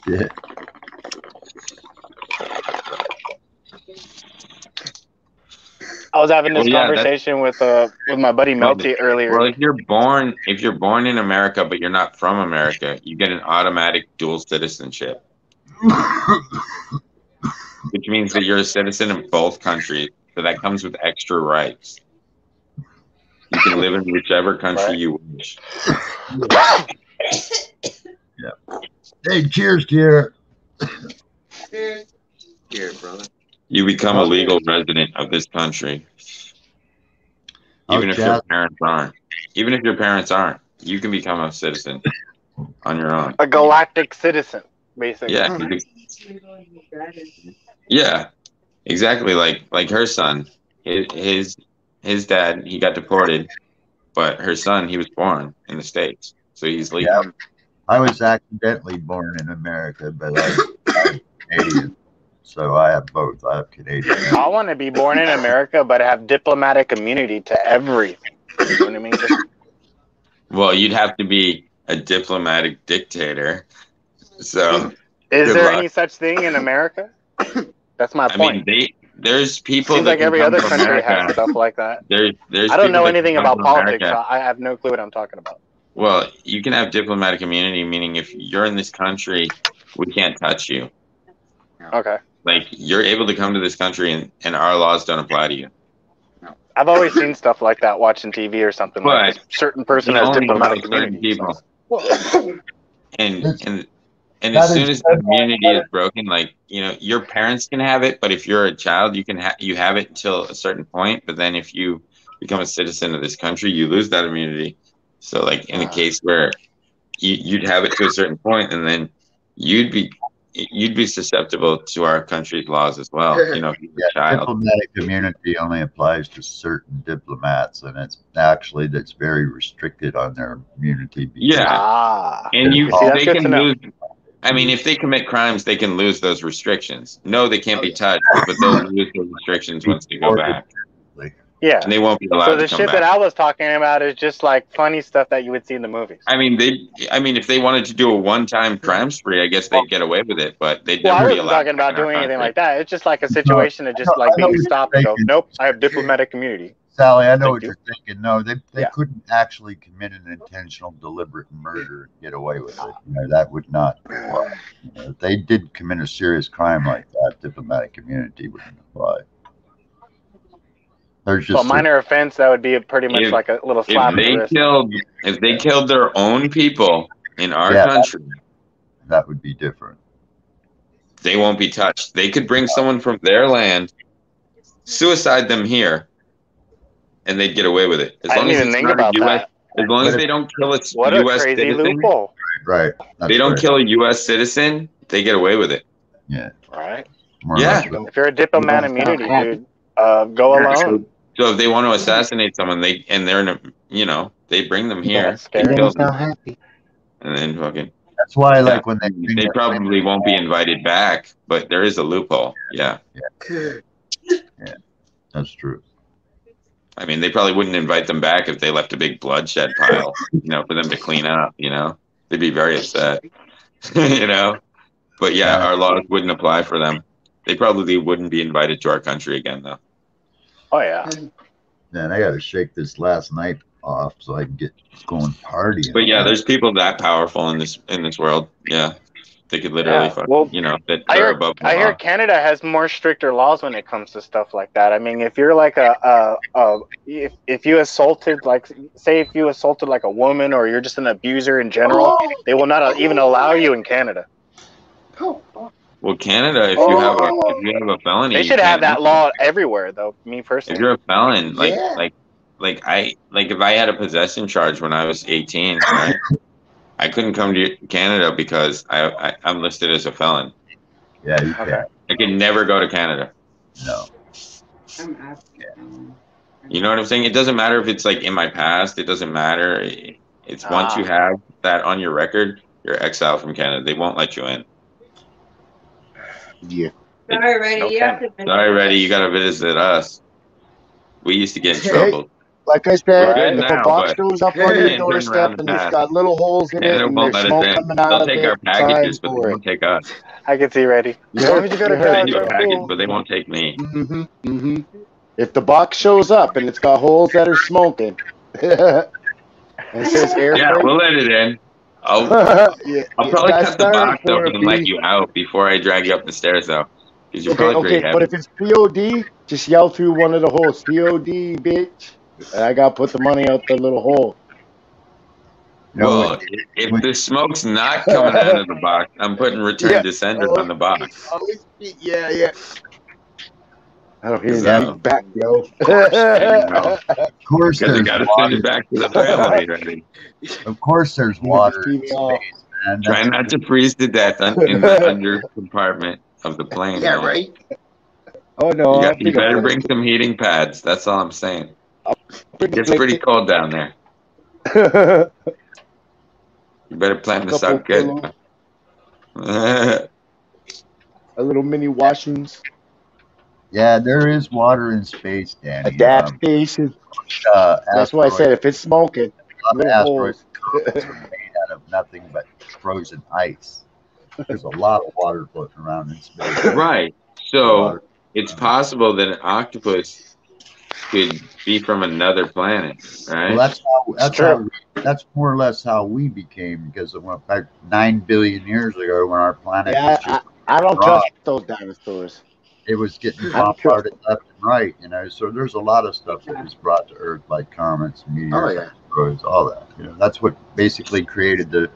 yeah. I was having this Well, yeah, conversation with uh with my buddy Well, Melty earlier. Well, if you're born if you're born in America but you're not from America, you get an automatic dual citizenship, which means that you're a citizen in both countries. So that comes with extra rights. You can live in whichever country Right. you wish. yeah. Hey, cheers, Kier. Here, brother. You become a legal resident of this country, oh, even Oh, if your parents aren't. Even if your parents aren't, you can become a citizen on your own. a galactic citizen, basically. Yeah, yeah, exactly. Like like her son, his his his dad, he got deported, but her son, he was born in the states, so he's legal. Yeah. I was accidentally born in America, but I, I'm Canadian. So I have both. I have Canadian. I want to be born in America, but have diplomatic immunity to everything. You know what I mean? Just, Well, you'd have to be a diplomatic dictator. So is Good there luck. any such thing in America? That's my I point. mean, they there's people. Seems that like can every come other country America. has stuff like that. There's there's I don't know anything about politics. So I have no clue what I'm talking about. Well, you can have diplomatic immunity, meaning if you're in this country, we can't touch you. Okay. Like you're able to come to this country, and, and our laws don't apply to you. I've always seen stuff like that watching TV or something. like But a certain person has diplomatic certain immunity. people. And and And That as soon as the immunity is broken, like you know, your parents can have it, but if you're a child, you can ha- you have it until a certain point. But then if you become a citizen of this country, you lose that immunity. So like in a ah. case where you, you'd have it to a certain point, and then you'd be you'd be susceptible to our country's laws as well. You know, if you're child. Diplomatic immunity only applies to certain diplomats, and it's actually that's very restricted on their immunity. Yeah. Ah. And you, See, they can lose. I mean, if they commit crimes, they can lose those restrictions. No, they can't be touched, but they'll lose those restrictions once they go back, Yeah. and they won't be allowed So to the come shit back. that I was talking about is just like funny stuff that you would see in the movies. I mean, they. I mean, if they wanted to do a one-time crime spree, I guess they'd get away with it, but they'd Well, I never be wasn't talking about doing anything like that. It's just like a situation of just like I know being what stopped and go, nope, I have diplomatic immunity. Sally, I know Thank what you. you're thinking. No, they they Yeah. couldn't actually commit an intentional, deliberate murder and get away with it. You know, that would not apply. You know, if they did commit a serious crime like that, diplomatic immunity wouldn't apply. There's just Well, minor offense, that would be a pretty much If- like a little slap If in the they wrist. killed, if they killed their own people in our Yeah. country, that would be different. they won't be touched. They could bring someone from their land, suicide them here, and they'd get away with it. As I long didn't as even it's think not a about US, that. as long as But they don't kill a What a U.S. crazy citizen, loophole, Right. That's they don't right. kill a U.S. citizen, they get away with it. Yeah. right? More Yeah. If you're a diplomat immunity, dude, uh, go Yeah, alone. So, so if they want to assassinate someone, they and they're in a, you know, they bring them here, it's they scary. kill them, happy. and then fucking. That's why, Yeah. like, when they They that- probably won't be invited back, but there is a loophole. Yeah. That's true. I mean, they probably wouldn't invite them back if they left a big bloodshed pile, you know, for them to clean up, you know? They'd be very upset, you know? But yeah, Yeah. our laws wouldn't apply for them. They probably wouldn't be invited to our country again, though. Oh yeah. Man, I got to shake this last night off so I can get going partying. But yeah, there's people that powerful in this in this world. Yeah, they could literally, Yeah, fucking, well, you know, that I are hear, above I hear. Canada has more stricter laws when it comes to stuff like that. I mean, if you're like a, a, a if, if you assaulted, like, say if you assaulted like a woman or you're just an abuser in general, oh. they will not even allow you in Canada. Oh, Well, Canada, if you have a if you have a felony, They should have that law everywhere, though. Me personally, If you're a felon, like Yeah. like like I like if I had a possession charge when I was 18, right? I couldn't come to Canada because I, I I'm listed as a felon. Yeah, you Okay. can. I could never go to Canada. No. I'm asking. You know what I'm saying? It doesn't matter if it's like in my past. It doesn't matter. It's once Ah. you have that on your record, you're exiled from Canada. They won't let you in. Yeah. Sorry, Reddy. You have to Sorry, Reddy, you gotta visit us. We used to get in Hey. trouble. Like I said, good if a box but goes up on your doorstep and it's got little holes in it and there's smoke in. coming out They'll of take it, our packages, but they won't take us. I can see ready. You As long heard, as you go you to They'll take your package, but they won't take me. hmm hmm If the box shows up and it's got holes that are smoking, it says air Yeah, freight, we'll let it in. I'll yeah, I'll probably cut the box open and let you out before I drag you up the stairs, though, because you're Okay, probably okay, heavy. but if it's POD, just yell through one of the holes, POD, bitch. And I gotta put the money out the little hole. You Well, when- if when- the smoke's not coming out of the box, I'm putting return Yeah. to sender Oh, on the box. yeah, yeah. I don't hear So- you back, yo. know. of course, Because I there's gotta send water. it back to the family. Ready? Of course, there's water in keep me off. space, man. Try That's, not to freeze to death un- in the under compartment of the plane. Yeah, right. Oh no, You, got, you bring a better bring some heating pads. That's all I'm saying. Bring It gets pretty cold down there. You better plan this out good. a little mini washings, yeah, there is water in space, Danny. adapt Um, uh, That's why I said if it's smoking, a lot of asteroids holes. and comets are made out of nothing but frozen ice. There's a lot of water floating around in space. right. So it's possible that an octopus could be from another planet, right? Well, that's how that's true. how we, that's more or less how we became because it went back nine billion years ago when our planet Yeah, was just I don't rock. trust those dinosaurs. It was getting I don't bombarded left and right. You know, so there's a lot of stuff that was brought to Earth by comets, meteors, Oh yeah. asteroids, all that. You know, that's what basically created the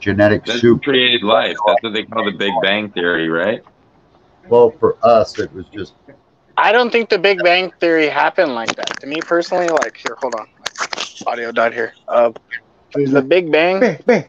genetic That's soup. created life. That's what they call the Big Bang Theory, right? Well, for us, it was just I don't think the Big Bang Theory happened like that. To me personally, like here, hold on, audio died here. Uh, the Big Bang. Bang.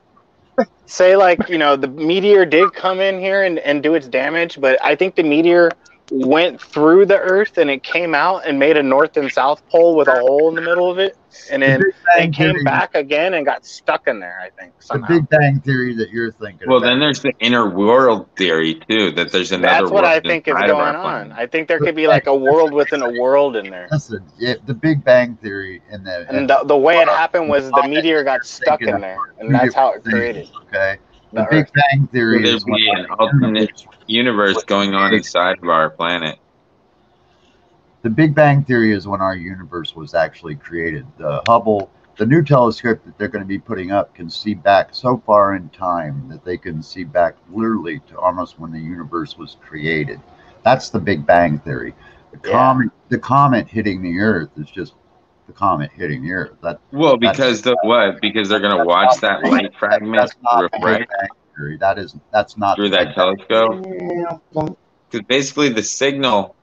Say like you know the meteor did come in here and, and do its damage, but I think the meteor went through the Earth and it came out and made a north and south pole with a hole in the middle of it, and then Big it came Theory- back again and got stuck in there. I think the. Big Bang Theory that you're thinking. Well, about. then there's the inner world theory too. That there's another. That's what world I think is inside of our going on. I think there could be like a world within a world in there. Listen, it, the Big Bang Theory and the And the, the way it happened was the meteor got stuck in there, and that's how it created. Okay. The The Big Earth. Bang Theory Could there is when be an alternate universe going on inside of our planet? the Big Bang Theory is when our universe was actually created. The Hubble, the new telescope that they're going to be putting up can see back so far in time that they can see back literally to almost when the universe was created. That's the Big Bang Theory. The Yeah. comet, the comet hitting the Earth is just the comet hitting the Earth. That Well, because the what? Because they're gonna watch that light fragment that's not refract That is that's not through that Big Bang telescope. Because basically, the signal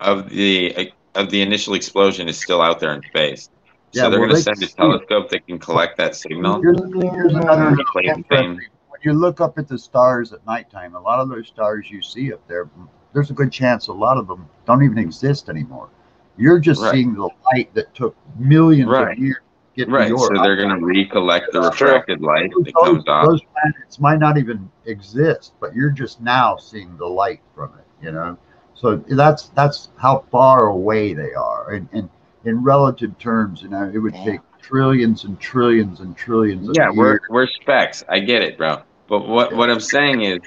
of the of the initial explosion is still out there in space. So Yeah, they're well, gonna send a can see it. telescope that can collect that signal. Here's, here's another and play the same. when you look up at the stars at nighttime, a lot of those stars you see up there, there's a good chance a lot of them don't even exist anymore. You're just Right. seeing the light that took millions Right. of years to get Right. to So they're gonna recollect the refracted light that those, comes off. those planets might not even exist, but you're just now seeing the light from it, you know? So that's that's how far away they are. And, and in relative terms, you know, it would take trillions and trillions and trillions of Yeah, years. we're we're specs. I get it, bro. But what what I'm saying is,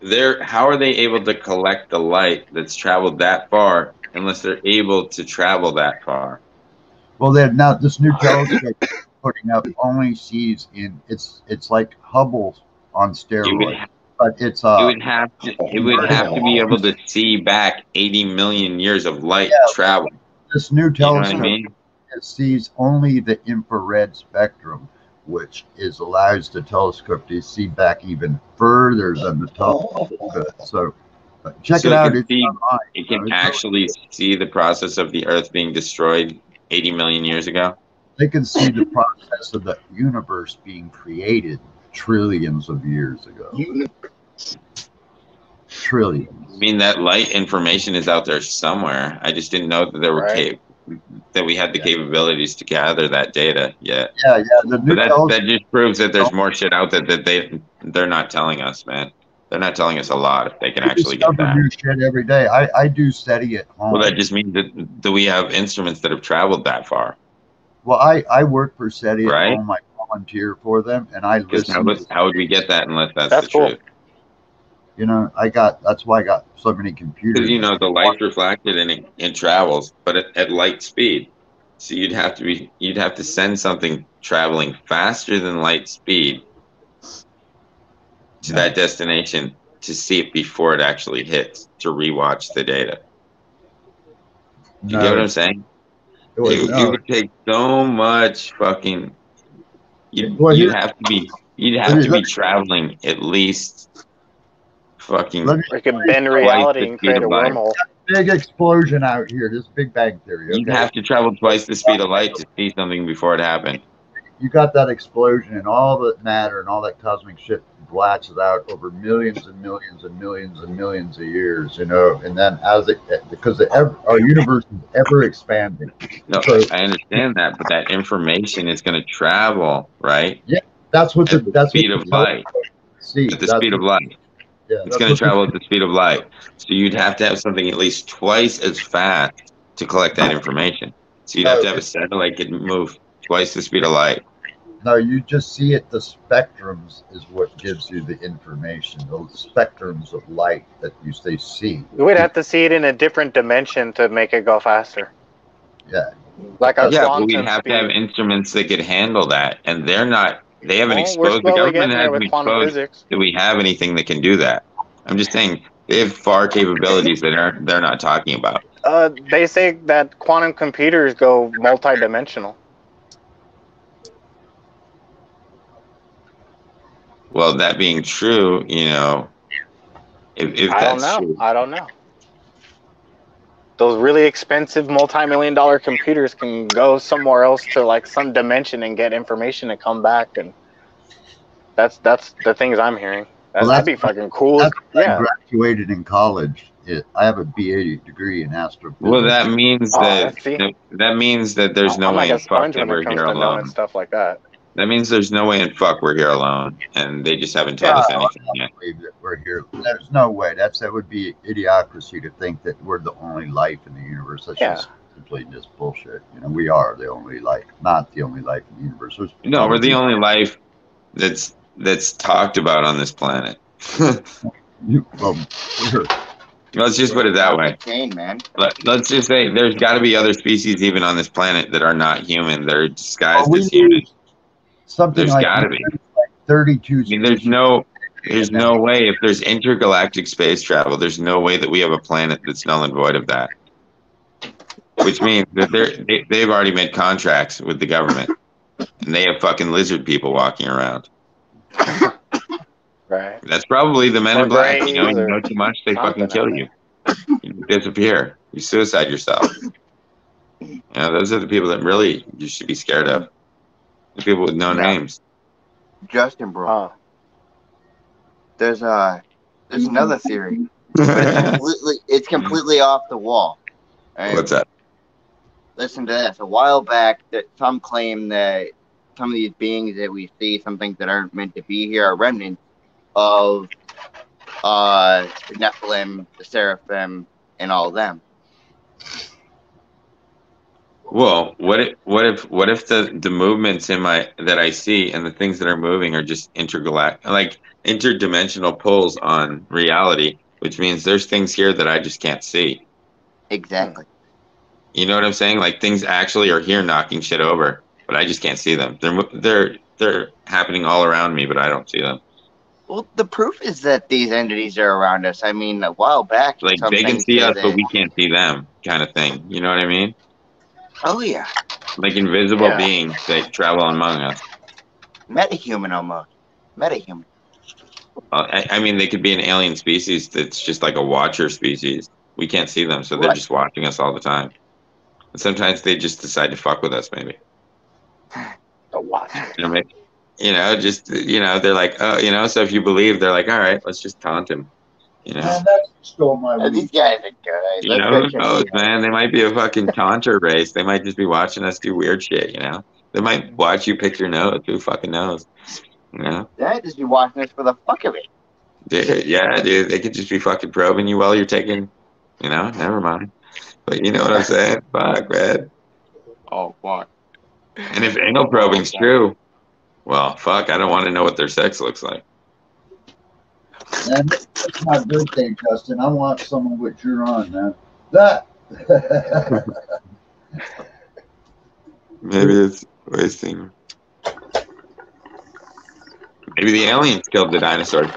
they're how are they able to collect the light that's traveled that far unless they're able to travel that far? Well, then now this new telescope putting up only sees in it's it's like Hubble on steroids, but it's uh it would have to it would have to be able to see back 80 million years of light travel. this new You know I telescope mean? it sees only the infrared spectrum, which is allows the telescope to see back even further than the telescope. So check So it out. can It's see- online. It can actually see the process of the Earth being destroyed 80 million years ago. They can see the process of the universe being created trillions of years ago. Trillions. I mean that light information is out there somewhere. I just didn't know that there were Right. cap- that we had the capabilities to gather that data yet. Yeah, yeah. The new But that, that just proves that there's more shit out there that they they're not telling us, man. They're not telling us a lot if they can We actually get discover that. new shit every day. I, I do SETI at home. Well, that just means that do we have instruments that have traveled that far. Well, I, I work for SETI Right. at home. I volunteer for them, and I Because how listen. would, how would we get that unless that's, That's the cool. truth? You know, I got that's why I got so many computers. You know the light's reflected and it, it travels, but at, at light speed. So you'd have to be you'd have to send something traveling faster than light speed to that destination to see it before it actually hits to rewatch the data. You No. get what I'm saying? It was- It, no. it would take so much fucking. You'd, Well, you'd have to be you'd have to be let traveling at least fucking Let me We could bend reality and create a wormhole. big explosion out here. This Big Bang Theory. You'd have to travel twice the speed of light to see something before it happened. You got that explosion and all that matter and all that cosmic shit blatches out over millions and millions and millions and millions of years. You know, and then as it because the, ev- our universe is ever expanding. No, So- I understand that, but that information is going to travel right Yeah, That's what the the that's speed what of light. See, at the speed of light. Yeah, It's going to travel at the speed of light. So you'd have to have something at least twice as fast to collect that information. So you'd have to have a satellite get move twice the speed of light. No, you just see it. The spectrums is what gives you the information. The spectrums of light that you say see. We would have to see it in a different dimension to make it go faster. Yeah. Like a Yeah, but we'd have to have instruments that could handle that, and they're not. They haven't Well, exposed. The government hasn't exposed physics. that we have anything that can do that. I'm just saying they have far capabilities that are they're not talking about. Uh, they say that quantum computers go multi-dimensional. Well, that being true, you know, if, if I don't that's know. true, I don't know. Those really expensive multi-million dollar computers can go somewhere else to like some dimension and get information and come back and that's that's the things I'm hearing. That, Well, that'd be that's- fucking cool. That's when I Yeah. graduated in college. It, I have a BA degree in astrophysics. well, that means Oh, that see? that, that means that there's no I'm way like a in fuck sponge that when we're it comes here to knowing alone. stuff like that. That means there's no way in fuck we're here alone, and they just haven't told us Yeah. anything yet. believe that we're here. There's no way. That's that would be idiocracy to think that we're the only life in the universe. That's Yeah. just complete just bullshit. You know, we are the only life, not the only life in the universe. There's No, we're the only life that's that's talked about on this planet. You, well, we're- Let's just put it that way. Chain, man. Let, let's just say there's got to be other species even on this planet that are not human. They're disguised Well, we as human. Need something There's like, gotta be. like 32 I mean, there's no, there's no way if there's intergalactic space travel, there's no way that we have a planet that's null and void of that. Which means that they're they, they've already made contracts with the government, and they have fucking lizard people walking around. Right. That's probably the men Or in black. You know, you know too much, they fucking kill you. You disappear. You suicide yourself. You know, those are the people that really you should be scared of. The people with no Yeah. names. Justin, bro. Huh. There's uh there's another theory. It's completely it's completely off the wall. All right? What's that? Listen to this. A while back that some claim that some of these beings that we see, some things that aren't meant to be here, are remnants of uh the Nephilim, the Seraphim, and all them. Well, what if what if what if the the movements in my that I see and the things that are moving are just intergalactic, like interdimensional pulls on reality, which means there's things here that I just can't see. Exactly. You know what I'm saying? Like things actually are here knocking shit over, but I just can't see them. They're they're they're happening all around me, but I don't see them. Well, the proof is that these entities are around us. I mean, a while back, Like they can see us, but we can't see them, kind of thing. You know what I mean? Oh yeah, Like invisible Yeah. beings that travel among us. metahuman almost, metahuman. Uh, I, I mean, they could be an alien species that's just like a watcher species. We can't see them, so they're Right. just watching us all the time. And sometimes they just decide to fuck with us, maybe. The watch. You know, maybe, you know, just you know, they're like, oh, you know. So if you believe, they're like, all right, let's just taunt him. You know, Man, that stole my these guys are good. you know, go who check knows, man? They might be a fucking taunter race. They might just be watching us do weird shit. You know, they might watch you pick your nose. Who fucking knows? You know. They might just be watching us for the fuck of it. Dude, yeah, dude, they could just be fucking probing you while you're taking, you know, never mind. But you know what I'm saying? Fuck, man. Oh fuck. And if anal probing's true, well, fuck, I don't want to know what their sex looks like. Man, it's my birthday, Justin. I want some of what you're on, man. That. Maybe it's wasting. Maybe the aliens killed the dinosaurs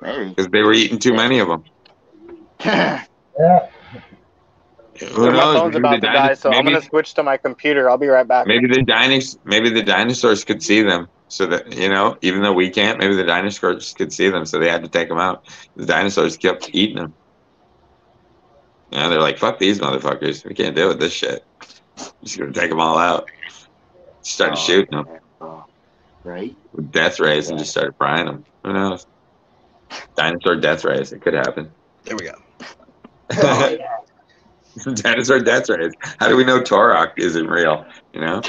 Maybe. because they were eating too many of them. yeah. Who knows? my phone's Maybe about to die, dino- so I'm gonna switch to my computer. I'll be right back. maybe the dinos- maybe the dinosaurs could see them, so that you know, even though we can't, maybe the dinosaurs could see them, so they had to take them out. The dinosaurs kept eating them. Yeah, they're like, "Fuck these motherfuckers! We can't deal with this shit. Just gonna take them all out." Started Oh, shooting them Oh, Right? with death rays and just started frying them. Who knows? Dinosaur death rays. It could happen. There we go. Oh, Dinosaur death rays. How do we know Turok isn't real? You know?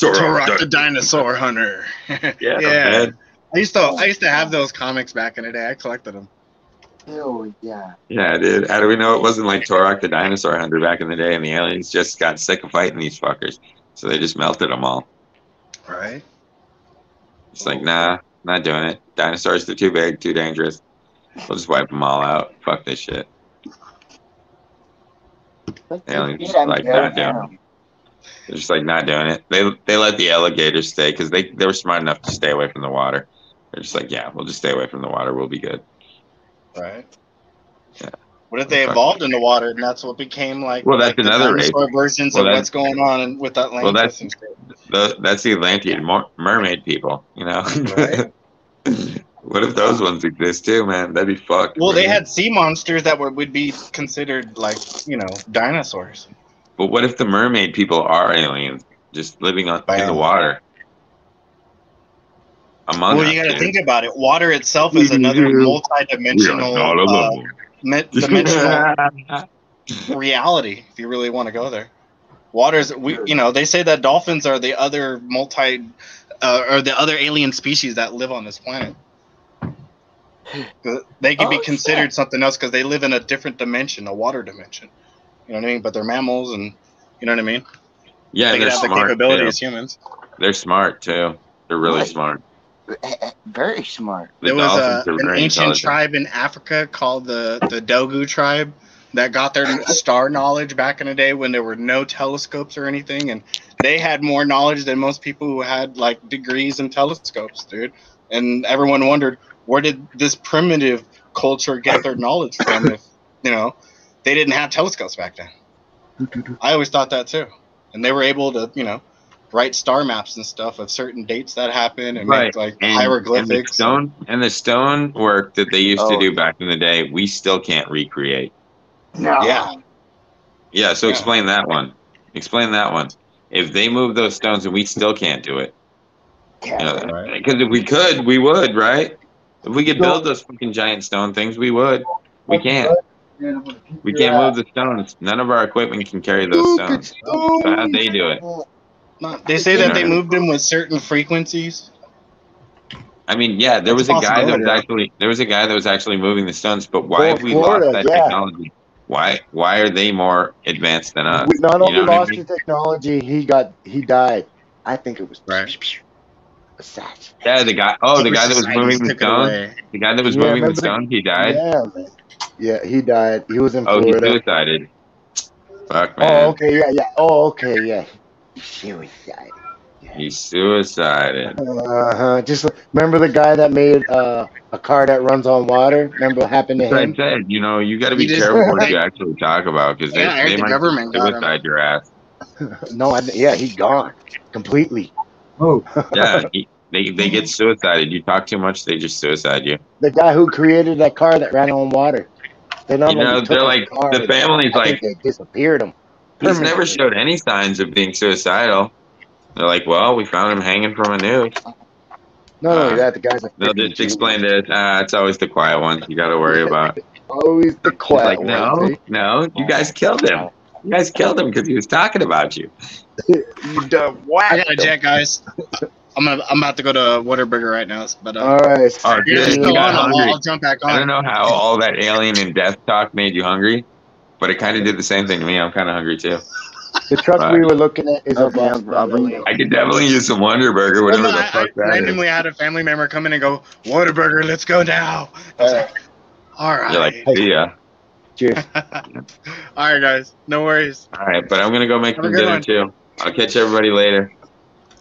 Turok the dinosaur hunter. Yeah, yeah. man. I used to I used to have those comics back in the day. I collected them. Oh, yeah. Yeah, dude. How do we know it wasn't like Turok the dinosaur hunter back in the day and the aliens just got sick of fighting these fuckers? So they just melted them all. Right? It's like, nah, not doing it. Dinosaurs, they're too big, too dangerous. We'll just wipe them all out. Fuck this shit. Let's Aliens just like good not doing now. it. They're just like not doing it. They they let the alligators stay because they they were smart enough to stay away from the water. They're just like, yeah, we'll just stay away from the water. We'll be good. Right. Yeah. What if they evolved in the water and that's what became like? Well, that's like another versions Well, of what's going on with that Well, that's the, that's the Atlantean mermaid people. You know. what if those ones exist too, man? That'd be fucked. Well, they had sea monsters that were, would be considered like you know dinosaurs. It? But what if the mermaid people are aliens, just living on in the water? Among well, us, you got to think about it. Water itself is another We are multi-dimensional, uh, me- dimensional reality. If you really want to go there, water's we you know they say that dolphins are the other multi uh, or the other alien species that live on this planet. They could be Oh, considered something else because they live in a different dimension, a water dimension. You know what I mean? But they're mammals, and you know what I mean. Yeah, they they're could have the capability too. as humans. They're smart too. They're really Right. smart. Eh, eh, very smart. The there was uh, a, an ancient tribe in Africa called the the Dogon tribe that got their star knowledge back in the day when there were no telescopes or anything, and they had more knowledge than most people who had like degrees and telescopes, dude. And everyone wondered where did this primitive culture get their knowledge from if you know they didn't have telescopes back then. I always thought that too, and they were able to you know write star maps and stuff of certain dates that happened and Right. make like And, and the stone and the stone work that they used Oh. to do oh. back in the day, we still can't recreate. No. Yeah. Yeah, so Yeah. explain that one. Explain that one. If they move those stones and we still can't do it, because if we could, we would, right? If we could build those fucking giant stone things, we would. We can't. We can't move the stones. None of our equipment can carry those stones. So how they do it? They say that they moved them with certain frequencies. I mean, yeah, there was a a guy that was actually there was a guy that was actually moving the stones, but why have we lost that technology? Why why are they more advanced than us? We not You only know what I lost mean? the technology, he got he died. I think it was Right. Assassin. Yeah, the guy. Oh, the guy that was moving the took it stones. The guy that was moving the remember the- stones. He died. Yeah, man. Yeah, he died. He was in Oh, he Florida. suicided. Fuck man. Oh, okay, yeah, yeah. Oh, okay, yeah. Suicide. He suicided. Uh huh. Just remember the guy that made uh, a car that runs on water. Remember what happened to That's what I him? said. You know, you got to be just- careful what you actually talk about because Yeah, they, they the might government got him. suicide your ass. no, I, yeah, he's gone completely. Oh, Yeah, he, they they get suicided. You talk too much, they just suicide you. The guy who created that car that ran on water. They not You know, only took they're like car, the family's I think like they disappeared him. he's never showed any signs of being suicidal. They're like, well, we found him hanging from a noose. No, only Uh, that, the guy's a They'll just explain that ah, it's always the quiet ones you got to worry about. Always the quiet like, no, one. no, you guys killed him. You guys killed him because he was talking about you. You done I gotta him. jet, guys. I'm gonna, I'm about to go to Whataburger right now, but uh, All right. Oh, you're dude, you go got on. I'll. I'll jump back I don't know how all that alien and death talk made you hungry, but it kind of did the same thing to me. I'm kind of hungry too. The truck Right. we were looking at is Okay, a I'll- I'll bring it. I could definitely use some Wonder Burger, Well, whatever no, the I, I fuck that is. randomly had a family member come in and go, "Whataburger, let's go now." I like, "All right, You're like, see ya. Cheers. all right, guys, no worries." All right, but I'm gonna go make Have some dinner one. too. I'll catch everybody later.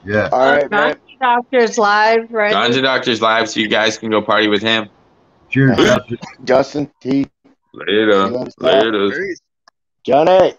yeah. All right, man. Doctors live, right? Ganja Doctor's live, so you guys can go party with him. Cheers, Justin. Justin T. Later. Later. Later. Johnny.